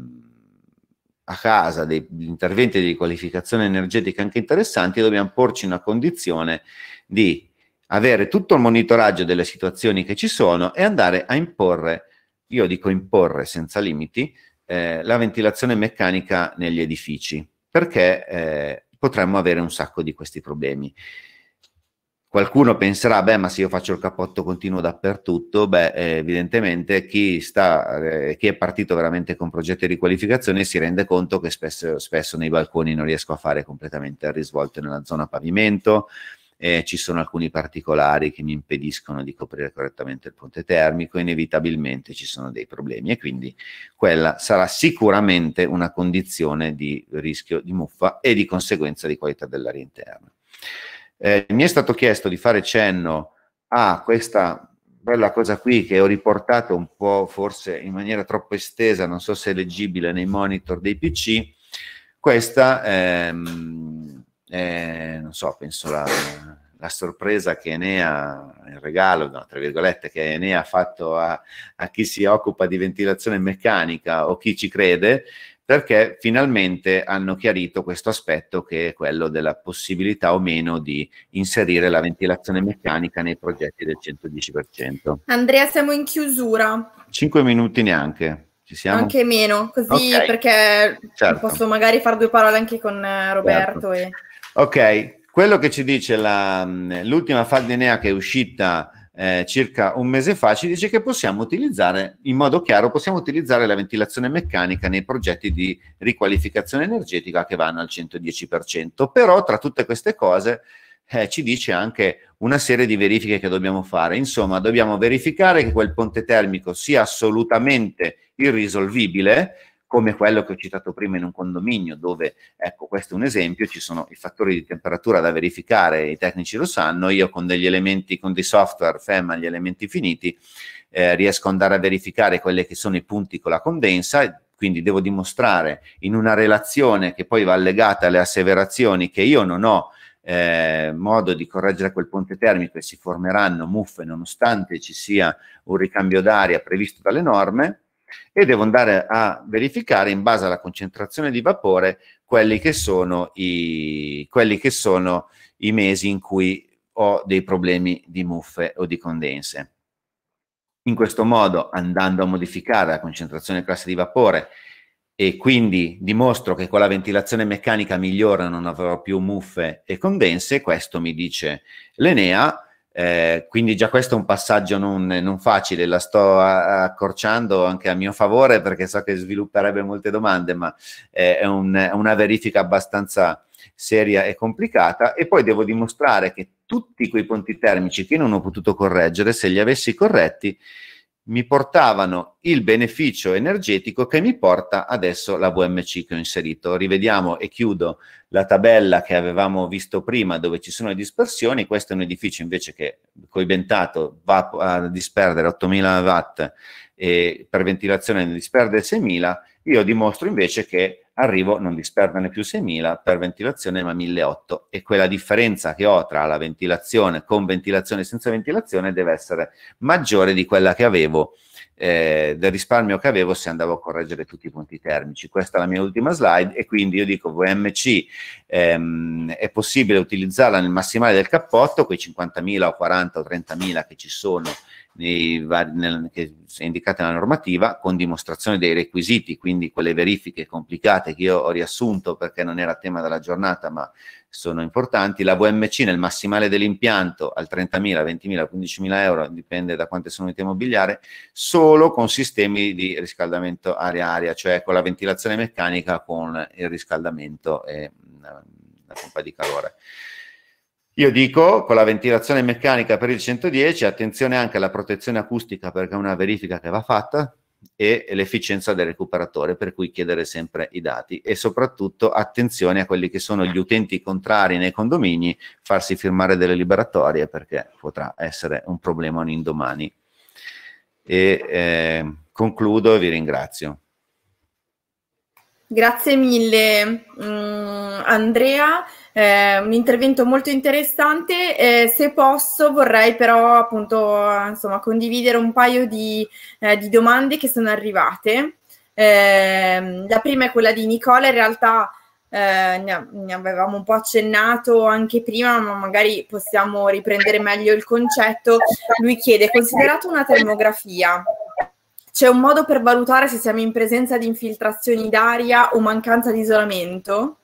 a casa degli interventi di qualificazione energetica anche interessanti, dobbiamo porci una condizione di avere tutto il monitoraggio delle situazioni che ci sono e andare a imporre, io dico imporre senza limiti, eh, la ventilazione meccanica negli edifici, perché eh, potremmo avere un sacco di questi problemi. Qualcuno penserà, beh, ma se io faccio il cappotto continuo dappertutto, beh, eh, evidentemente chi, sta, eh, chi, è partito veramente con progetti di riqualificazione si rende conto che spesso, spesso nei balconi non riesco a fare completamente il risvolto nella zona pavimento, eh, ci sono alcuni particolari che mi impediscono di coprire correttamente il ponte termico, inevitabilmente ci sono dei problemi e quindi quella sarà sicuramente una condizione di rischio di muffa e di conseguenza di qualità dell'aria interna. Eh, mi è stato chiesto di fare cenno a questa bella cosa qui che ho riportato un po' forse in maniera troppo estesa, non so se è leggibile nei monitor dei PC. Questa, ehm, è, non so, penso la, la sorpresa che Enea, il regalo, no, tra virgolette, che Enea ha fatto a, a, chi si occupa di ventilazione meccanica o chi ci crede, perché finalmente hanno chiarito questo aspetto che è quello della possibilità o meno di inserire la ventilazione meccanica nei progetti del 110%. Andrea, siamo in chiusura. Cinque minuti neanche. Ci siamo? Anche meno, così okay. perché certo. posso magari fare due parole anche con eh, Roberto. Certo. E... Ok, quello che ci dice la, l'ultima Faldinea che è uscita eh, circa un mese fa, ci dice che possiamo utilizzare, in modo chiaro, possiamo utilizzare la ventilazione meccanica nei progetti di riqualificazione energetica che vanno al 110%. Però tra tutte queste cose eh, ci dice anche una serie di verifiche che dobbiamo fare. Insomma, dobbiamo verificare che quel ponte termico sia assolutamente irrisolvibile, come quello che ho citato prima in un condominio, dove, ecco, questo è un esempio, ci sono i fattori di temperatura da verificare, i tecnici lo sanno, io con degli elementi, con dei software FEM agli elementi finiti, eh, riesco ad andare a verificare quelli che sono i punti con la condensa, quindi devo dimostrare in una relazione che poi va allegata alle asseverazioni che io non ho eh, modo di correggere quel ponte termico e si formeranno muffe nonostante ci sia un ricambio d'aria previsto dalle norme, e devo andare a verificare in base alla concentrazione di vapore quelli che sono i, che sono i mesi in cui ho dei problemi di muffe o di condense. In questo modo, andando a modificare la concentrazione classe di vapore e quindi dimostro che con la ventilazione meccanica migliore non avrò più muffe e condense, questo mi dice l'Enea, eh, quindi già questo è un passaggio non, non, facile, la sto accorciando anche a mio favore perché so che svilupperebbe molte domande, ma eh, è un, una verifica abbastanza seria e complicata e poi devo dimostrare che tutti quei ponti termici che non ho potuto correggere, se li avessi corretti, mi portavano il beneficio energetico che mi porta adesso la VMC che ho inserito. Rivediamo e chiudo la tabella che avevamo visto prima dove ci sono le dispersioni. Questo è un edificio invece che coibentato va a disperdere 8000 watt e per ventilazione ne disperde 6000. Io dimostro invece che arrivo non disperderne più 6.000 per ventilazione ma 1.800 e quella differenza che ho tra la ventilazione con ventilazione e senza ventilazione deve essere maggiore di quella che avevo eh, del risparmio che avevo se andavo a correggere tutti i punti termici. Questa è la mia ultima slide e quindi io dico VMC ehm, è possibile utilizzarla nel massimale del cappotto, quei 50.000 o 40 o 30.000 che ci sono vari, nel, che è indicata nella normativa, con dimostrazione dei requisiti, quindi quelle verifiche complicate che io ho riassunto perché non era tema della giornata, ma sono importanti. La VMC nel massimale dell'impianto al 30.000, 20.000, 15.000 euro, dipende da quante sono unità immobiliari, solo con sistemi di riscaldamento aria-aria, cioè con la ventilazione meccanica con il riscaldamento e la pompa di calore. Io dico con la ventilazione meccanica per il 110, attenzione anche alla protezione acustica perché è una verifica che va fatta e l'efficienza del recuperatore, per cui chiedere sempre i dati e soprattutto attenzione a quelli che sono gli utenti contrari nei condomini, farsi firmare delle liberatorie perché potrà essere un problema un indomani. E eh, concludo e vi ringrazio. Grazie mille mm, Andrea. Eh, un intervento molto interessante. Eh, se posso, vorrei però appunto insomma, condividere un paio di, eh, di domande che sono arrivate. Ehm, la prima è quella di Nicola, in realtà eh, ne, avevamo un po' accennato anche prima, ma magari possiamo riprendere meglio il concetto. Lui chiede, considerato una termografia, c'è un modo per valutare se siamo in presenza di infiltrazioni d'aria o mancanza di isolamento?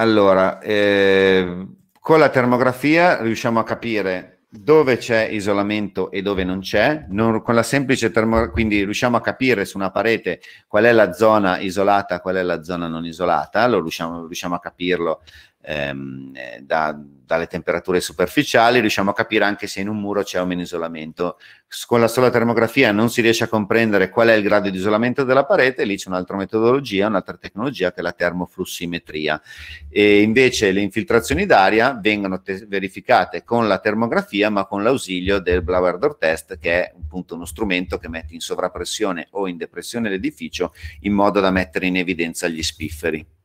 Allora, eh, con la termografia riusciamo a capire dove c'è isolamento e dove non c'è, non, con la semplice termografia, quindi riusciamo a capire su una parete qual è la zona isolata, qual è la zona non isolata, lo riusciamo, riusciamo a capirlo ehm, eh, da, dalle temperature superficiali, riusciamo a capire anche se in un muro c'è o meno isolamento. Con la sola termografia non si riesce a comprendere qual è il grado di isolamento della parete, lì c'è un'altra metodologia, un'altra tecnologia che è la termoflussimetria. E invece le infiltrazioni d'aria vengono te- verificate con la termografia, ma con l'ausilio del blower door test, che è appunto uno strumento che mette in sovrappressione o in depressione l'edificio in modo da mettere in evidenza gli spifferi.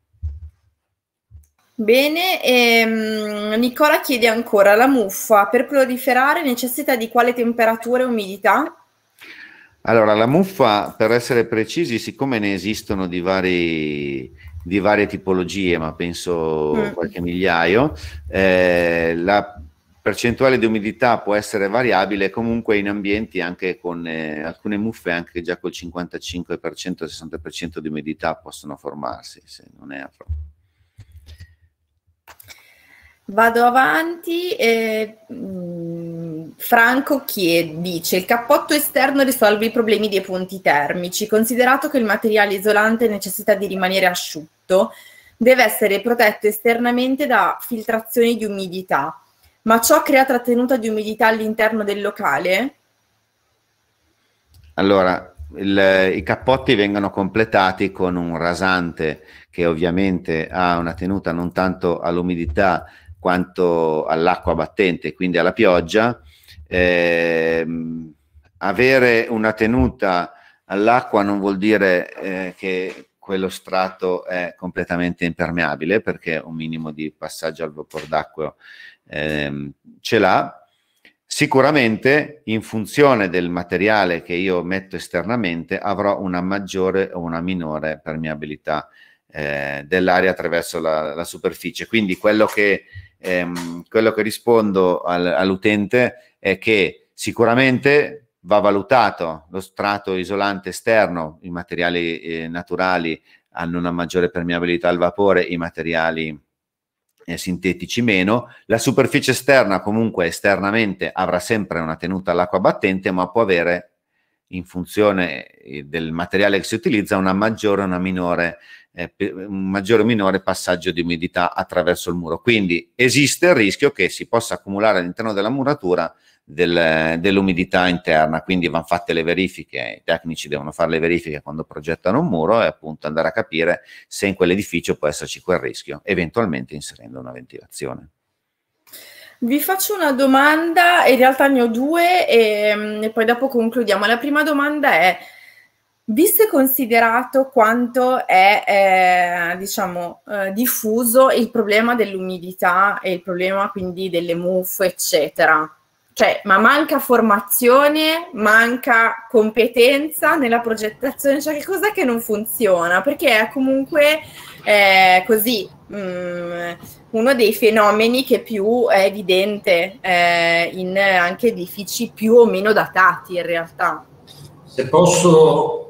Bene, ehm, Nicola chiede ancora, la muffa per proliferare necessita di quale temperatura e umidità? Allora, la muffa, per essere precisi, siccome ne esistono di, vari, di varie tipologie, ma penso mm. qualche migliaio, eh, la percentuale di umidità può essere variabile, comunque in ambienti anche con eh, alcune muffe anche già col 55%, 60% di umidità possono formarsi, se non è afro. Vado avanti. Eh, mh, Franco chiede, dice: Il cappotto esterno risolve i problemi dei punti termici. Considerato che il materiale isolante necessita di rimanere asciutto, deve essere protetto esternamente da filtrazioni di umidità. Ma ciò crea trattenuta di umidità all'interno del locale? Allora, il, i cappotti vengono completati con un rasante che ovviamente ha una tenuta non tanto all'umidità quanto all'acqua battente, quindi alla pioggia, eh, avere una tenuta all'acqua non vuol dire eh, che quello strato è completamente impermeabile perché un minimo di passaggio al vapore d'acqua eh, ce l'ha. Sicuramente in funzione del materiale che io metto esternamente avrò una maggiore o una minore permeabilità eh, dell'aria attraverso la, la, superficie. Quindi quello che ehm, quello che rispondo al, all'utente è che sicuramente va valutato. Lo strato isolante esterno, i materiali eh, naturali hanno una maggiore permeabilità al vapore, i materiali eh, sintetici meno, la superficie esterna comunque esternamente avrà sempre una tenuta all'acqua battente, ma può avere in funzione eh, del materiale che si utilizza una maggiore o una minore un maggiore o minore passaggio di umidità attraverso il muro. Quindi esiste il rischio che si possa accumulare all'interno della muratura del, dell'umidità interna, quindi vanno fatte le verifiche, i tecnici devono fare le verifiche quando progettano un muro e appunto andare a capire se in quell'edificio può esserci quel rischio, eventualmente inserendo una ventilazione. Vi faccio una domanda, in realtà ne ho due e, e poi dopo concludiamo. La prima domanda è Visto e considerato quanto è, eh, diciamo, eh, diffuso il problema dell'umidità e il problema quindi delle muffe, eccetera, cioè, ma manca formazione, manca competenza nella progettazione, cioè che cos'è che non funziona? Perché è comunque eh, così mh, mm, uno dei fenomeni che più è evidente eh, in anche edifici più o meno datati in realtà. Se posso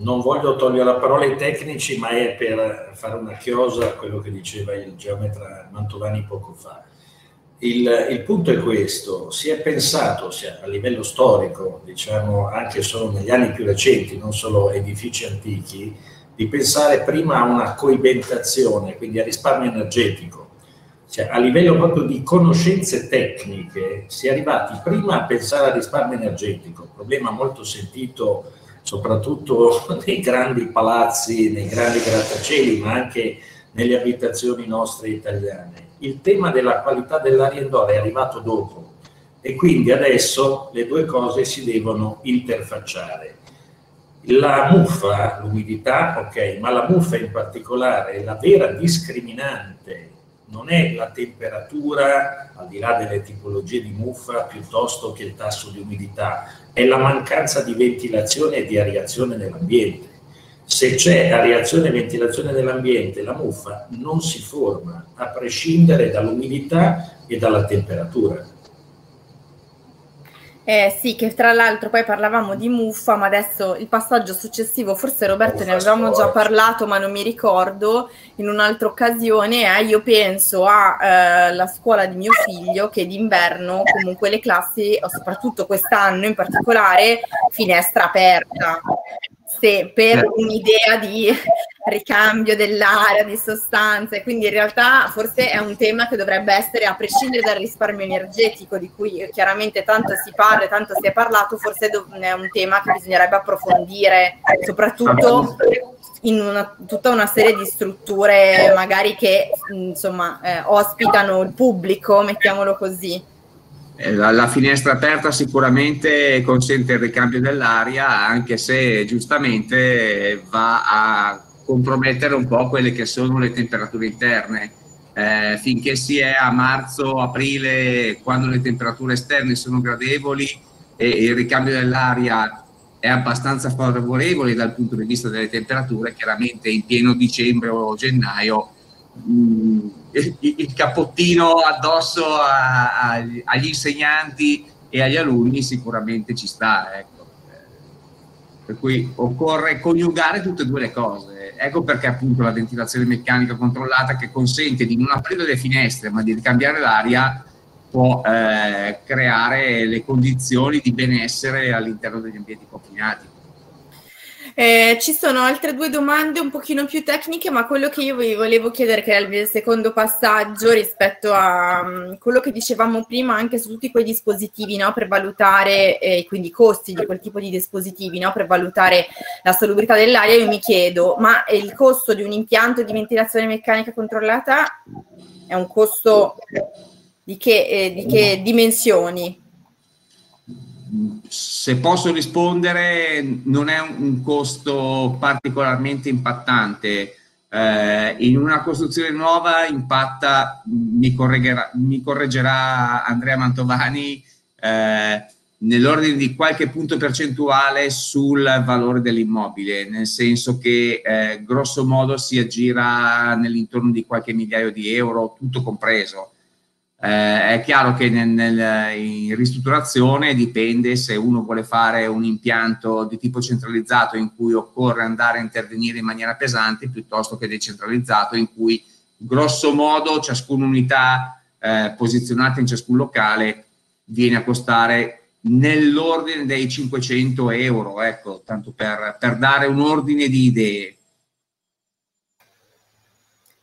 non voglio togliere la parola ai tecnici, ma è per fare una chiosa a quello che diceva il geometra Mantovani poco fa. Il, il punto è questo, si è pensato sia a livello storico, diciamo anche solo negli anni più recenti, non solo edifici antichi, di pensare prima a una coibentazione, quindi a risparmio energetico. Cioè, a livello proprio di conoscenze tecniche si è arrivati prima a pensare al risparmio energetico, problema molto sentito soprattutto nei grandi palazzi, nei grandi grattacieli, ma anche nelle abitazioni nostre italiane. Il tema della qualità dell'aria indoor è arrivato dopo e quindi adesso le due cose si devono interfacciare. La muffa, l'umidità, ok, ma la muffa in particolare, la vera discriminante non è la temperatura, al di là delle tipologie di muffa, piuttosto che il tasso di umidità, è la mancanza di ventilazione e di areazione nell'ambiente. Se c'è areazione e ventilazione nell'ambiente, la muffa non si forma, a prescindere dall'umidità e dalla temperatura. Eh, sì, che tra l'altro poi parlavamo di muffa, ma adesso il passaggio successivo, forse Roberto ne avevamo già parlato, ma non mi ricordo, in un'altra occasione, eh, io penso alla eh, scuola di mio figlio che d'inverno comunque le classi, o soprattutto quest'anno in particolare, finestra aperta se per eh. un'idea di ricambio dell'aria, di sostanze, quindi in realtà forse è un tema che dovrebbe essere, a prescindere dal risparmio energetico di cui chiaramente tanto si parla e tanto si è parlato, forse è un tema che bisognerebbe approfondire, soprattutto in una, tutta una serie di strutture magari che insomma eh, ospitano il pubblico, mettiamolo così. Eh, la, finestra aperta sicuramente consente il ricambio dell'aria, anche se giustamente va a compromettere un po' quelle che sono le temperature interne. Eh, finché si è a marzo, aprile, quando le temperature esterne sono gradevoli e il ricambio dell'aria è abbastanza favorevole dal punto di vista delle temperature, chiaramente in pieno dicembre o gennaio mh, mm, il, cappottino addosso a, a, agli insegnanti e agli alunni sicuramente ci sta. Ecco. Per cui occorre coniugare tutte e due le cose. Ecco perché appunto la ventilazione meccanica controllata che consente di non aprire le finestre ma di ricambiare l'aria può eh, creare le condizioni di benessere all'interno degli ambienti confinati. Eh, ci sono altre due domande un pochino più tecniche, ma quello che io vi volevo chiedere, che è il secondo passaggio rispetto a um, quello che dicevamo prima, anche su tutti quei dispositivi no, per valutare, eh, quindi i costi di quel tipo di dispositivi no, per valutare la salubrità dell'aria, io mi chiedo, ma il costo di un impianto di ventilazione meccanica controllata è un costo di che, eh, di che dimensioni? Se posso rispondere, non è un, costo particolarmente impattante. Eh, in una costruzione nuova impatta, mi, mi correggerà Andrea Mantovani, eh, nell'ordine di qualche punto percentuale sul valore dell'immobile, nel senso che eh, grosso modo si aggira nell'intorno di qualche migliaio di euro, tutto compreso. Eh, è chiaro che nel, nel, in ristrutturazione dipende se uno vuole fare un impianto di tipo centralizzato in cui occorre andare a intervenire in maniera pesante piuttosto che decentralizzato in cui grosso modo ciascuna unità eh, posizionata in ciascun locale viene a costare nell'ordine dei 500 euro, ecco, tanto per, per dare un ordine di idee.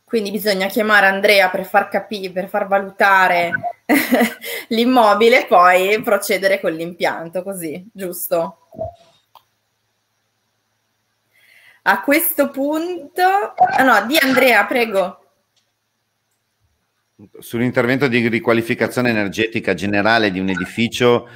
Quindi bisogna chiamare Andrea per far capire, per far valutare l'immobile e poi procedere con l'impianto, così, giusto? A questo punto, ah no, di Andrea, prego. Sull'intervento di riqualificazione energetica generale di un edificio,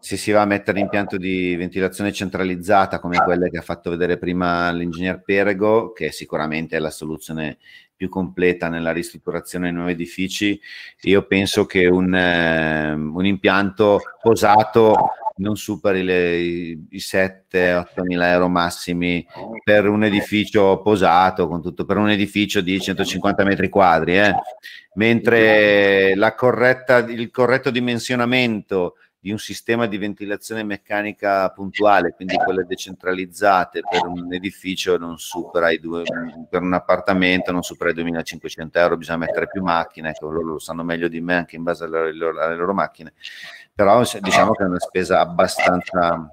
se si va a mettere impianto di ventilazione centralizzata come quelle che ha fatto vedere prima l'ingegner Perego, che sicuramente è la soluzione più completa nella ristrutturazione dei nuovi edifici, io penso che un, eh, un impianto posato non superi le, i, i 7-8 mila euro massimi per un edificio posato, con tutto, per un edificio di 150 metri quadri, eh. mentre corretta, il corretto dimensionamento di un sistema di ventilazione meccanica puntuale, quindi quelle decentralizzate per un edificio non supera i due, per un appartamento non supera i 2500 euro, bisogna mettere più macchine, ecco, loro lo sanno meglio di me anche in base alle loro, alle loro macchine, però diciamo che è una spesa abbastanza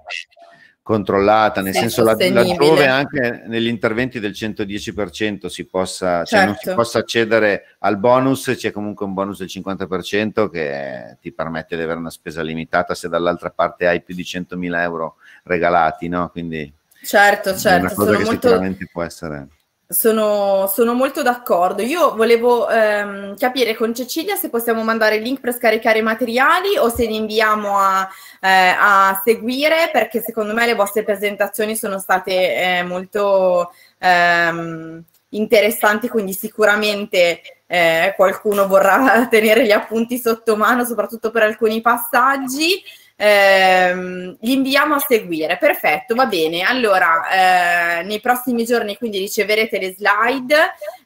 controllata, nel senso laddove anche negli interventi del 110% si possa, certo. cioè non si certo. possa accedere al bonus, c'è comunque un bonus del 50% che ti permette di avere una spesa limitata se dall'altra parte hai più di 100.000 euro regalati, no? Quindi certo, certo, è una cosa che molto... sicuramente può essere Sono, sono, molto d'accordo. Io volevo ehm, capire con Cecilia se possiamo mandare il link per scaricare i materiali o se li inviamo a, eh, a seguire, perché secondo me le vostre presentazioni sono state eh, molto ehm, interessanti, quindi sicuramente eh, qualcuno vorrà tenere gli appunti sotto mano, soprattutto per alcuni passaggi ehm, li inviamo a seguire. Perfetto, va bene. Allora, eh, nei prossimi giorni quindi riceverete le slide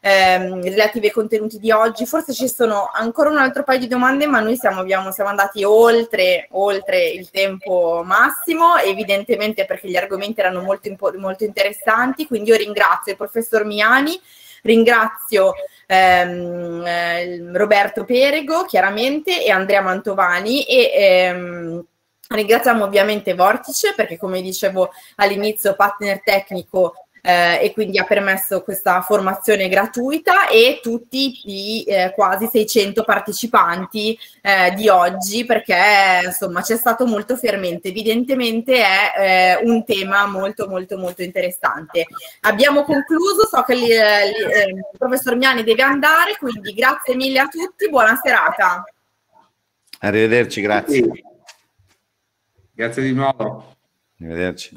ehm, relative ai contenuti di oggi. Forse ci sono ancora un altro paio di domande, ma noi siamo, abbiamo, siamo andati oltre, oltre, il tempo massimo, evidentemente perché gli argomenti erano molto, molto interessanti. Quindi io ringrazio il professor Miani ringrazio ehm, eh, Roberto Perego chiaramente e Andrea Mantovani e ehm, Ringraziamo ovviamente Vortice perché come dicevo all'inizio partner tecnico eh, e quindi ha permesso questa formazione gratuita e tutti i eh, quasi 600 partecipanti eh, di oggi perché insomma c'è stato molto fermento. Evidentemente è eh, un tema molto molto molto interessante. Abbiamo concluso so che eh, il professor Miani deve andare quindi grazie mille a tutti buona serata. Arrivederci grazie Grazie di nuovo. Arrivederci.